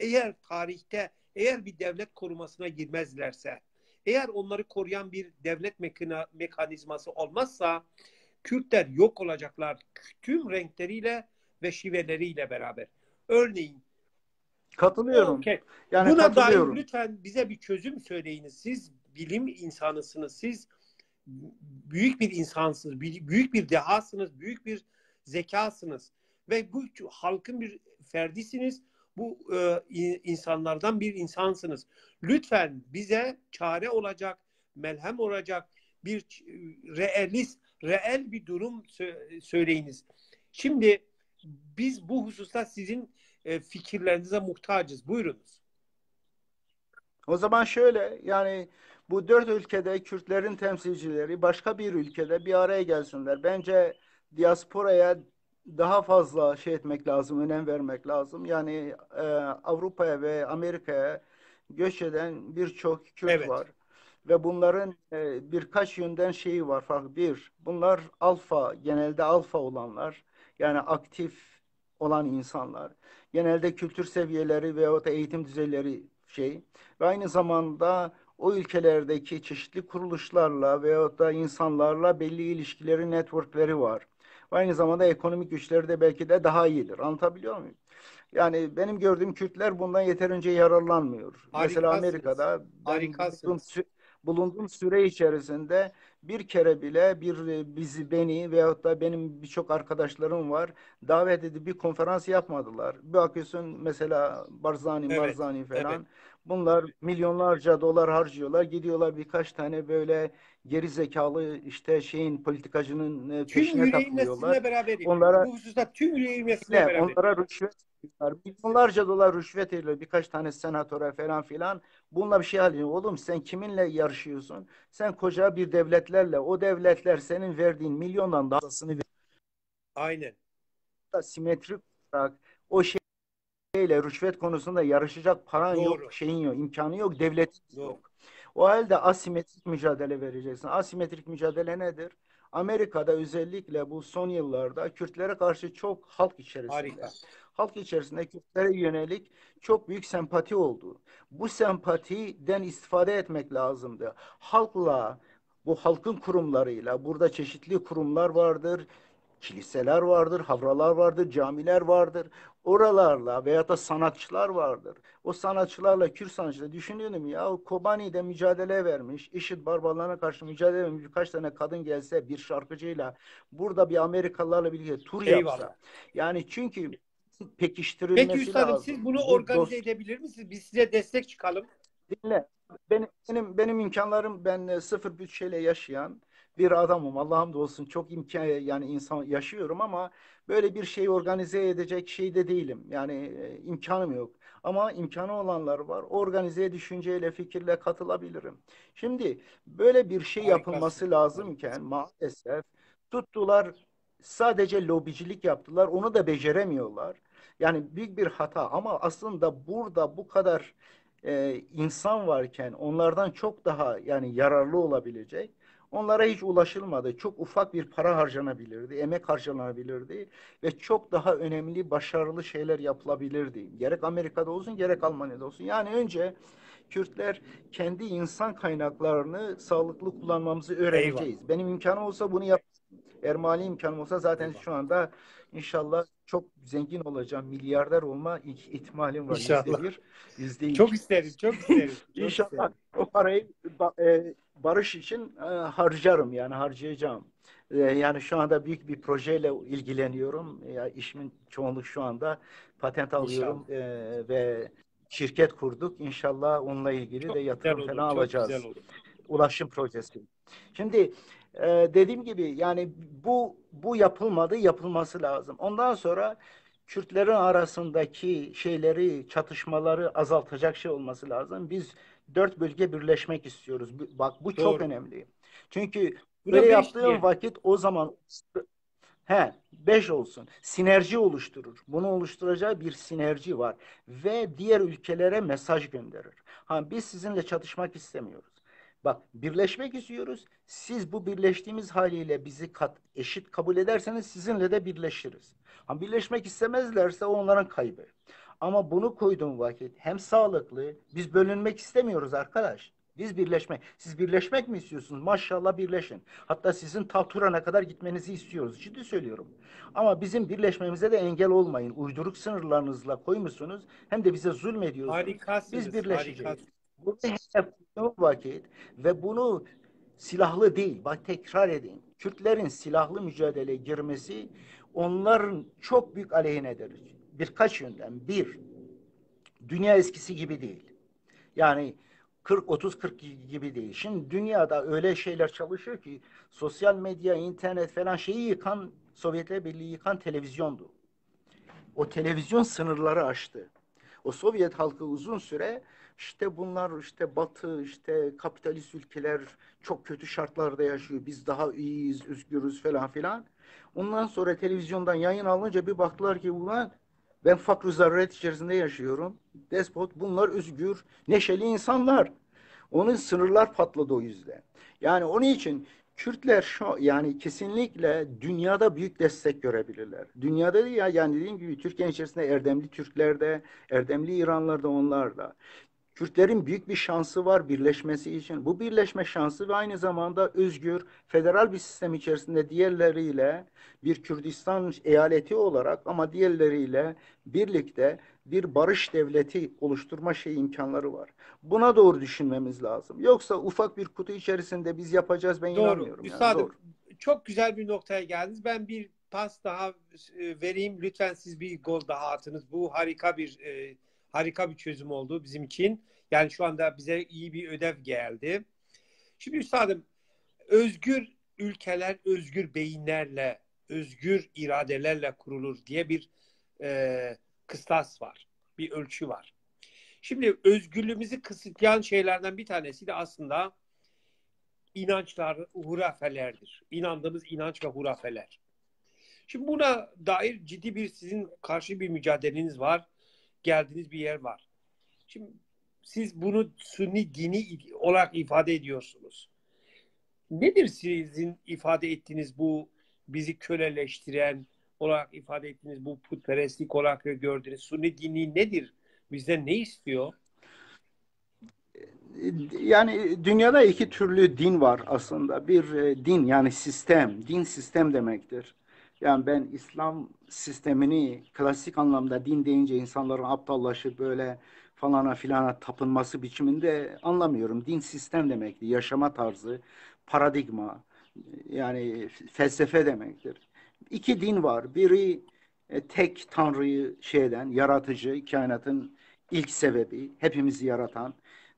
Speaker 1: Eğer tarihte eğer bir devlet korumasına girmezlerse, eğer onları koruyan bir devlet mekana, mekanizması olmazsa Kürtler yok olacaklar tüm renkleriyle ve şiveleriyle beraber. Örneğin
Speaker 2: Katılıyorum.
Speaker 1: Okay. Yani Buna katılıyorum. dair lütfen bize bir çözüm söyleyiniz. Siz bilim insanısınız. Siz büyük bir insansınız. Büyük bir dehasınız. Büyük bir zekasınız. Ve bu halkın bir ferdisiniz bu e, insanlardan bir insansınız. Lütfen bize çare olacak, melhem olacak bir realist, reel bir durum söyleyiniz. Şimdi biz bu hususta sizin e, fikirlerinize muhtacız. Buyurunuz.
Speaker 2: O zaman şöyle yani Bu dört ülkede Kürtlerin temsilcileri başka bir ülkede bir araya gelsinler. Bence diasporaya daha fazla şey etmek lazım, önem vermek lazım. Yani e, Avrupa'ya ve Amerika'ya göç eden birçok Kürt
Speaker 1: Evet.
Speaker 2: var. Ve bunların e, birkaç yönden şeyi var. Bir, bunlar alfa, genelde alfa olanlar. Yani aktif olan insanlar. Genelde kültür seviyeleri veyahut da eğitim düzeyleri şey. Ve aynı zamanda o ülkelerdeki çeşitli kuruluşlarla veyahut da insanlarla belli ilişkileri, networkleri var. Aynı zamanda ekonomik güçleri de belki de daha iyidir. Anlatabiliyor muyum? Yani benim gördüğüm Kürtler bundan yeterince yararlanmıyor. Mesela. Amerika'da bulunduğum, sü- bulunduğum süre içerisinde bir kere bile bir e, bizi beni veyahut da benim birçok arkadaşlarım var davet edip bir konferans yapmadılar. Bir bakıyorsun mesela Barzani,
Speaker 1: Evet,
Speaker 2: Barzani falan.
Speaker 1: evet.
Speaker 2: Bunlar milyonlarca dolar harcıyorlar. Gidiyorlar birkaç tane böyle geri zekalı işte şeyin politikacının e,
Speaker 1: Tüm
Speaker 2: peşine
Speaker 1: yüreğimle
Speaker 2: takılıyorlar.
Speaker 1: beraberim.
Speaker 2: Onlara-
Speaker 1: Bu hususta tüm yüreğimle sizinle
Speaker 2: Ne,
Speaker 1: beraberim.
Speaker 2: onlara rüşvet veriyorlar. Milyonlarca dolar rüşvet veriyor birkaç tane senatöre falan filan. Bununla bir şey alıyor. Oğlum sen kiminle yarışıyorsun? Sen koca bir devletlerle. O devletler senin verdiğin milyondan daha fazlasını veriyor.
Speaker 1: Aynen.
Speaker 2: Simetrik olarak o şeyle rüşvet konusunda yarışacak paran
Speaker 1: Doğru.
Speaker 2: yok, şeyin yok, imkanı yok,
Speaker 1: Doğru.
Speaker 2: yok. O halde asimetrik mücadele vereceksin. Asimetrik mücadele nedir? Amerika'da özellikle bu son yıllarda Kürtlere karşı çok halk içerisinde
Speaker 1: Harika.
Speaker 2: halk içerisinde Kürtlere yönelik çok büyük sempati oldu. Bu sempatiden istifade etmek lazımdı. Halkla, bu halkın kurumlarıyla, burada çeşitli kurumlar vardır, kiliseler vardır, havralar vardır, camiler vardır. Oralarla veya da sanatçılar vardır. O sanatçılarla, Kürt sanatçılar düşünüyorum ya Kobani'de mücadele vermiş, IŞİD barbarlarına karşı mücadele vermiş birkaç tane kadın gelse bir şarkıcıyla burada bir Amerikalılarla birlikte tur yapsa.
Speaker 1: Eyvallah.
Speaker 2: Yani çünkü pekiştirilmesi
Speaker 1: Peki üstadım
Speaker 2: lazım.
Speaker 1: siz bunu
Speaker 2: Bu
Speaker 1: organize
Speaker 2: dost-
Speaker 1: edebilir misiniz? Biz size destek çıkalım.
Speaker 2: Dinle. Benim, benim, benim imkanlarım ben e, sıfır bütçeyle yaşayan bir adamım. Allah'ım da olsun çok imkan yani insan yaşıyorum ama böyle bir şeyi organize edecek şey de değilim. Yani e, imkanım yok. Ama imkanı olanlar var. Organize düşünceyle, fikirle katılabilirim. Şimdi böyle bir şey yapılması lazımken maalesef tuttular sadece lobicilik yaptılar. Onu da beceremiyorlar. Yani büyük bir hata ama aslında burada bu kadar e, insan varken onlardan çok daha yani yararlı olabilecek. Onlara hiç ulaşılmadı. Çok ufak bir para harcanabilirdi, emek harcanabilirdi ve çok daha önemli, başarılı şeyler yapılabilirdi. Gerek Amerika'da olsun, gerek Almanya'da olsun. Yani önce Kürtler kendi insan kaynaklarını sağlıklı kullanmamızı öğreneceğiz. Benim imkanım olsa bunu yap. Eğer mali imkanım olsa zaten
Speaker 1: Eyvallah.
Speaker 2: şu anda inşallah çok zengin olacağım. Milyarder olma ihtimalim var.
Speaker 1: İnşallah.
Speaker 2: Yüzde bir, yüzde iki.
Speaker 1: Çok isterim, çok isterim. çok
Speaker 2: İnşallah
Speaker 1: isterim.
Speaker 2: o parayı e, barış için e, harcarım yani harcayacağım. E, yani şu anda büyük bir projeyle ilgileniyorum. Ya işimin çoğunluk şu anda patent alıyorum e, ve şirket kurduk. İnşallah onunla ilgili
Speaker 1: Çok
Speaker 2: de yatırım
Speaker 1: olur,
Speaker 2: falan alacağız. Ulaşım projesi. Şimdi e, dediğim gibi yani bu bu yapılmadı, yapılması lazım. Ondan sonra Kürtlerin arasındaki şeyleri, çatışmaları azaltacak şey olması lazım. Biz dört bölge birleşmek istiyoruz. Bak bu çok
Speaker 1: Doğru.
Speaker 2: önemli. Çünkü
Speaker 1: Buna
Speaker 2: böyle yaptığın
Speaker 1: diyelim.
Speaker 2: vakit o zaman he beş olsun. Sinerji oluşturur. Bunu oluşturacağı bir sinerji var ve diğer ülkelere mesaj gönderir. Ha biz sizinle çatışmak istemiyoruz. Bak birleşmek istiyoruz. Siz bu birleştiğimiz haliyle bizi kat, eşit kabul ederseniz sizinle de birleşiriz. Ha birleşmek istemezlerse o onların kaybı. Ama bunu koyduğum vakit hem sağlıklı, biz bölünmek istemiyoruz arkadaş. Biz birleşmek. Siz birleşmek mi istiyorsunuz? Maşallah birleşin. Hatta sizin ta Turan'a kadar gitmenizi istiyoruz. Ciddi söylüyorum. Ama bizim birleşmemize de engel olmayın. Uyduruk sınırlarınızla koymuşsunuz. Hem de bize zulmediyorsunuz.
Speaker 1: Harikasınız.
Speaker 2: Biz birleşeceğiz.
Speaker 1: harikasınız.
Speaker 2: Bunu hedef vakit ve bunu silahlı değil, bak tekrar edeyim. Kürtlerin silahlı mücadeleye girmesi onların çok büyük aleyhinedir. Birkaç yönden. Bir, dünya eskisi gibi değil. Yani 40 30 40 gibi değil. Şimdi dünyada öyle şeyler çalışıyor ki sosyal medya, internet falan şeyi yıkan Sovyetler Birliği yıkan televizyondu. O televizyon sınırları aştı. O Sovyet halkı uzun süre işte bunlar işte Batı, işte kapitalist ülkeler çok kötü şartlarda yaşıyor. Biz daha iyiyiz, özgürüz falan filan. Ondan sonra televizyondan yayın alınca bir baktılar ki ulan ben fakr zaruret içerisinde yaşıyorum. Despot bunlar özgür, neşeli insanlar. Onun sınırlar patladı o yüzden. Yani onun için Kürtler şu yani kesinlikle dünyada büyük destek görebilirler. Dünyada da ya yani dediğim gibi Türkiye içerisinde Erdemli Türkler de, Erdemli İranlar da onlar da. Kürtlerin büyük bir şansı var birleşmesi için. Bu birleşme şansı ve aynı zamanda özgür, federal bir sistem içerisinde diğerleriyle bir Kürdistan eyaleti olarak ama diğerleriyle birlikte bir barış devleti oluşturma şey imkanları var. Buna doğru düşünmemiz lazım. Yoksa ufak bir kutu içerisinde biz yapacağız ben
Speaker 1: Doğru.
Speaker 2: inanmıyorum. Yani.
Speaker 1: Üstadım
Speaker 2: Zor.
Speaker 1: çok güzel bir noktaya geldiniz. Ben bir pas daha e, vereyim. Lütfen siz bir gol daha atınız. Bu harika bir e, harika bir çözüm oldu bizim için. Yani şu anda bize iyi bir ödev geldi. Şimdi üstadım özgür ülkeler özgür beyinlerle, özgür iradelerle kurulur diye bir e, kıstas var. Bir ölçü var. Şimdi özgürlüğümüzü kısıtlayan şeylerden bir tanesi de aslında inançlar, hurafelerdir. İnandığımız inanç ve hurafeler. Şimdi buna dair ciddi bir sizin karşı bir mücadeleniz var. Geldiğiniz bir yer var. Şimdi siz bunu sünni dini olarak ifade ediyorsunuz. Nedir sizin ifade ettiğiniz bu bizi köleleştiren olarak ifade ettiğiniz bu putperestlik olarak gördüğünüz sünni dini nedir? Bizden ne istiyor?
Speaker 2: Yani dünyada iki türlü din var aslında. Bir e, din yani sistem, din sistem demektir. Yani ben İslam sistemini klasik anlamda din deyince insanların aptallaşıp böyle falana filana tapınması biçiminde anlamıyorum. Din sistem demektir. Yaşama tarzı, paradigma, yani felsefe demektir. İki din var. Biri e, tek Tanrı'yı şeyden, yaratıcı, kainatın ilk sebebi, hepimizi yaratan,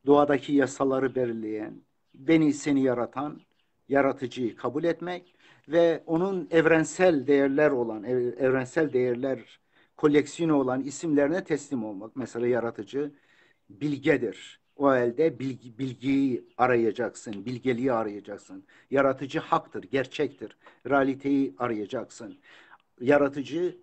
Speaker 2: doğadaki yasaları belirleyen, beni seni yaratan, yaratıcıyı kabul etmek ve onun evrensel değerler olan, evrensel değerler koleksiyonu olan isimlerine teslim olmak. Mesela yaratıcı bilgedir. O elde bilgi, bilgiyi arayacaksın, bilgeliği arayacaksın. Yaratıcı haktır, gerçektir. Realiteyi arayacaksın. Yaratıcı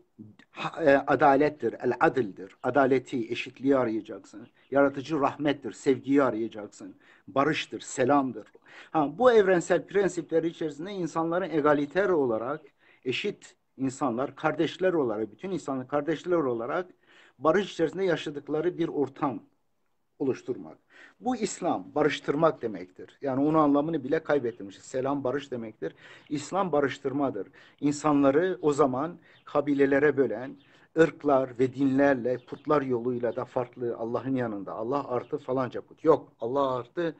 Speaker 2: adalettir, el adildir. Adaleti, eşitliği arayacaksın. Yaratıcı rahmettir, sevgiyi arayacaksın. Barıştır, selamdır. Ha, bu evrensel prensipler içerisinde insanların egaliter olarak, eşit insanlar, kardeşler olarak, bütün insanlar kardeşler olarak barış içerisinde yaşadıkları bir ortam oluşturmak. Bu İslam, barıştırmak demektir. Yani onun anlamını bile kaybetmiş. Selam barış demektir. İslam barıştırmadır. İnsanları o zaman kabilelere bölen, ırklar ve dinlerle, putlar yoluyla da farklı Allah'ın yanında. Allah artı falanca put. Yok, Allah artı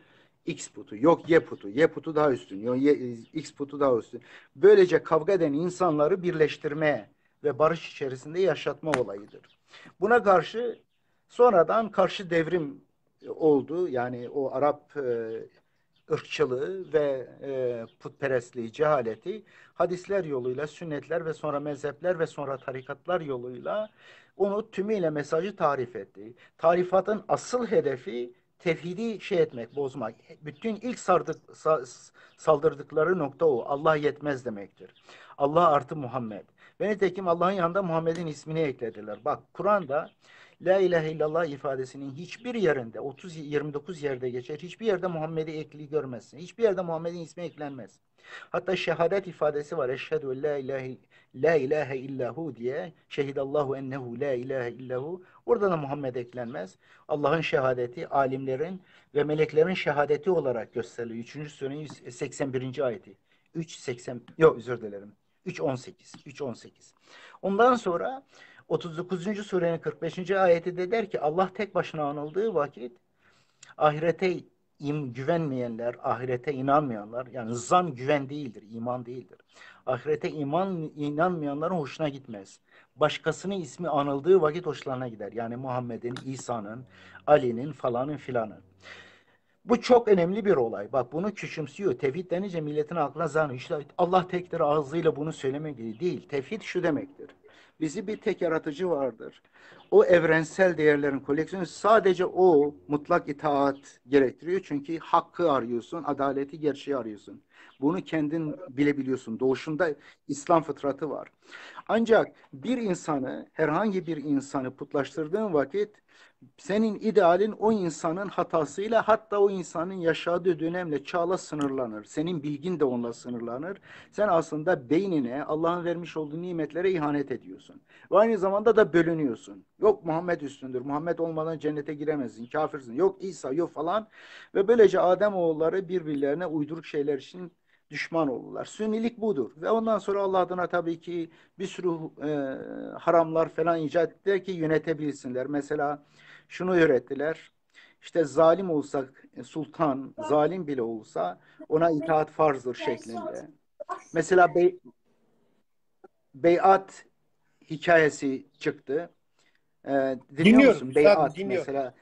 Speaker 2: X putu, yok Y putu, Y putu daha üstün, yok y, X putu daha üstün. Böylece kavga eden insanları birleştirme ve barış içerisinde yaşatma olayıdır. Buna karşı sonradan karşı devrim oldu. Yani o Arap e, ırkçılığı ve e, putperestliği, cehaleti hadisler yoluyla, sünnetler ve sonra mezhepler ve sonra tarikatlar yoluyla onu tümüyle mesajı tarif etti. Tarifatın asıl hedefi tevhidi şey etmek, bozmak. Bütün ilk sardık, saldırdıkları nokta o. Allah yetmez demektir. Allah artı Muhammed. Ve nitekim Allah'ın yanında Muhammed'in ismini eklediler. Bak Kur'an'da La ilahe illallah ifadesinin hiçbir yerinde 30 29 yerde geçer. Hiçbir yerde Muhammed'i ekli görmezsin. Hiçbir yerde Muhammed'in ismi eklenmez. Hatta şehadet ifadesi var. Eşhedü en la ilahe la ilahe illahu diye şehidallahu ennehu la ilahe illahu. Orada da Muhammed eklenmez. Allah'ın şehadeti alimlerin ve meleklerin şehadeti olarak gösteriliyor. 3. surenin 81. ayeti. 3.80 yok özür dilerim. 3.18. 3.18. Ondan sonra 39. surenin 45. ayeti de der ki Allah tek başına anıldığı vakit ahirete im güvenmeyenler, ahirete inanmayanlar yani zan güven değildir, iman değildir. Ahirete iman inanmayanların hoşuna gitmez. Başkasının ismi anıldığı vakit hoşlarına gider. Yani Muhammed'in, İsa'nın, Ali'nin falanın filanın. Bu çok önemli bir olay. Bak bunu küçümsüyor. Tevhid denince milletin aklına zan işte Allah tektir ağzıyla bunu söylemek değil. Tevhid şu demektir. Bizi bir tek yaratıcı vardır. O evrensel değerlerin koleksiyonu sadece o mutlak itaat gerektiriyor. Çünkü hakkı arıyorsun, adaleti, gerçeği arıyorsun. Bunu kendin bilebiliyorsun. Doğuşunda İslam fıtratı var. Ancak bir insanı, herhangi bir insanı putlaştırdığın vakit senin idealin o insanın hatasıyla hatta o insanın yaşadığı dönemle çağla sınırlanır. Senin bilgin de onunla sınırlanır. Sen aslında beynine Allah'ın vermiş olduğu nimetlere ihanet ediyorsun. Ve aynı zamanda da bölünüyorsun. Yok Muhammed üstündür. Muhammed olmadan cennete giremezsin. Kafirsin. Yok İsa yok falan. Ve böylece Adem oğulları birbirlerine uyduruk şeyler için düşman olurlar. Sünnilik budur. Ve ondan sonra Allah adına tabii ki bir sürü e, haramlar falan icat ettiler ki yönetebilsinler. Mesela şunu öğrettiler. İşte zalim olsa e, sultan, zalim bile olsa ona itaat farzdır şeklinde. Mesela bey, beyat hikayesi çıktı. Ee, dinliyor
Speaker 1: Dinliyorum,
Speaker 2: musun? Beyat
Speaker 1: dinliyorum.
Speaker 2: mesela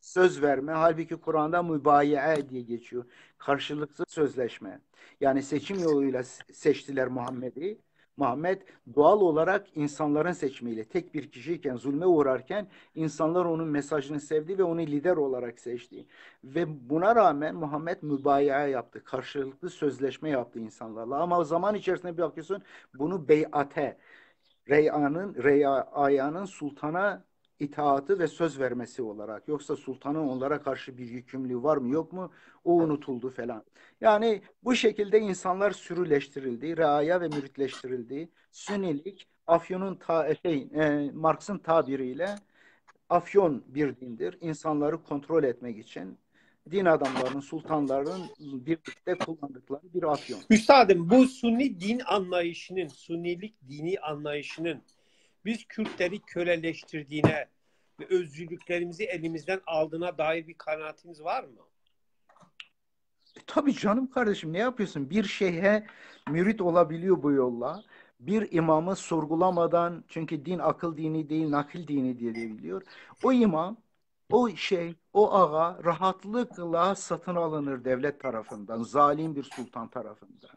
Speaker 2: söz verme. Halbuki Kur'an'da mübayi'e diye geçiyor. Karşılıksız sözleşme. Yani seçim yoluyla seçtiler Muhammed'i. Muhammed doğal olarak insanların seçimiyle tek bir kişiyken zulme uğrarken insanlar onun mesajını sevdi ve onu lider olarak seçti. Ve buna rağmen Muhammed mübayiğe yaptı. Karşılıklı sözleşme yaptı insanlarla. Ama zaman içerisinde bir bakıyorsun bunu beyate Reya'nın Reya'nın sultana itaatı ve söz vermesi olarak. Yoksa sultanın onlara karşı bir yükümlülüğü var mı yok mu? O unutuldu falan. Yani bu şekilde insanlar sürüleştirildi, reaya ve müritleştirildi. Sünnilik Afyon'un ta, şey, e, Marx'ın tabiriyle Afyon bir dindir. İnsanları kontrol etmek için din adamlarının, sultanların birlikte kullandıkları bir afyon.
Speaker 1: Üstadım bu Sunni din anlayışının, Sunnilik dini anlayışının biz Kürtleri köleleştirdiğine ve özgürlüklerimizi elimizden aldığına dair bir kanaatiniz var mı?
Speaker 2: E, tabii canım kardeşim ne yapıyorsun? Bir şeyhe mürit olabiliyor bu yolla. Bir imamı sorgulamadan çünkü din akıl dini değil nakil dini diye biliyor. O imam o şey, o ağa rahatlıkla satın alınır devlet tarafından, zalim bir sultan tarafından.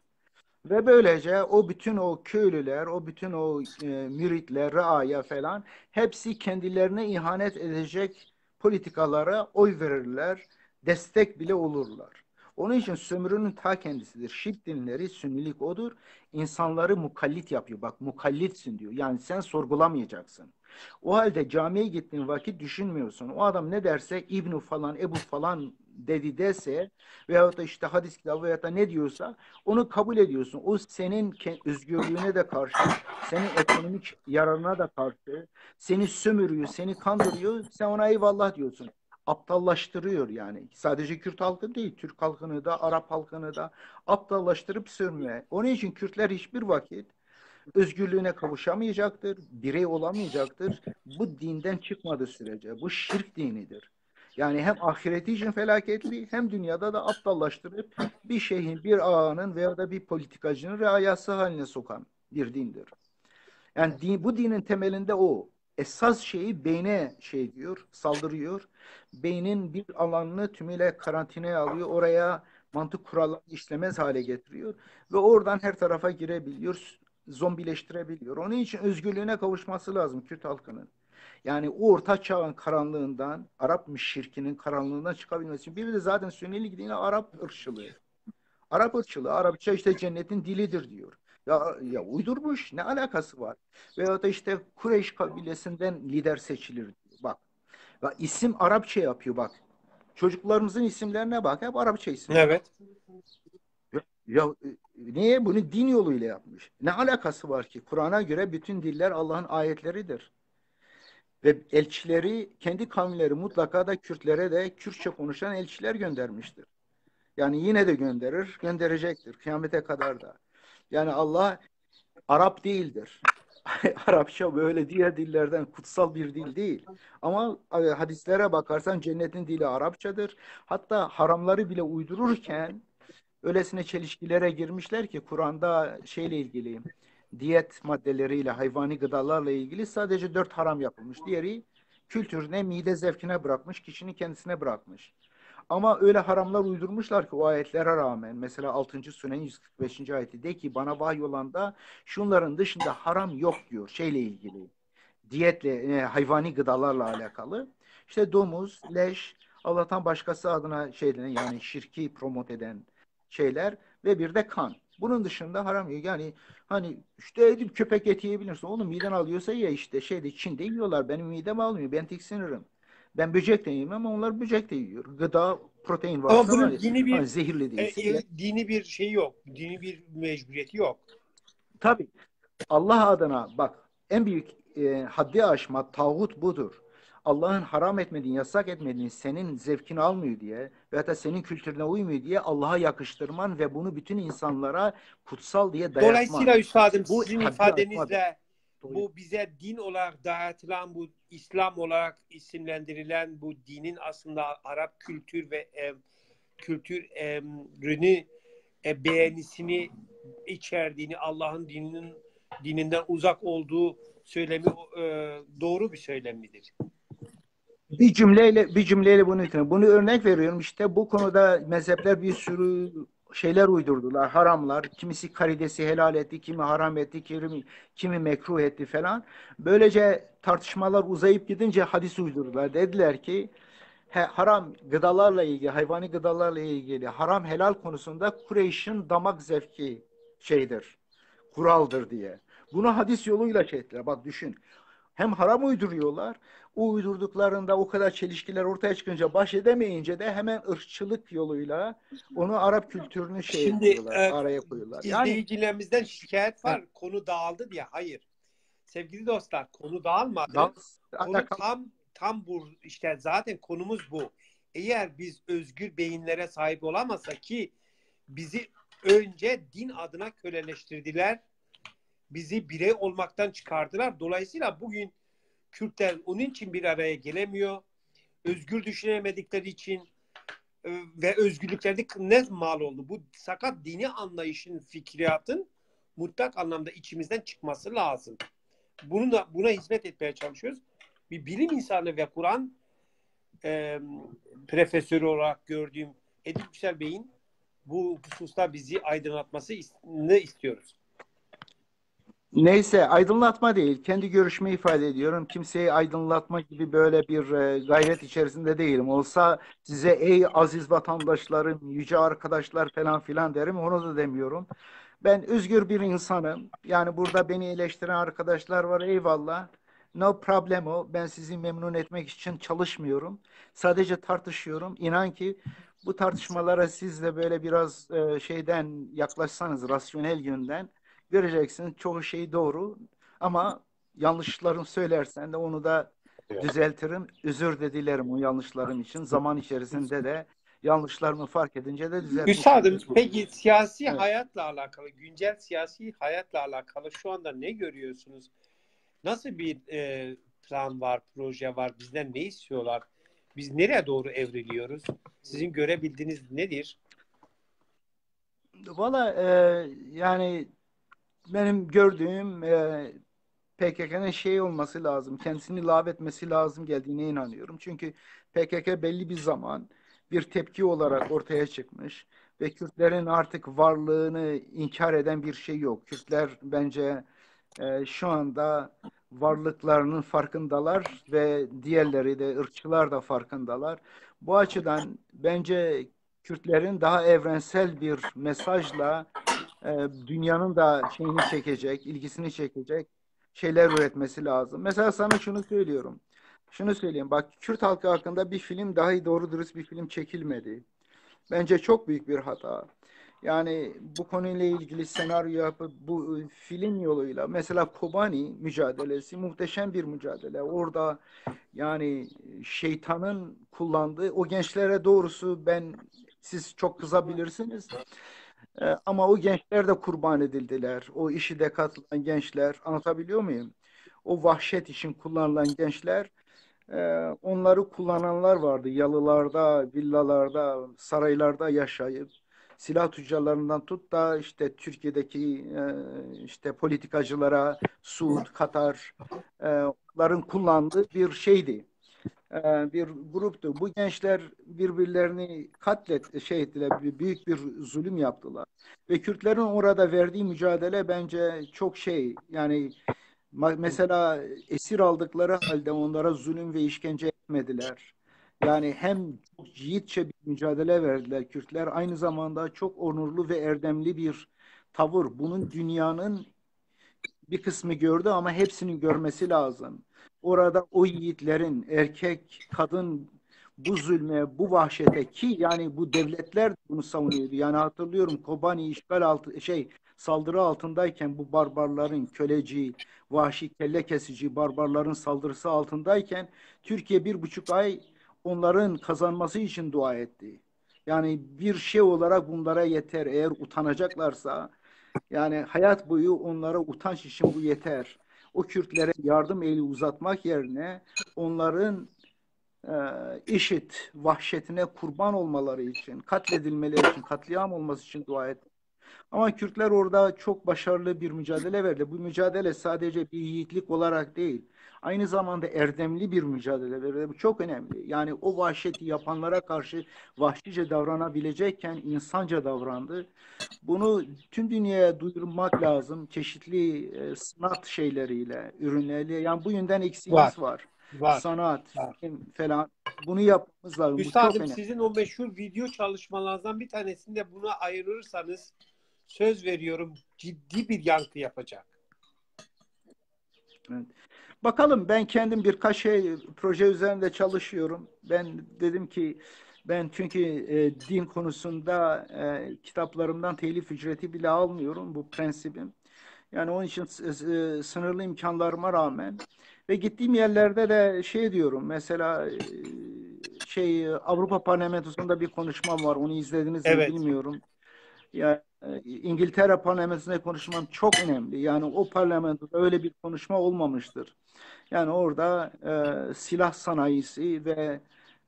Speaker 2: Ve böylece o bütün o köylüler, o bütün o e, müritler, raaya falan hepsi kendilerine ihanet edecek politikalara oy verirler, destek bile olurlar. Onun için sömürünün ta kendisidir. Şirk dinleri, sünnilik odur. İnsanları mukallit yapıyor. Bak mukallitsin diyor. Yani sen sorgulamayacaksın. O halde camiye gittiğin vakit düşünmüyorsun. O adam ne derse İbnu falan, Ebu falan dedi dese veyahut da işte hadis kitabı veyahut da ne diyorsa onu kabul ediyorsun. O senin özgürlüğüne de karşı, senin ekonomik yararına da karşı, seni sömürüyor, seni kandırıyor. Sen ona eyvallah diyorsun. Aptallaştırıyor yani. Sadece Kürt halkı değil, Türk halkını da, Arap halkını da aptallaştırıp sürmeye. Onun için Kürtler hiçbir vakit özgürlüğüne kavuşamayacaktır, birey olamayacaktır. Bu dinden çıkmadığı sürece. Bu şirk dinidir. Yani hem ahireti için felaketli hem dünyada da aptallaştırıp bir şeyin, bir ağanın veya da bir politikacının reayası haline sokan bir dindir. Yani din, bu dinin temelinde o. Esas şeyi beyne şey diyor, saldırıyor. Beynin bir alanını tümüyle karantinaya alıyor. Oraya mantık kuralları işlemez hale getiriyor. Ve oradan her tarafa girebiliyor, zombileştirebiliyor. Onun için özgürlüğüne kavuşması lazım Kürt halkının. Yani o orta çağın karanlığından, Arap şirkinin karanlığından çıkabilmesi için. Bir de zaten Sünnilik dini Arap ırkçılığı. Arap ırkçılığı, Arapça işte cennetin dilidir diyor. Ya, ya uydurmuş, ne alakası var? Veyahut da işte Kureyş kabilesinden lider seçilir diyor. Bak. Ya isim Arapça yapıyor bak. Çocuklarımızın isimlerine bak. Hep Arapça isim.
Speaker 1: Evet.
Speaker 2: Ya, ya niye? Bunu din yoluyla yapmış. Ne alakası var ki? Kur'an'a göre bütün diller Allah'ın ayetleridir. Ve elçileri, kendi kavimleri mutlaka da Kürtlere de Kürtçe konuşan elçiler göndermiştir. Yani yine de gönderir, gönderecektir kıyamete kadar da. Yani Allah Arap değildir. Arapça böyle diğer dillerden kutsal bir dil değil. Ama e, hadislere bakarsan cennetin dili Arapçadır. Hatta haramları bile uydururken öylesine çelişkilere girmişler ki Kur'an'da şeyle ilgili diyet maddeleriyle, hayvani gıdalarla ilgili sadece dört haram yapılmış. Diğeri kültürüne, mide zevkine bırakmış, kişinin kendisine bırakmış. Ama öyle haramlar uydurmuşlar ki o ayetlere rağmen. Mesela 6. surenin 145. ayeti de ki bana vahiy olanda şunların dışında haram yok diyor şeyle ilgili. Diyetle, e, hayvani gıdalarla alakalı. İşte domuz, leş, Allah'tan başkası adına şeyler yani şirki promot eden şeyler ve bir de kan. Bunun dışında haram yok. Yani hani işte edip köpek eti yiyebilirsin. Onu miden alıyorsa ya işte şeyde Çin'de yiyorlar. Benim midem almıyor. Ben tiksinirim. Ben böcek de yemem ama onlar böcek de yiyor. Gıda protein varsa
Speaker 1: Ama bunun dini bir
Speaker 2: hani zehirli
Speaker 1: e,
Speaker 2: değilse.
Speaker 1: e, dini bir şey yok. Dini bir mecburiyeti yok.
Speaker 2: Tabii Allah adına bak en büyük e, haddi aşma tağut budur. Allah'ın haram etmediğin, yasak etmediğin senin zevkini almıyor diye veya da senin kültürüne uymuyor diye Allah'a yakıştırman ve bunu bütün insanlara kutsal diye dayatman.
Speaker 1: Dolayısıyla üstadım
Speaker 2: Bu
Speaker 1: sizin ifadenizle bu bize din olarak dayatılan bu İslam olarak isimlendirilen bu dinin aslında Arap kültür ve e, kültür emrini e, beğenisini içerdiğini Allah'ın dininin dininden uzak olduğu söylemi e, doğru bir söylem midir?
Speaker 2: Bir cümleyle bir cümleyle bunu bitirin. Bunu örnek veriyorum. İşte bu konuda mezhepler bir sürü şeyler uydurdular. Haramlar. Kimisi karidesi helal etti, kimi haram etti, kimi, kimi mekruh etti falan. Böylece tartışmalar uzayıp gidince hadis uydurdular. Dediler ki he, haram gıdalarla ilgili, hayvani gıdalarla ilgili haram helal konusunda Kureyş'in damak zevki şeydir. Kuraldır diye. Bunu hadis yoluyla şey ettiler. Bak düşün. Hem haram uyduruyorlar. Uydurduklarında o kadar çelişkiler ortaya çıkınca baş edemeyince de hemen ırkçılık yoluyla onu Arap kültürünü şey
Speaker 1: Şimdi,
Speaker 2: yapıyorlar,
Speaker 1: e,
Speaker 2: araya koyuyorlar. Yani
Speaker 1: İzleyicilerimizden şikayet var. Konu dağıldı diye. Hayır. Sevgili dostlar konu dağılmadı.
Speaker 2: dans,
Speaker 1: Konu tam tam bu işte zaten konumuz bu. Eğer biz özgür beyinlere sahip olamazsak ki bizi önce din adına köleleştirdiler. Bizi birey olmaktan çıkardılar. Dolayısıyla bugün Kürtler onun için bir araya gelemiyor. Özgür düşünemedikleri için e, ve özgürlükleri ne mal oldu? Bu sakat dini anlayışın, fikriyatın mutlak anlamda içimizden çıkması lazım. Bunu buna hizmet etmeye çalışıyoruz. Bir bilim insanı ve Kur'an e, profesörü olarak gördüğüm Edip Yüksel Bey'in bu hususta bizi aydınlatması ne istiyoruz.
Speaker 2: Neyse aydınlatma değil. Kendi görüşümü ifade ediyorum. Kimseyi aydınlatma gibi böyle bir e, gayret içerisinde değilim. Olsa size ey aziz vatandaşlarım, yüce arkadaşlar falan filan derim. Onu da demiyorum. Ben özgür bir insanım. Yani burada beni eleştiren arkadaşlar var. Eyvallah. No problemo. Ben sizi memnun etmek için çalışmıyorum. Sadece tartışıyorum. İnan ki bu tartışmalara siz de böyle biraz e, şeyden yaklaşsanız, rasyonel yönden göreceksin çoğu şey doğru ama yanlışlarını söylersen de onu da düzeltirim. Özür de dilerim o yanlışlarım için. Zaman içerisinde de yanlışlarımı fark edince de düzeltmiş
Speaker 1: Üstadım peki siyasi
Speaker 2: Evet.
Speaker 1: hayatla alakalı, güncel siyasi hayatla alakalı şu anda ne görüyorsunuz? Nasıl bir e, plan var, proje var? Bizden ne istiyorlar? Biz nereye doğru evriliyoruz? Sizin görebildiğiniz nedir?
Speaker 2: Valla e, yani benim gördüğüm e, PKK'nın şey olması lazım. Kendisini lağvetmesi lazım geldiğine inanıyorum. Çünkü PKK belli bir zaman bir tepki olarak ortaya çıkmış ve Kürtlerin artık varlığını inkar eden bir şey yok. Kürtler bence e, şu anda varlıklarının farkındalar ve diğerleri de ırkçılar da farkındalar. Bu açıdan bence Kürtlerin daha evrensel bir mesajla e, dünyanın da şeyini çekecek, ilgisini çekecek şeyler üretmesi lazım. Mesela sana şunu söylüyorum. Şunu söyleyeyim. Bak Kürt halkı hakkında bir film dahi doğru dürüst bir film çekilmedi. Bence çok büyük bir hata. Yani bu konuyla ilgili senaryo yapıp bu film yoluyla mesela Kobani mücadelesi muhteşem bir mücadele. Orada yani şeytanın kullandığı o gençlere doğrusu ben siz çok kızabilirsiniz. Ee, ama o gençler de kurban edildiler. O işi de katılan gençler anlatabiliyor muyum? O vahşet için kullanılan gençler e, onları kullananlar vardı. Yalılarda, villalarda, saraylarda yaşayıp silah tüccarlarından tut da işte Türkiye'deki e, işte politikacılara, Suud, Katar e, onların kullandığı bir şeydi. E, bir gruptu. Bu gençler birbirlerini katlet şey ettiler, büyük bir zulüm yaptılar. Ve Kürtlerin orada verdiği mücadele bence çok şey yani mesela esir aldıkları halde onlara zulüm ve işkence etmediler. Yani hem çok yiğitçe bir mücadele verdiler Kürtler. Aynı zamanda çok onurlu ve erdemli bir tavır. Bunun dünyanın bir kısmı gördü ama hepsinin görmesi lazım. Orada o yiğitlerin erkek, kadın bu zulme, bu vahşete ki yani bu devletler bunu savunuyordu. Yani hatırlıyorum Kobani işgal altı şey saldırı altındayken bu barbarların köleci, vahşi kelle kesici barbarların saldırısı altındayken Türkiye bir buçuk ay onların kazanması için dua etti. Yani bir şey olarak bunlara yeter. Eğer utanacaklarsa yani hayat boyu onlara utanç için bu yeter. O Kürtlere yardım eli uzatmak yerine onların e, işit vahşetine kurban olmaları için, katledilmeleri için, katliam olması için dua et. Ama Kürtler orada çok başarılı bir mücadele verdi. Bu mücadele sadece bir yiğitlik olarak değil, aynı zamanda erdemli bir mücadele verdi. Bu çok önemli. Yani o vahşeti yapanlara karşı vahşice davranabilecekken insanca davrandı. Bunu tüm dünyaya duyurmak lazım. Çeşitli e, sanat şeyleriyle, ürünleriyle. Yani bu yönden eksiğimiz var. var. Var. Sanat, var. falan. Bunu yapmamız lazım.
Speaker 1: Üstadım sizin o meşhur video çalışmalarınızdan bir tanesinde buna ayırırsanız söz veriyorum ciddi bir yankı yapacak.
Speaker 2: Evet. Bakalım ben kendim birkaç şey proje üzerinde çalışıyorum. Ben dedim ki ben çünkü e, din konusunda e, kitaplarımdan telif ücreti bile almıyorum bu prensibim. Yani onun için e, sınırlı imkanlarıma rağmen ve gittiğim yerlerde de şey diyorum mesela e, şey Avrupa Parlamentosu'nda bir konuşmam var. Onu izlediniz mi evet. bilmiyorum. Yani İngiltere parlamentosunda konuşmam çok önemli. Yani o parlamentoda öyle bir konuşma olmamıştır. Yani orada e, silah sanayisi ve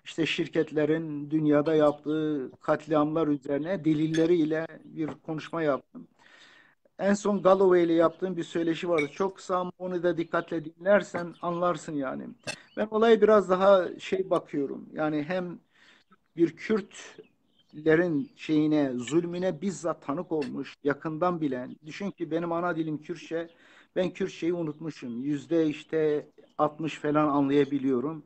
Speaker 2: işte şirketlerin dünyada yaptığı katliamlar üzerine delilleriyle bir konuşma yaptım. En son Galloway ile yaptığım bir söyleşi vardı. Çok kısa onu da dikkatle dinlersen anlarsın yani. Ben olaya biraz daha şey bakıyorum. Yani hem bir Kürtlerin şeyine, zulmüne bizzat tanık olmuş, yakından bilen. Düşün ki benim ana dilim Kürtçe. Ben Kürtçeyi unutmuşum. Yüzde işte 60 falan anlayabiliyorum.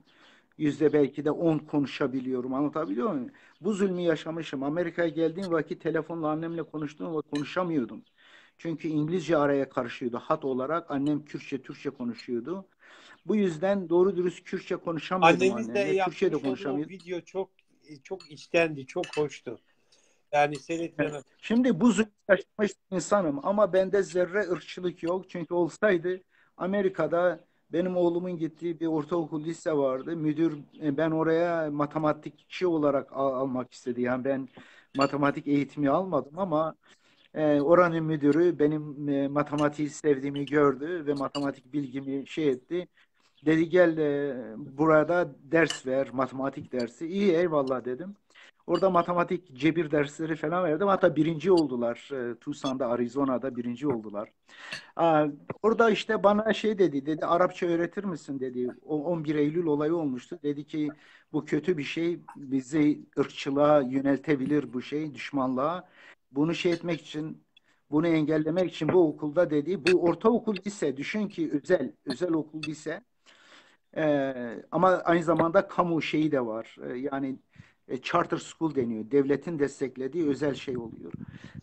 Speaker 2: Yüzde belki de 10 konuşabiliyorum. Anlatabiliyor muyum? Bu zulmü yaşamışım. Amerika'ya geldiğim vakit telefonla annemle konuştuğum vakit konuşamıyordum. Çünkü İngilizce araya karışıyordu. Hat olarak annem Kürtçe, Türkçe konuşuyordu. Bu yüzden doğru dürüst Kürtçe konuşamıyordum
Speaker 1: Annenizle annemle. Kürtçe de konuşamıyordum. Video çok çok içtendi, çok hoştu. Yani seyretmem.
Speaker 2: Şimdi bu zulmü yaşamış insanım ama bende zerre ırkçılık yok. Çünkü olsaydı Amerika'da benim oğlumun gittiği bir ortaokul lise vardı. Müdür e, ben oraya matematikçi olarak al, almak istedi. Yani ben matematik eğitimi almadım ama e, oranın müdürü benim e, matematiği sevdiğimi gördü ve matematik bilgimi şey etti. Dedi gel e, burada ders ver, matematik dersi. İyi eyvallah dedim. Orada matematik cebir dersleri falan verdim. Hatta birinci oldular. E, Tucson'da, Arizona'da birinci oldular. Aa, orada işte bana şey dedi. Dedi Arapça öğretir misin dedi. O 11 Eylül olayı olmuştu. Dedi ki bu kötü bir şey. Bizi ırkçılığa yöneltebilir bu şey, düşmanlığa. Bunu şey etmek için bunu engellemek için bu okulda dedi. Bu ortaokul ise düşün ki özel özel okul ise ee, ama aynı zamanda kamu şeyi de var. Ee, yani e, charter school deniyor. Devletin desteklediği özel şey oluyor.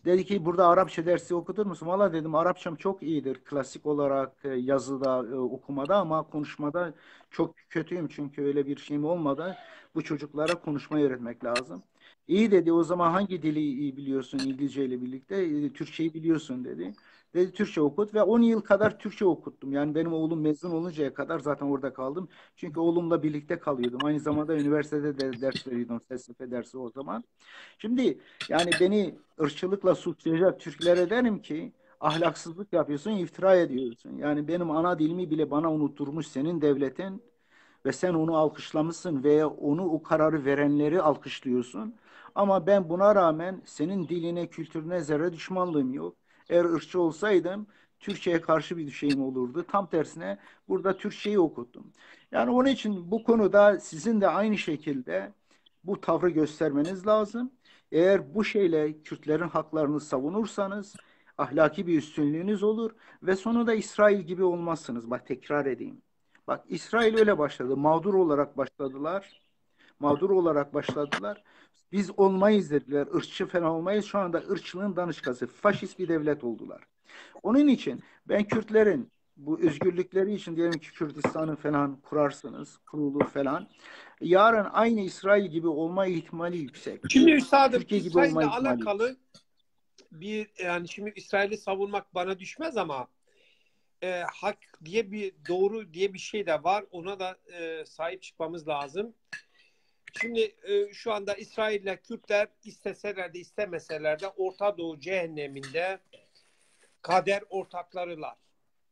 Speaker 2: Dedi ki burada Arapça dersi okutur musun? Valla dedim Arapçam çok iyidir. Klasik olarak e, yazıda, e, okumada ama konuşmada çok kötüyüm. Çünkü öyle bir şeyim olmadı. Bu çocuklara konuşmayı öğretmek lazım. İyi dedi o zaman hangi dili biliyorsun İngilizce ile birlikte? E, Türkçeyi biliyorsun dedi. Dedi Türkçe okut ve 10 yıl kadar Türkçe okuttum. Yani benim oğlum mezun oluncaya kadar zaten orada kaldım. Çünkü oğlumla birlikte kalıyordum. Aynı zamanda üniversitede de ders veriyordum. Felsefe dersi o zaman. Şimdi yani beni ırkçılıkla suçlayacak Türklere derim ki ahlaksızlık yapıyorsun, iftira ediyorsun. Yani benim ana dilimi bile bana unutturmuş senin devletin ve sen onu alkışlamışsın veya onu o kararı verenleri alkışlıyorsun. Ama ben buna rağmen senin diline, kültürüne zerre düşmanlığım yok. Eğer ırkçı olsaydım Türkçe'ye karşı bir şeyim olurdu. Tam tersine burada Türkçeyi okuttum. Yani onun için bu konuda sizin de aynı şekilde bu tavrı göstermeniz lazım. Eğer bu şeyle Kürtlerin haklarını savunursanız ahlaki bir üstünlüğünüz olur ve sonunda İsrail gibi olmazsınız. Bak tekrar edeyim. Bak İsrail öyle başladı. Mağdur olarak başladılar. Mağdur olarak başladılar. Biz olmayız dediler. Irkçı falan olmayız. Şu anda ırkçılığın danışkası. Faşist bir devlet oldular. Onun için ben Kürtlerin bu özgürlükleri için diyelim ki Kürdistan'ı falan kurarsınız, kurulur falan. Yarın aynı İsrail gibi olma ihtimali yüksek.
Speaker 1: Şimdi üstadım
Speaker 2: Türkiye gibi
Speaker 1: İsrail'le
Speaker 2: olma ihtimali.
Speaker 1: alakalı bir yani şimdi İsrail'i savunmak bana düşmez ama e, hak diye bir doğru diye bir şey de var. Ona da e, sahip çıkmamız lazım. Şimdi e, şu anda İsrail'le Kürtler isteseler de istemeseler de Orta Doğu cehenneminde kader ortaklarılar.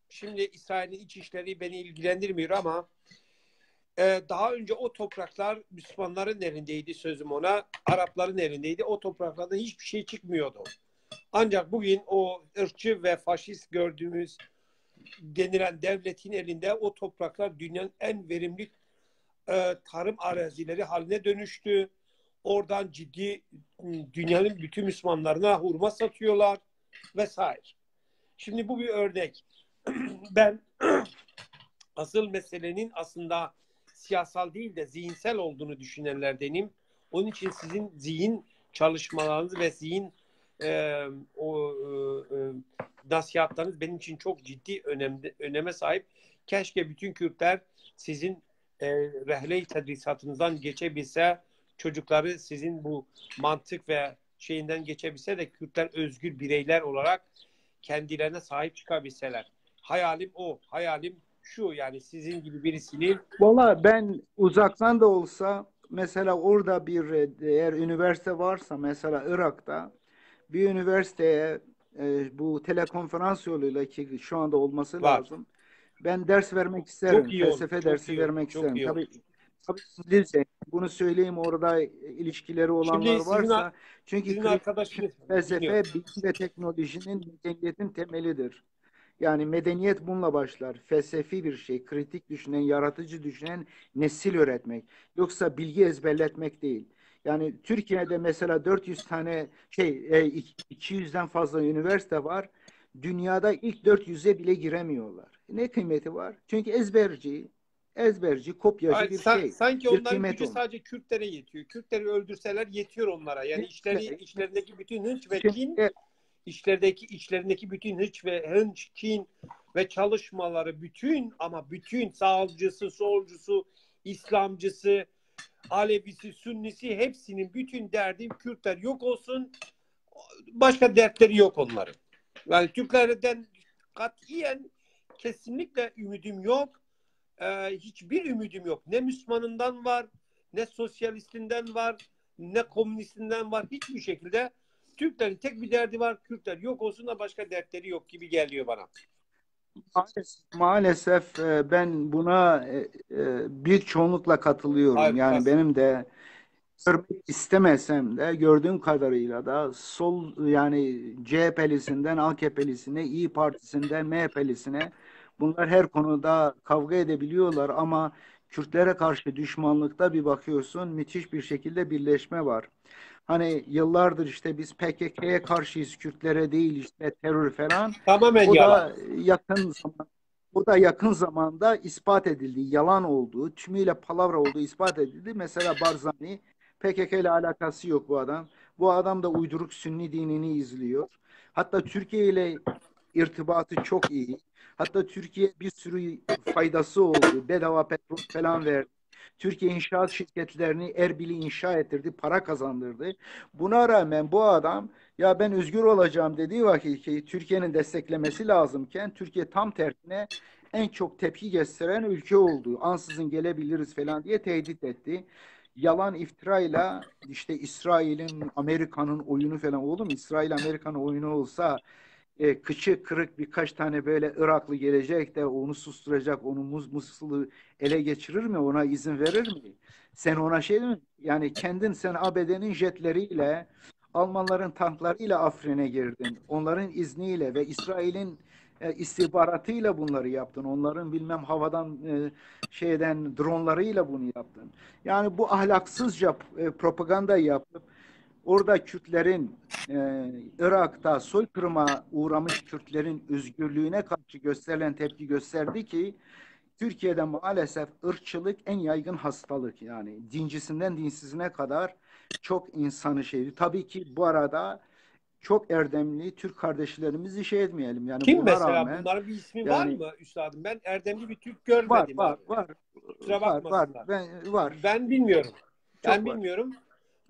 Speaker 1: Şimdi İsrail'in iç işleri beni ilgilendirmiyor ama e, daha önce o topraklar Müslümanların elindeydi sözüm ona. Arapların elindeydi. O topraklardan hiçbir şey çıkmıyordu. Ancak bugün o ırkçı ve faşist gördüğümüz denilen devletin elinde o topraklar dünyanın en verimli e, tarım arazileri haline dönüştü. Oradan ciddi dünyanın bütün Müslümanlarına hurma satıyorlar vesaire. Şimdi bu bir örnek. ben asıl meselenin aslında siyasal değil de zihinsel olduğunu düşünenlerdenim. Onun için sizin zihin çalışmalarınız ve zihin e, o e, e, nasihatlarınız benim için çok ciddi önemde, öneme sahip. Keşke bütün Kürtler sizin e, rehle-i tedrisatınızdan geçebilse, çocukları sizin bu mantık ve şeyinden geçebilse de Kürtler özgür bireyler olarak kendilerine sahip çıkabilseler. Hayalim o. Hayalim şu yani sizin gibi birisinin
Speaker 2: Valla ben uzaktan da olsa mesela orada bir eğer üniversite varsa mesela Irak'ta bir üniversiteye e, bu telekonferans yoluyla ki şu anda olması
Speaker 1: Var.
Speaker 2: lazım. Ben ders vermek isterim.
Speaker 1: Çok iyi olur,
Speaker 2: Felsefe
Speaker 1: çok
Speaker 2: dersi
Speaker 1: iyi olur,
Speaker 2: vermek
Speaker 1: çok
Speaker 2: isterim.
Speaker 1: iyi olur.
Speaker 2: Tabii, tabii. Bunu söyleyeyim orada ilişkileri olanlar
Speaker 1: sizin
Speaker 2: varsa.
Speaker 1: ar-
Speaker 2: Çünkü
Speaker 1: sizin arkadaşınız
Speaker 2: felsefe bilgi ve teknolojinin medeniyetin temelidir. Yani medeniyet bununla başlar. Felsefi bir şey, kritik düşünen, yaratıcı düşünen nesil öğretmek. Yoksa bilgi ezberletmek değil. Yani Türkiye'de mesela 400 tane şey e, 200'den fazla üniversite var. Dünyada ilk 400'e bile giremiyorlar. Ne kıymeti var? Çünkü ezberci, ezberci, kopyacı
Speaker 1: Ay,
Speaker 2: bir
Speaker 1: san-
Speaker 2: şey.
Speaker 1: sanki
Speaker 2: bir
Speaker 1: onların gücü
Speaker 2: olmaz.
Speaker 1: sadece Kürtlere yetiyor. Kürtleri öldürseler yetiyor onlara. Yani işleri işlerindeki bütün hınç ve kin
Speaker 2: Şimdi
Speaker 1: işlerdeki içlerindeki bütün hınç ve hınç, kin ve çalışmaları bütün ama bütün sağcısı, solcusu, İslamcısı, Alevisi, Sünnisi hepsinin bütün derdi Kürtler yok olsun. Başka dertleri yok onların. Yani Türklerden katiyen kesinlikle ümidim yok. Ee, hiçbir ümidim yok. Ne Müslümanından var, ne sosyalistinden var, ne komünistinden var. Hiçbir şekilde Türklerin tek bir derdi var. Kürtler yok olsun da başka dertleri yok gibi geliyor bana.
Speaker 2: Maalesef, maalesef e, ben buna e, e, bir çoğunlukla katılıyorum.
Speaker 1: Hayır,
Speaker 2: Yani benim de görmek istemesem de gördüğüm kadarıyla da sol yani CHP'lisinden AKP'lisine, İyi Partisi'nden MHP'lisine bunlar her konuda kavga edebiliyorlar ama Kürtlere karşı düşmanlıkta bir bakıyorsun müthiş bir şekilde birleşme var. Hani yıllardır işte biz PKK'ye karşıyız, Kürtlere değil işte terör falan.
Speaker 1: Tamamen
Speaker 2: O
Speaker 1: yalan.
Speaker 2: da yakın zaman o da yakın zamanda ispat edildi. Yalan olduğu, tümüyle palavra olduğu ispat edildi. Mesela Barzani PKK ile alakası yok bu adam. Bu adam da uyduruk Sünni dinini izliyor. Hatta Türkiye ile irtibatı çok iyi. Hatta Türkiye bir sürü faydası oldu. Bedava petrol falan verdi. Türkiye inşaat şirketlerini Erbil'i inşa ettirdi, para kazandırdı. Buna rağmen bu adam ya ben özgür olacağım dediği vakit ki Türkiye'nin desteklemesi lazımken Türkiye tam tersine en çok tepki gösteren ülke oldu. Ansızın gelebiliriz falan diye tehdit etti. Yalan iftirayla işte İsrail'in Amerika'nın oyunu falan oğlum İsrail Amerika'nın oyunu olsa e, kıçı kırık birkaç tane böyle Iraklı gelecek de onu susturacak, onu Mus Musul'u ele geçirir mi? Ona izin verir mi? Sen ona şey mi? Yani kendin sen ABD'nin jetleriyle Almanların tanklarıyla Afrin'e girdin. Onların izniyle ve İsrail'in e, istihbaratıyla bunları yaptın. Onların bilmem havadan e, şeyden dronlarıyla bunu yaptın. Yani bu ahlaksızca e, propaganda yapıp orada Kürtlerin e, Irak'ta soykırıma uğramış Kürtlerin özgürlüğüne karşı gösterilen tepki gösterdi ki Türkiye'de maalesef ırkçılık en yaygın hastalık yani dincisinden dinsizine kadar çok insanı şeydi. Tabii ki bu arada çok erdemli Türk kardeşlerimizi şey etmeyelim. Yani
Speaker 1: Kim mesela?
Speaker 2: rağmen
Speaker 1: Bunların bir ismi
Speaker 2: yani-
Speaker 1: var mı üstadım? Ben erdemli bir Türk
Speaker 2: var
Speaker 1: görmedim.
Speaker 2: var
Speaker 1: abi.
Speaker 2: var
Speaker 1: Kusura
Speaker 2: var var
Speaker 1: bakmasınlar.
Speaker 2: ben var.
Speaker 1: Ben bilmiyorum. ben
Speaker 2: Çok var.
Speaker 1: bilmiyorum.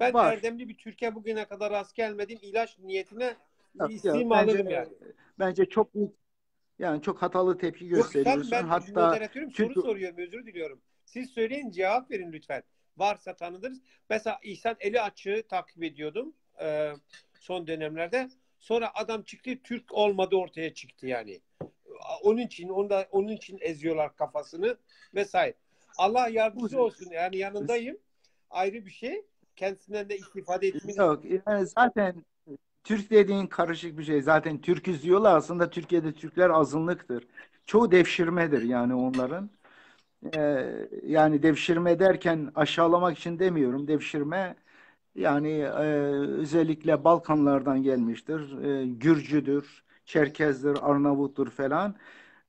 Speaker 1: Ben
Speaker 2: Var.
Speaker 1: erdemli bir Türkiye bugüne kadar rast gelmedim. İlaç niyetine
Speaker 2: Yok, yok,
Speaker 1: isim
Speaker 2: bence,
Speaker 1: alırım yani.
Speaker 2: bence çok büyük yani çok hatalı tepki
Speaker 1: Yok
Speaker 2: gösteriyorsun.
Speaker 1: ben
Speaker 2: Hatta
Speaker 1: moderatörüm soru soruyorum özür diliyorum. Siz söyleyin cevap verin lütfen. Varsa tanıdınız. Mesela İhsan Eli Açık'ı takip ediyordum e, son dönemlerde. Sonra adam çıktı Türk olmadı ortaya çıktı yani. Onun için onda onun için eziyorlar kafasını vesaire. Allah yardımcısı olsun. Yani yanındayım. Ayrı bir şey. Kendisinden de istifade etmeyi
Speaker 2: Yok yani zaten Türk dediğin karışık bir şey. Zaten Türküz diyorlar aslında Türkiye'de Türkler azınlıktır. Çoğu devşirmedir yani onların. Ee, yani devşirme derken aşağılamak için demiyorum. Devşirme yani e, özellikle Balkanlardan gelmiştir. E, Gürcüdür, Çerkezdir, Arnavuttur falan.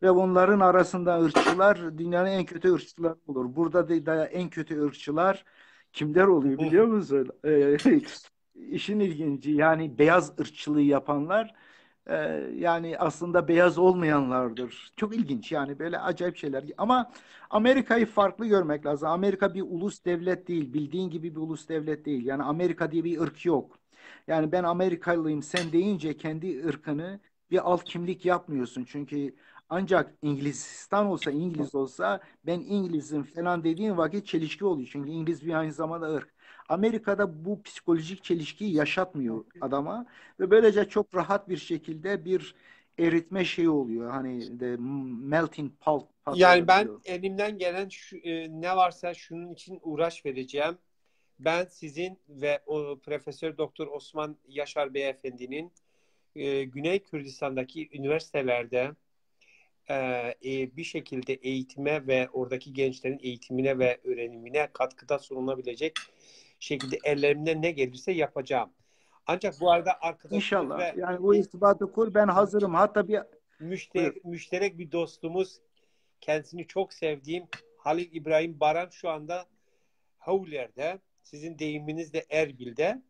Speaker 2: Ve bunların arasında ırkçılar dünyanın en kötü ırkçıları olur. Burada da da en kötü ırkçılar kimler oluyor biliyor musun? E, işin ilginci yani beyaz ırkçılığı yapanlar e, yani aslında beyaz olmayanlardır. Çok ilginç yani böyle acayip şeyler. Ama Amerika'yı farklı görmek lazım. Amerika bir ulus devlet değil. Bildiğin gibi bir ulus devlet değil. Yani Amerika diye bir ırk yok. Yani ben Amerikalıyım sen deyince kendi ırkını bir alt kimlik yapmıyorsun. Çünkü ancak İngilizistan olsa, İngiliz olsa ben İngilizim falan dediğin vakit çelişki oluyor. Çünkü İngiliz bir aynı zamanda ırk. Amerika'da bu psikolojik çelişkiyi yaşatmıyor adama ve böylece çok rahat bir şekilde bir eritme şeyi oluyor. Hani de melting pot.
Speaker 1: Yani ben
Speaker 2: oluyor.
Speaker 1: elimden gelen şu, e, ne varsa şunun için uğraş vereceğim. Ben sizin ve o Profesör Doktor Osman Yaşar Beyefendi'nin e, Güney Kürdistan'daki üniversitelerde e, e, bir şekilde eğitime ve oradaki gençlerin eğitimine ve öğrenimine katkıda sunulabilecek şekilde ellerimden ne gelirse yapacağım. Ancak bu arada arkadaşlar
Speaker 2: İnşallah.
Speaker 1: ve
Speaker 2: Yani bu irtibatı kur. Ben hazırım. Hatta bir
Speaker 1: müşterek, müşterek bir dostumuz kendisini çok sevdiğim Halil İbrahim Baran şu anda Havler'de sizin deyiminizle Erbil'de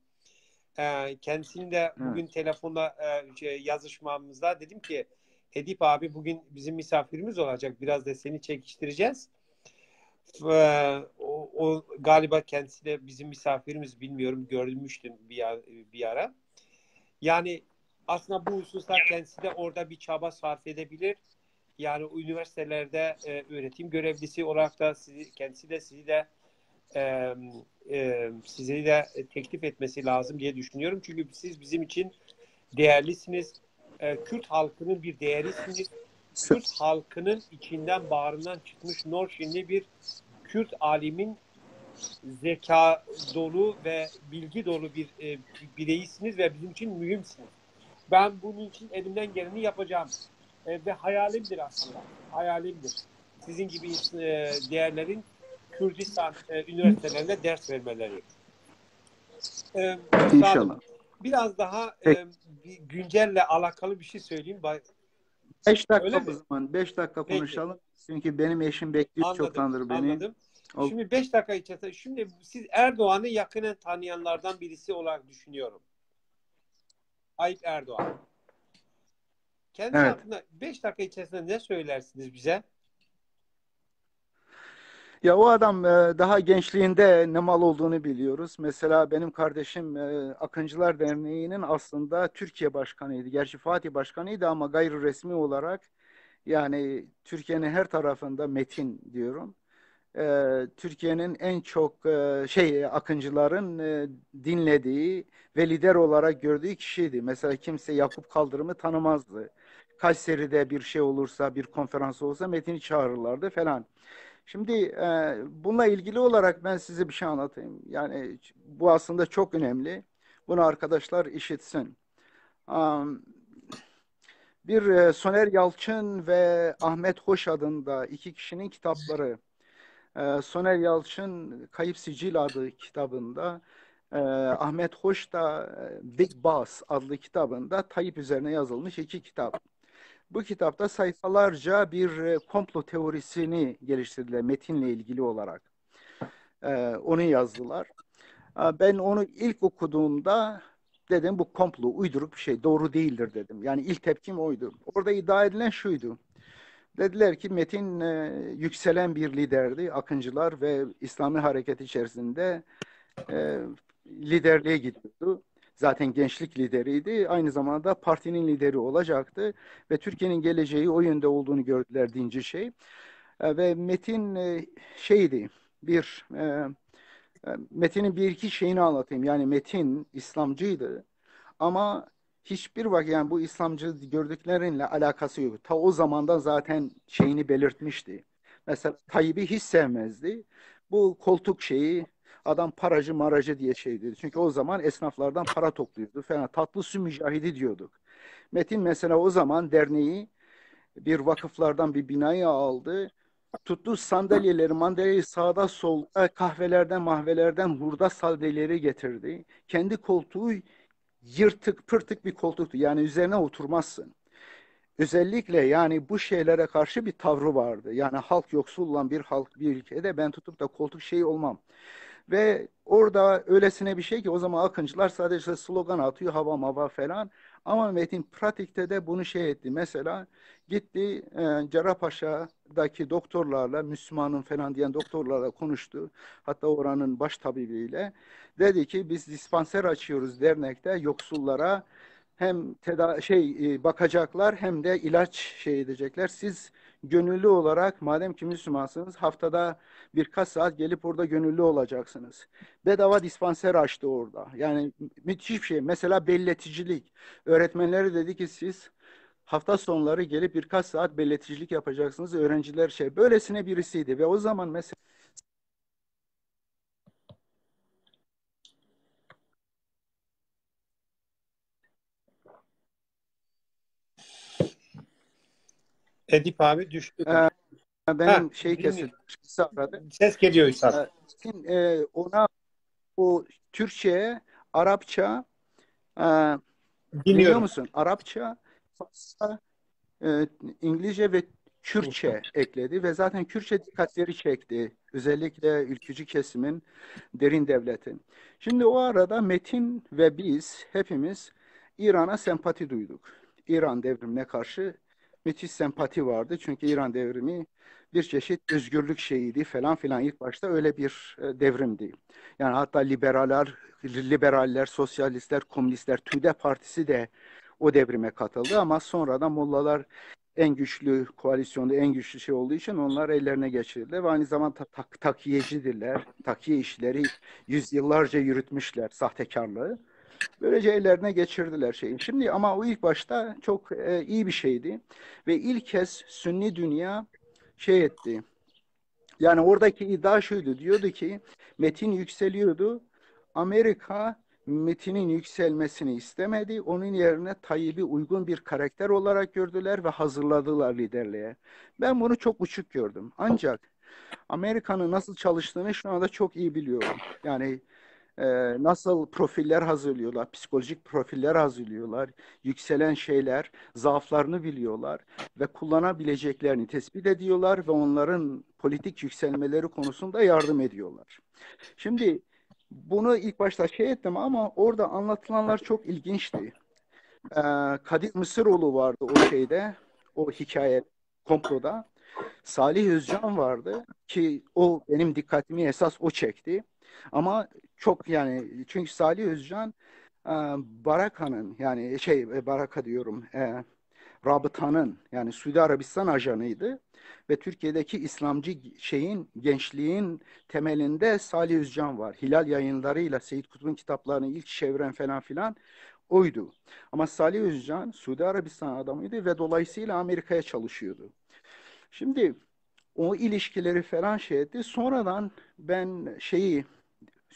Speaker 1: ee, kendisini de bugün telefonla e, şey, yazışmamızda dedim ki Edip abi bugün bizim misafirimiz olacak. Biraz da seni çekiştireceğiz. Ee, o, o galiba kendisi de bizim misafirimiz bilmiyorum görmüştüm bir, bir ara. Yani aslında bu hususta kendisi de orada bir çaba sarf edebilir. Yani üniversitelerde e, öğretim görevlisi olarak da sizi, kendisi de sizi de e, e, sizi de teklif etmesi lazım diye düşünüyorum. Çünkü siz bizim için değerlisiniz. E, Kürt halkının bir değerisiniz. Kürt halkının içinden bağrından çıkmış Norşinli bir Kürt alimin zeka dolu ve bilgi dolu bir e, bireysiniz ve bizim için mühimsiniz. Ben bunun için elimden geleni yapacağım. E, ve hayalimdir aslında. Hayalimdir. Sizin gibi e, değerlerin Kürdistan e, üniversitelerinde ders vermeleri. E,
Speaker 2: İnşallah.
Speaker 1: Biraz daha e, güncelle alakalı bir şey söyleyeyim.
Speaker 2: 5 dakika
Speaker 1: Öyle
Speaker 2: o
Speaker 1: mi?
Speaker 2: zaman. 5 dakika
Speaker 1: Peki.
Speaker 2: konuşalım. Çünkü benim eşim bekliyor
Speaker 1: Anladım,
Speaker 2: çoktandır beni.
Speaker 1: Anladım.
Speaker 2: Ol-
Speaker 1: Şimdi 5 dakika içerisinde şimdi siz Erdoğan'ı yakinen tanıyanlardan birisi olarak düşünüyorum. Tayyip Erdoğan. Kendi
Speaker 2: Evet.
Speaker 1: hakkında 5 dakika içerisinde ne söylersiniz bize?
Speaker 2: Ya o adam e, daha gençliğinde ne mal olduğunu biliyoruz. Mesela benim kardeşim e, Akıncılar Derneği'nin aslında Türkiye başkanıydı. Gerçi Fatih başkanıydı ama gayri resmi olarak yani Türkiye'nin her tarafında Metin diyorum. E, Türkiye'nin en çok şey Akıncıların dinlediği ve lider olarak gördüğü kişiydi. Mesela kimse Yakup Kaldırım'ı tanımazdı. Kayseri'de bir şey olursa, bir konferans olursa Metin'i çağırırlardı falan. Şimdi e, bununla ilgili olarak ben size bir şey anlatayım. Yani bu aslında çok önemli. Bu Bunu arkadaşlar işitsin. Bir e, Soner Yalçın ve Ahmet Hoş adında iki kişinin kitapları. E, Soner Yalçın Kayıp Sicil adı kitabında e, Ahmet Hoş da Big Boss adlı kitabında Tayyip üzerine yazılmış iki kitap. Bu kitapta sayfalarca bir komplo teorisini geliştirdiler metinle ilgili olarak. Onu yazdılar. Ben onu ilk okuduğumda dedim bu komplo uyduruk bir şey doğru değildir dedim. Yani ilk tepkim oydu. Orada iddia edilen şuydu. Dediler ki Metin e, yükselen bir liderdi. Akıncılar ve İslami hareket içerisinde e, liderliğe gidiyordu. Zaten gençlik lideriydi. Aynı zamanda partinin lideri olacaktı. Ve Türkiye'nin geleceği o yönde olduğunu gördüler dinci şey. E, ve Metin e, şeydi bir e, Metin'in bir iki şeyini anlatayım. Yani Metin İslamcıydı ama hiçbir vakit yani bu İslamcı gördüklerinle alakası yok. Ta o zamandan zaten şeyini belirtmişti. Mesela Tayyip'i hiç sevmezdi. Bu koltuk şeyi adam paracı maracı diye şey dedi. Çünkü o zaman esnaflardan para topluyordu falan. Tatlı su mücahidi diyorduk. Metin mesela o zaman derneği bir vakıflardan bir binayı aldı tuttu sandalyeleri, mandalyeyi sağda solda kahvelerden, mahvelerden hurda sandalyeleri getirdi. Kendi koltuğu yırtık pırtık bir koltuktu. Yani üzerine oturmazsın. Özellikle yani bu şeylere karşı bir tavrı vardı. Yani halk yoksul olan bir halk bir ülkede ben tutup da koltuk şeyi olmam. Ve orada öylesine bir şey ki o zaman akıncılar sadece slogan atıyor hava mava falan. Ama Metin pratikte de bunu şey etti. Mesela gitti e, Cerrahpaşa'daki doktorlarla, Müslümanın falan diyen doktorlarla konuştu. Hatta oranın baş tabibiyle. Dedi ki biz dispanser açıyoruz dernekte yoksullara hem teda şey e, bakacaklar hem de ilaç şey edecekler. Siz gönüllü olarak madem ki Müslümansınız haftada birkaç saat gelip orada gönüllü olacaksınız. Bedava dispanser açtı orada. Yani müthiş bir şey. Mesela belleticilik. Öğretmenleri dedi ki siz hafta sonları gelip birkaç saat belleticilik yapacaksınız. Öğrenciler şey böylesine birisiydi ve o zaman mesela
Speaker 1: Edip abi düştü.
Speaker 2: Ee, benim ha, şey kesildi.
Speaker 1: Ses geliyor Üstad.
Speaker 2: Ee, e, ona o Türkçe, Arapça e, biliyor musun? Arapça, Farsça, e, İngilizce ve Kürtçe ekledi ve zaten Kürtçe dikkatleri çekti. Özellikle ülkücü kesimin, derin devletin. Şimdi o arada Metin ve biz hepimiz İran'a sempati duyduk. İran devrimine karşı müthiş sempati vardı. Çünkü İran devrimi bir çeşit özgürlük şeyiydi falan filan ilk başta öyle bir e, devrimdi. Yani hatta liberaller, liberaller, sosyalistler, komünistler, TÜDE partisi de o devrime katıldı ama sonradan Mollalar en güçlü koalisyonda en güçlü şey olduğu için onlar ellerine geçirdi ve aynı zamanda tak, takiyecidirler. Takiye işleri yüzyıllarca yürütmüşler sahtekarlığı. Böylece ellerine geçirdiler şeyi. Şimdi ama o ilk başta çok e, iyi bir şeydi. Ve ilk kez Sünni dünya şey etti. Yani oradaki iddia şuydu. Diyordu ki Metin yükseliyordu. Amerika Metin'in yükselmesini istemedi. Onun yerine Tayyip'i uygun bir karakter olarak gördüler ve hazırladılar liderliğe. Ben bunu çok uçuk gördüm. Ancak Amerika'nın nasıl çalıştığını şu anda çok iyi biliyorum. Yani e, nasıl profiller hazırlıyorlar, psikolojik profiller hazırlıyorlar, yükselen şeyler, zaaflarını biliyorlar ve kullanabileceklerini tespit ediyorlar ve onların politik yükselmeleri konusunda yardım ediyorlar. Şimdi bunu ilk başta şey ettim ama orada anlatılanlar çok ilginçti. Ee, Kadir Mısıroğlu vardı o şeyde, o hikaye komploda. Salih Özcan vardı ki o benim dikkatimi esas o çekti. Ama çok yani çünkü Salih Özcan Baraka'nın yani şey e, Baraka diyorum e, Rabıta'nın yani Suudi Arabistan ajanıydı ve Türkiye'deki İslamcı şeyin gençliğin temelinde Salih Özcan var. Hilal yayınlarıyla Seyit Kutbu'nun kitaplarını ilk çeviren falan filan oydu. Ama Salih Özcan Suudi Arabistan adamıydı ve dolayısıyla Amerika'ya çalışıyordu. Şimdi o ilişkileri falan şey etti. Sonradan ben şeyi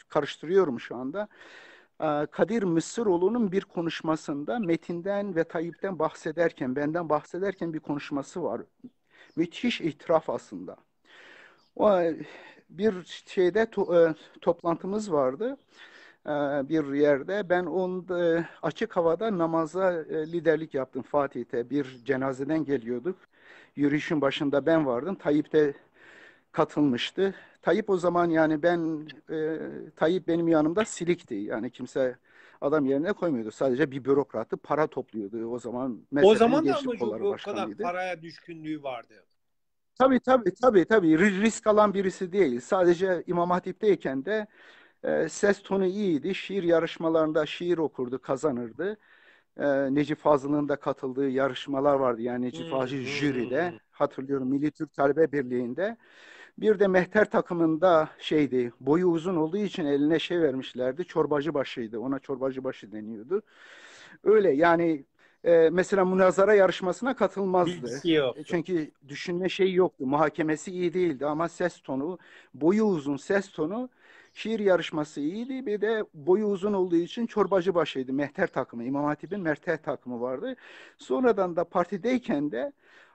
Speaker 2: karıştırıyorum şu anda. Ee, Kadir Mısıroğlu'nun bir konuşmasında Metin'den ve Tayyip'ten bahsederken, benden bahsederken bir konuşması var. Müthiş itiraf aslında. O bir şeyde to, e, toplantımız vardı e, bir yerde. Ben onda açık havada namaza e, liderlik yaptım Fatih'te. Bir cenazeden geliyorduk. Yürüyüşün başında ben vardım. Tayyip de katılmıştı. Tayyip o zaman yani ben e, Tayyip benim yanımda silikti. Yani kimse adam yerine koymuyordu. Sadece bir bürokrattı. Para topluyordu. O zaman
Speaker 1: o zaman da ama bu kadar paraya düşkünlüğü vardı.
Speaker 2: Tabii tabii tabii tabii risk alan birisi değil. Sadece İmam Hatip'teyken de e, ses tonu iyiydi. Şiir yarışmalarında şiir okurdu, kazanırdı. E, Necip Fazıl'ın da katıldığı yarışmalar vardı. Yani Necip hmm, Fazıl hmm, jüride. Hmm. Hatırlıyorum Milli Türk Talebe Birliği'nde. Bir de mehter takımında şeydi, boyu uzun olduğu için eline şey vermişlerdi. Çorbacı başıydı. Ona çorbacı başı deniyordu. Öyle yani e, mesela münazara yarışmasına katılmazdı.
Speaker 1: Yoktu.
Speaker 2: Çünkü düşünme şeyi yoktu. Muhakemesi iyi değildi ama ses tonu, boyu uzun ses tonu şiir yarışması iyiydi. Bir de boyu uzun olduğu için çorbacı başıydı. Mehter takımı, İmam Hatip'in mehter takımı vardı. Sonradan da partideyken de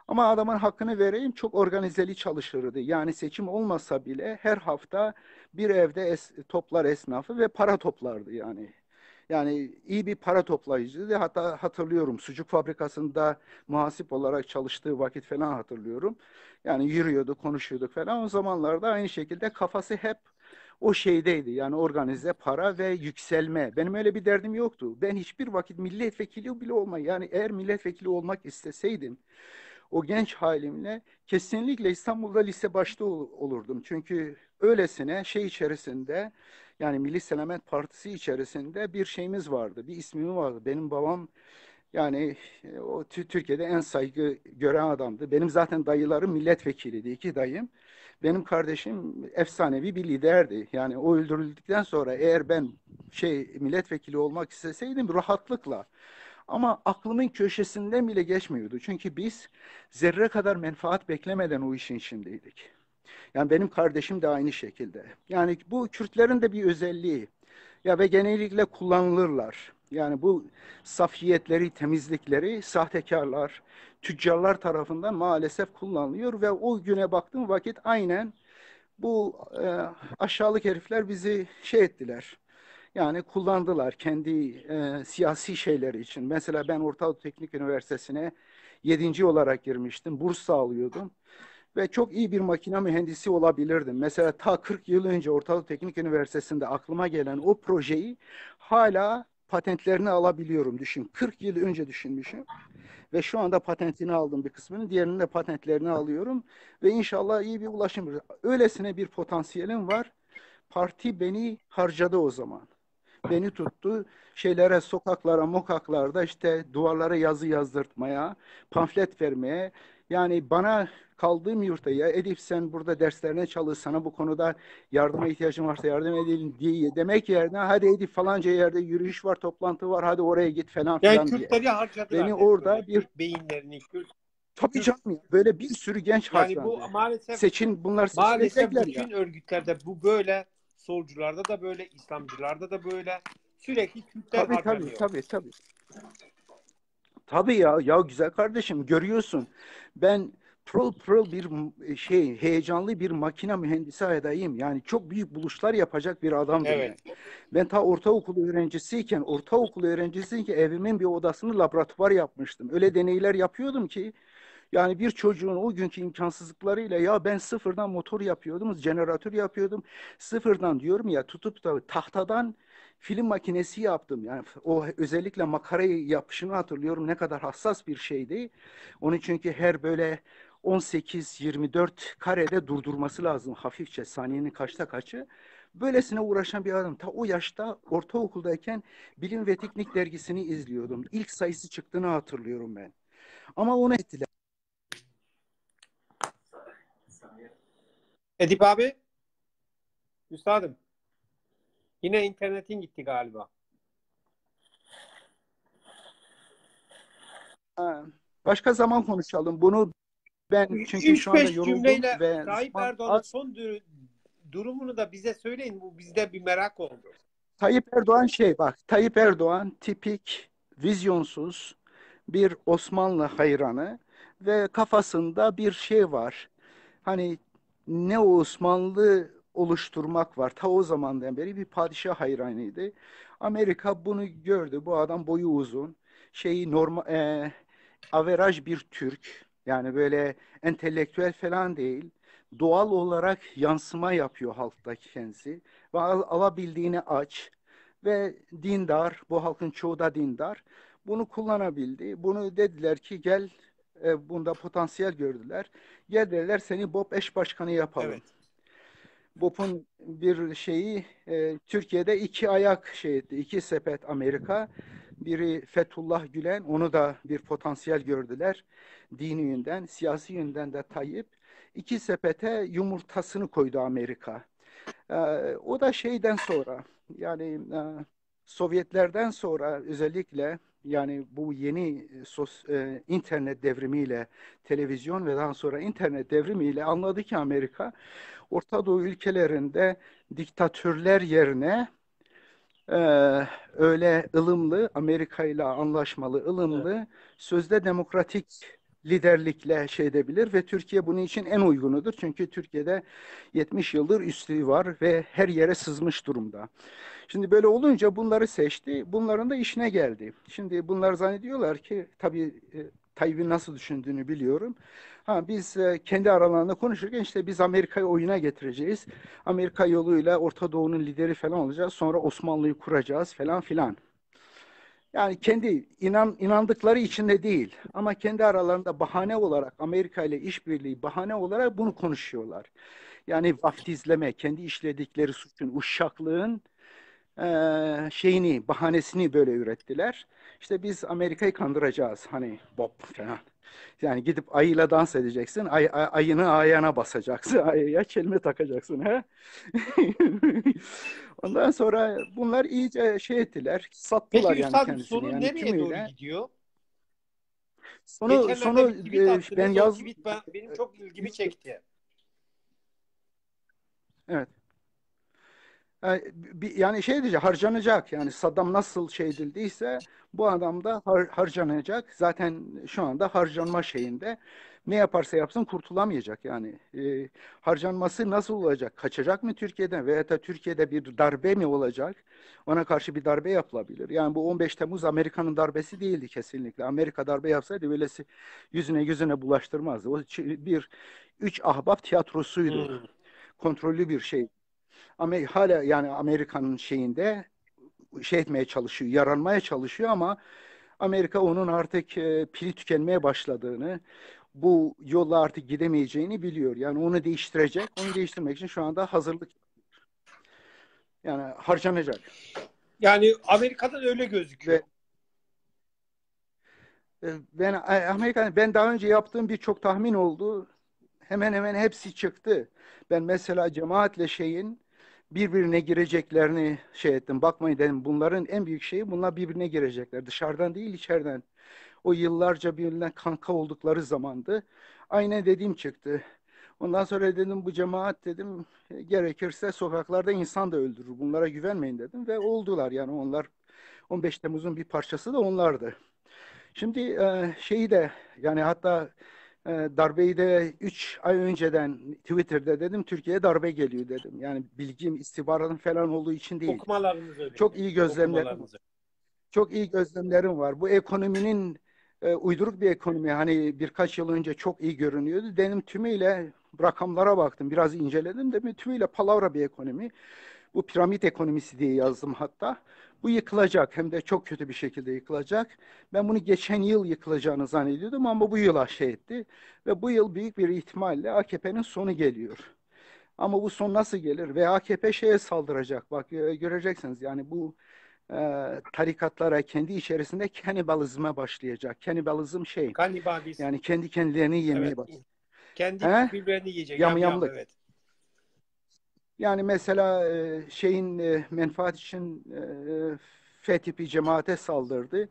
Speaker 2: ama adamın hakkını vereyim çok organizeli çalışırdı. Yani seçim olmasa bile her hafta bir evde es, toplar esnafı ve para toplardı yani. Yani iyi bir para toplayıcıydı. Hatta hatırlıyorum sucuk fabrikasında muhasip olarak çalıştığı vakit falan hatırlıyorum. Yani yürüyordu, konuşuyorduk falan. O zamanlarda aynı şekilde kafası hep o şeydeydi. Yani organize para ve yükselme. Benim öyle bir derdim yoktu. Ben hiçbir vakit milletvekili bile olmayı yani eğer milletvekili olmak isteseydim o genç halimle kesinlikle İstanbul'da lise başta olurdum. Çünkü öylesine şey içerisinde yani Milli Selamet Partisi içerisinde bir şeyimiz vardı. Bir ismimiz vardı. Benim babam yani e, o Türkiye'de en saygı gören adamdı. Benim zaten dayılarım milletvekiliydi. iki dayım. Benim kardeşim efsanevi bir liderdi. Yani o öldürüldükten sonra eğer ben şey milletvekili olmak isteseydim rahatlıkla ama aklımın köşesinden bile geçmiyordu. Çünkü biz zerre kadar menfaat beklemeden o işin içindeydik. Yani benim kardeşim de aynı şekilde. Yani bu Kürtlerin de bir özelliği. Ya ve genellikle kullanılırlar. Yani bu safiyetleri, temizlikleri sahtekarlar, tüccarlar tarafından maalesef kullanılıyor ve o güne baktığım vakit aynen bu e, aşağılık herifler bizi şey ettiler. Yani kullandılar kendi e, siyasi şeyleri için. Mesela ben Orta Teknik Üniversitesi'ne yedinci olarak girmiştim. Burs sağlıyordum. Ve çok iyi bir makine mühendisi olabilirdim. Mesela ta 40 yıl önce Orta Teknik Üniversitesi'nde aklıma gelen o projeyi hala patentlerini alabiliyorum. Düşün. 40 yıl önce düşünmüşüm. Ve şu anda patentini aldım bir kısmını. Diğerinin de patentlerini alıyorum. Ve inşallah iyi bir ulaşım. Öylesine bir potansiyelim var. Parti beni harcadı o zaman beni tuttu. Şeylere, sokaklara, mokaklarda işte duvarlara yazı yazdırtmaya, pamflet vermeye. Yani bana kaldığım yurtta ya Edip sen burada derslerine çalış sana bu konuda yardıma ihtiyacın varsa yardım edelim diye demek yerine hadi Edip falanca yerde yürüyüş var toplantı var hadi oraya git falan
Speaker 1: yani
Speaker 2: filan
Speaker 1: diye. Kürtleri harcadılar.
Speaker 2: Beni orada bir
Speaker 1: beyinlerini Kürt
Speaker 2: Tabii canım böyle bir sürü genç
Speaker 1: yani bu maalesef
Speaker 2: seçin bunlar
Speaker 1: maalesef bütün örgütlerde bu böyle solcularda da böyle İslamcılarda da böyle Sürekli Kürtler tabii.
Speaker 2: Tabii tabii tabii. Tabii ya ya güzel kardeşim görüyorsun. Ben pırıl pırıl bir şey heyecanlı bir makine mühendisi adayım. Yani çok büyük buluşlar yapacak bir adamdım. Evet. Yani. Ben ta ortaokul öğrencisiyken, ortaokul öğrencisiyken evimin bir odasını laboratuvar yapmıştım. Öyle deneyler yapıyordum ki yani bir çocuğun o günkü imkansızlıklarıyla ya ben sıfırdan motor yapıyordum, jeneratör yapıyordum. Sıfırdan diyorum ya tutup da tahtadan film makinesi yaptım. Yani o özellikle makarayı yapışını hatırlıyorum ne kadar hassas bir şeydi. Onun çünkü her böyle 18-24 karede durdurması lazım hafifçe saniyenin kaçta kaçı. Böylesine uğraşan bir adam. Ta o yaşta ortaokuldayken Bilim ve Teknik dergisini izliyordum. İlk sayısı çıktığını hatırlıyorum ben. Ama onu ettiler.
Speaker 1: Edip abi. Üstadım. Yine internetin gitti galiba.
Speaker 2: Başka zaman konuşalım. Bunu ben çünkü Üç, şu anda yoruldum
Speaker 1: cümleyle ve Tayyip Erdoğan'ın son durumunu da bize söyleyin. Bu bizde bir merak oldu.
Speaker 2: Tayyip Erdoğan şey bak Tayyip Erdoğan tipik vizyonsuz bir Osmanlı hayranı ve kafasında bir şey var. Hani ne Osmanlı oluşturmak var. Ta o zamandan beri bir padişah hayranıydı. Amerika bunu gördü. Bu adam boyu uzun. Şeyi normal e, averaj bir Türk. Yani böyle entelektüel falan değil. Doğal olarak yansıma yapıyor halktaki kendisi. Ve al, alabildiğini aç. Ve dindar. Bu halkın çoğu da dindar. Bunu kullanabildi. Bunu dediler ki gel e, bunda potansiyel gördüler. Gel dediler seni BOP eş başkanı yapalım.
Speaker 1: Evet.
Speaker 2: BOP'un bir şeyi e, Türkiye'de iki ayak şey etti. iki sepet Amerika. Biri Fethullah Gülen. Onu da bir potansiyel gördüler. Dini yönden, siyasi yönden de Tayyip. İki sepete yumurtasını koydu Amerika. E, o da şeyden sonra yani e, Sovyetlerden sonra özellikle yani bu yeni sos, e, internet devrimiyle televizyon ve daha sonra internet devrimiyle anladı ki Amerika Orta Doğu ülkelerinde diktatörler yerine e, öyle ılımlı Amerika ile anlaşmalı ılımlı evet. sözde demokratik liderlikle şey edebilir ve Türkiye bunun için en uygunudur. Çünkü Türkiye'de 70 yıldır üstlüğü var ve her yere sızmış durumda. Şimdi böyle olunca bunları seçti. Bunların da işine geldi. Şimdi bunlar zannediyorlar ki tabii e, Tayyip'in nasıl düşündüğünü biliyorum. Ha biz e, kendi aralarında konuşurken işte biz Amerika'yı oyuna getireceğiz. Amerika yoluyla Orta Doğu'nun lideri falan olacağız. Sonra Osmanlı'yı kuracağız falan filan. Yani kendi inan inandıkları içinde değil ama kendi aralarında bahane olarak Amerika ile işbirliği bahane olarak bunu konuşuyorlar. Yani vaftizleme, kendi işledikleri suçun, uşaklığın e, şeyini, bahanesini böyle ürettiler. İşte biz Amerika'yı kandıracağız hani Bob falan. Yani gidip ayıyla dans edeceksin, ay, ay, ayını ayağına basacaksın, ayıya çelme takacaksın. He? Ondan sonra bunlar iyice şey ettiler, sattılar
Speaker 1: Peki,
Speaker 2: yani kendisini.
Speaker 1: sonu
Speaker 2: yani
Speaker 1: nereye
Speaker 2: tümüyle.
Speaker 1: doğru gidiyor?
Speaker 2: Sonu,
Speaker 1: Geçenlerde
Speaker 2: sonu
Speaker 1: bir
Speaker 2: e, ben yaz...
Speaker 1: ben- benim çok ilgimi çekti.
Speaker 2: Evet. Yani, bir- yani şey diyecek, harcanacak. Yani Saddam nasıl şey edildiyse bu adam da har- harcanacak. Zaten şu anda harcanma şeyinde. Ne yaparsa yapsın kurtulamayacak yani. Ee, harcanması nasıl olacak? Kaçacak mı Türkiye'den? Veya da Türkiye'de bir darbe mi olacak? Ona karşı bir darbe yapılabilir. Yani bu 15 Temmuz Amerika'nın darbesi değildi kesinlikle. Amerika darbe yapsaydı böylesi yüzüne yüzüne bulaştırmazdı. O bir üç ahbap tiyatrosuydu.
Speaker 1: Hmm.
Speaker 2: Kontrollü bir şey. Ama hala yani Amerika'nın şeyinde şey etmeye çalışıyor, yaranmaya çalışıyor ama Amerika onun artık e, pili tükenmeye başladığını, bu yolla artık gidemeyeceğini biliyor. Yani onu değiştirecek. Onu değiştirmek için şu anda hazırlık yani harcanacak.
Speaker 1: Yani Amerika'dan öyle gözüküyor.
Speaker 2: Ve e, ben e, Amerika ben daha önce yaptığım birçok tahmin oldu. Hemen hemen hepsi çıktı. Ben mesela cemaatle şeyin birbirine gireceklerini şey ettim. Bakmayın dedim bunların en büyük şeyi bunlar birbirine girecekler. Dışarıdan değil içeriden. O yıllarca birbirinden kanka oldukları zamandı. Aynen dediğim çıktı. Ondan sonra dedim bu cemaat dedim gerekirse sokaklarda insan da öldürür. Bunlara güvenmeyin dedim ve oldular yani onlar 15 Temmuz'un bir parçası da onlardı. Şimdi e, şeyi de yani hatta e, darbeyi de 3 ay önceden Twitter'da dedim Türkiye'ye darbe geliyor dedim. Yani bilgim istihbaratın falan olduğu için değil.
Speaker 1: Okumalarınız öyle.
Speaker 2: Çok iyi gözlemler
Speaker 1: Okumalarınız öyle.
Speaker 2: çok iyi gözlemlerim var. Bu ekonominin e, uyduruk bir ekonomi. Hani birkaç yıl önce çok iyi görünüyordu. Benim tümüyle rakamlara baktım. Biraz inceledim de tümüyle palavra bir ekonomi. Bu piramit ekonomisi diye yazdım hatta. Bu yıkılacak hem de çok kötü bir şekilde yıkılacak. Ben bunu geçen yıl yıkılacağını zannediyordum ama bu yıl şey etti. Ve bu yıl büyük bir ihtimalle AKP'nin sonu geliyor. Ama bu son nasıl gelir? Ve AKP şeye saldıracak. Bak e, göreceksiniz yani bu e, tarikatlara kendi içerisinde kanibalizme başlayacak. Kanibalizm şey
Speaker 1: Kanibalizm.
Speaker 2: yani kendi kendilerini yemeye
Speaker 1: evet.
Speaker 2: başlayacak.
Speaker 1: Kendi
Speaker 2: He?
Speaker 1: birbirlerini yiyecek.
Speaker 2: Yam-
Speaker 1: Yam yam, evet.
Speaker 2: Yani mesela e, şeyin e, menfaat için e, F cemaate saldırdı.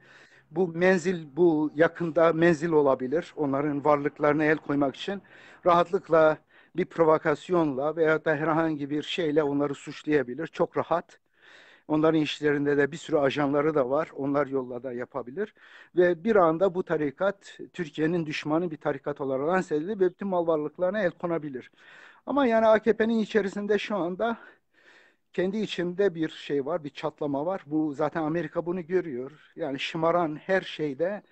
Speaker 2: Bu menzil, bu yakında menzil olabilir. Onların varlıklarına el koymak için rahatlıkla bir provokasyonla veya da herhangi bir şeyle onları suçlayabilir. Çok rahat. Onların işlerinde de bir sürü ajanları da var. Onlar yolla da yapabilir. Ve bir anda bu tarikat Türkiye'nin düşmanı bir tarikat olarak lanse edildi ve bütün mal varlıklarına el konabilir. Ama yani AKP'nin içerisinde şu anda kendi içinde bir şey var, bir çatlama var. Bu zaten Amerika bunu görüyor. Yani şımaran her şeyde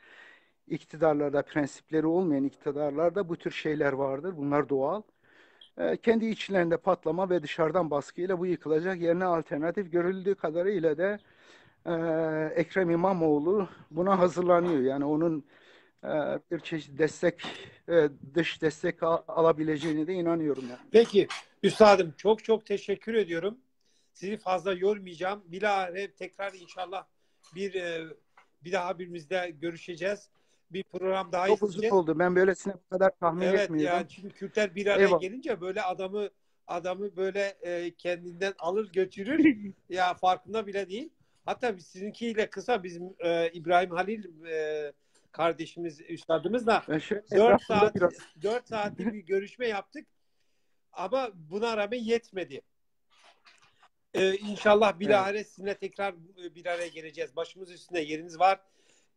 Speaker 2: iktidarlarda prensipleri olmayan iktidarlarda bu tür şeyler vardır. Bunlar doğal. Ee, kendi içlerinde patlama ve dışarıdan baskıyla bu yıkılacak. Yerine alternatif görüldüğü kadarıyla da e, Ekrem İmamoğlu buna hazırlanıyor. Yani onun e, bir çeşit destek, e, dış destek al- alabileceğine de inanıyorum yani.
Speaker 1: Peki üstadım çok çok teşekkür ediyorum. Sizi fazla yormayacağım. Bilahare tekrar inşallah bir e, bir daha birimizde görüşeceğiz. Bir program daha
Speaker 2: Çok uzun
Speaker 1: izleyeceğiz.
Speaker 2: oldu. Ben böylesine bu kadar tahmin
Speaker 1: Evet
Speaker 2: etmiyordum.
Speaker 1: yani çünkü Kürtler bir araya
Speaker 2: Eyvallah.
Speaker 1: gelince böyle adamı adamı böyle e, kendinden alır götürür. ya farkında bile değil. Hatta sizinkiyle kısa bizim e, İbrahim Halil e, kardeşimiz üstadımızla
Speaker 2: Ben şöyle
Speaker 1: 4
Speaker 2: etrafında
Speaker 1: saat
Speaker 2: biraz
Speaker 1: 4 saatlik bir görüşme yaptık. Ama buna rağmen yetmedi. Ee, inşallah bilahare sizinle tekrar e, bir araya geleceğiz. Başımız üstünde yeriniz var.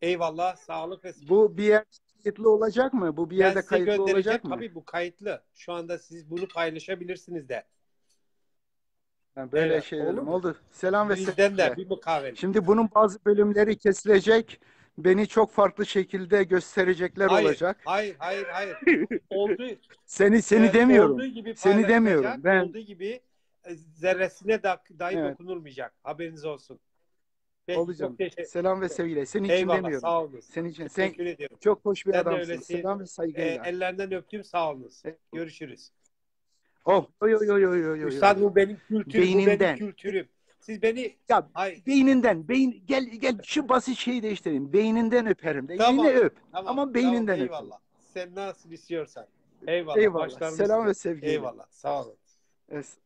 Speaker 1: Eyvallah. Sağlık ve
Speaker 2: bu bir yer kayıtlı olacak mı? Bu bir
Speaker 1: Ben
Speaker 2: yerde kayıtlı olacak mı?
Speaker 1: Tabii bu kayıtlı. Şu anda siz bunu paylaşabilirsiniz de.
Speaker 2: Yani böyle
Speaker 1: Evet,
Speaker 2: şeyler oldu. Selam ve sevgiler.
Speaker 1: de bir mukavele.
Speaker 2: Şimdi bunun bazı bölümleri kesilecek. Beni çok farklı şekilde gösterecekler
Speaker 1: Hayır,
Speaker 2: olacak.
Speaker 1: hayır, hayır, hayır. Olduğu,
Speaker 2: Seni seni
Speaker 1: e,
Speaker 2: demiyorum.
Speaker 1: Olduğu gibi
Speaker 2: Seni demiyorum. Ben-
Speaker 1: Olduğu gibi e, zerresine da, dahi
Speaker 2: Evet.
Speaker 1: dokunulmayacak. Haberiniz olsun. Peki,
Speaker 2: Olacağım.
Speaker 1: çok teşekkür
Speaker 2: Selam ve sevgiler. Senin için
Speaker 1: Eyvallah,
Speaker 2: demiyorum.
Speaker 1: sağ olun.
Speaker 2: Senin için. Sen
Speaker 1: Teşekkür ediyorum.
Speaker 2: çok hoş bir
Speaker 1: de
Speaker 2: adamsın. Selam ve
Speaker 1: E,
Speaker 2: saygıyla.
Speaker 1: ellerinden öptüm, sağ olunuz.
Speaker 2: Evet.
Speaker 1: Görüşürüz.
Speaker 2: Oh, oy oy oy oy oy oy.
Speaker 1: Üstad bu benim kültürüm, bu
Speaker 2: Beyninden.
Speaker 1: benim kültürüm. Siz beni
Speaker 2: Ya
Speaker 1: hayır,
Speaker 2: beyninden, beyin gel gel şu basit şeyi değiştireyim. Beyninden öperim de.
Speaker 1: Tamam,
Speaker 2: Yine öp.
Speaker 1: tamam,
Speaker 2: Ama beyninden
Speaker 1: tamam,
Speaker 2: öp.
Speaker 1: eyvallah. Sen nasıl istiyorsan. Eyvallah.
Speaker 2: Eyvallah. Selam ve sevgiyle.
Speaker 1: Eyvallah. Sağ olun.
Speaker 2: Es-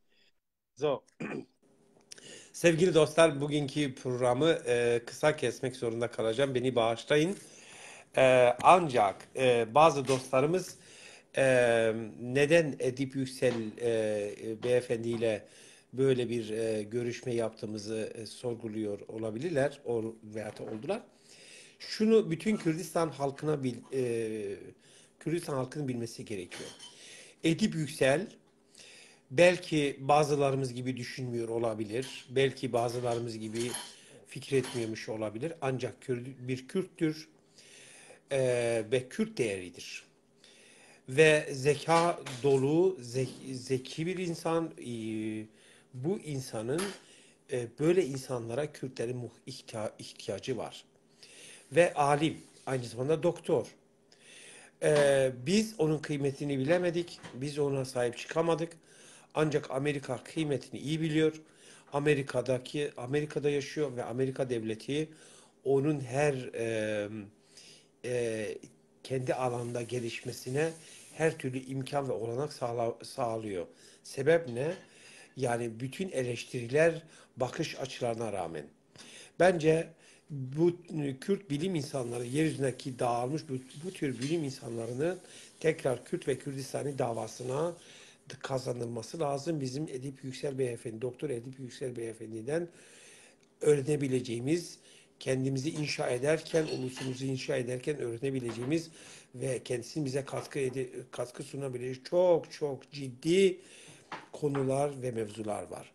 Speaker 1: So. Sevgili dostlar, bugünkü programı e, kısa kesmek zorunda kalacağım. Beni bağışlayın. E, ancak e, bazı dostlarımız e, neden Edip Yüksel e, beyefendiyle böyle bir e, görüşme yaptığımızı e, sorguluyor olabilirler or, veya da oldular. Şunu bütün Kürdistan halkına bil, e, Kürdistan halkının bilmesi gerekiyor. Edip Yüksel belki bazılarımız gibi düşünmüyor olabilir. Belki bazılarımız gibi fikretmiyormuş olabilir. Ancak Kürt, bir Kürttür eee, ve Kürt değeridir. Ve zeka dolu, zek- zeki bir insan. eee, bu insanın eee, böyle insanlara Kürtlerin ihtiya- ihtiyacı var. Ve alim, aynı zamanda doktor. Ee, biz onun kıymetini bilemedik. Biz ona sahip çıkamadık. Ancak Amerika kıymetini iyi biliyor. Amerika'daki Amerika'da yaşıyor ve Amerika devleti onun her e, e, kendi alanda gelişmesine her türlü imkan ve olanak sağla- sağlıyor. Sebep ne? Yani bütün eleştiriler bakış açılarına rağmen. Bence bu Kürt bilim insanları yeryüzündeki dağılmış bu, bu tür bilim insanlarını tekrar Kürt ve Kürdistani davasına kazanılması lazım. Bizim Edip Yüksel Beyefendi, Doktor Edip Yüksel Beyefendi'den öğrenebileceğimiz, kendimizi inşa ederken, ulusumuzu inşa ederken öğrenebileceğimiz ve kendisinin bize katkı ede- katkı sunabileceği çok çok ciddi konular ve mevzular var.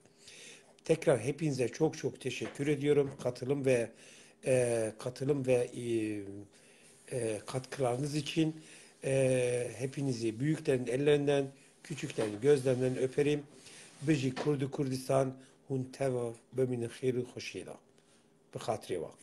Speaker 1: Tekrar hepinize çok çok teşekkür ediyorum. Katılım ve e, katılım ve e, e, katkılarınız için e, hepinizi büyüklerin ellerinden, küçüklerin gözlerinden öperim. Biji Kurdu Kurdistan hun teva bemine khiri hoşila. Bi hatırı var.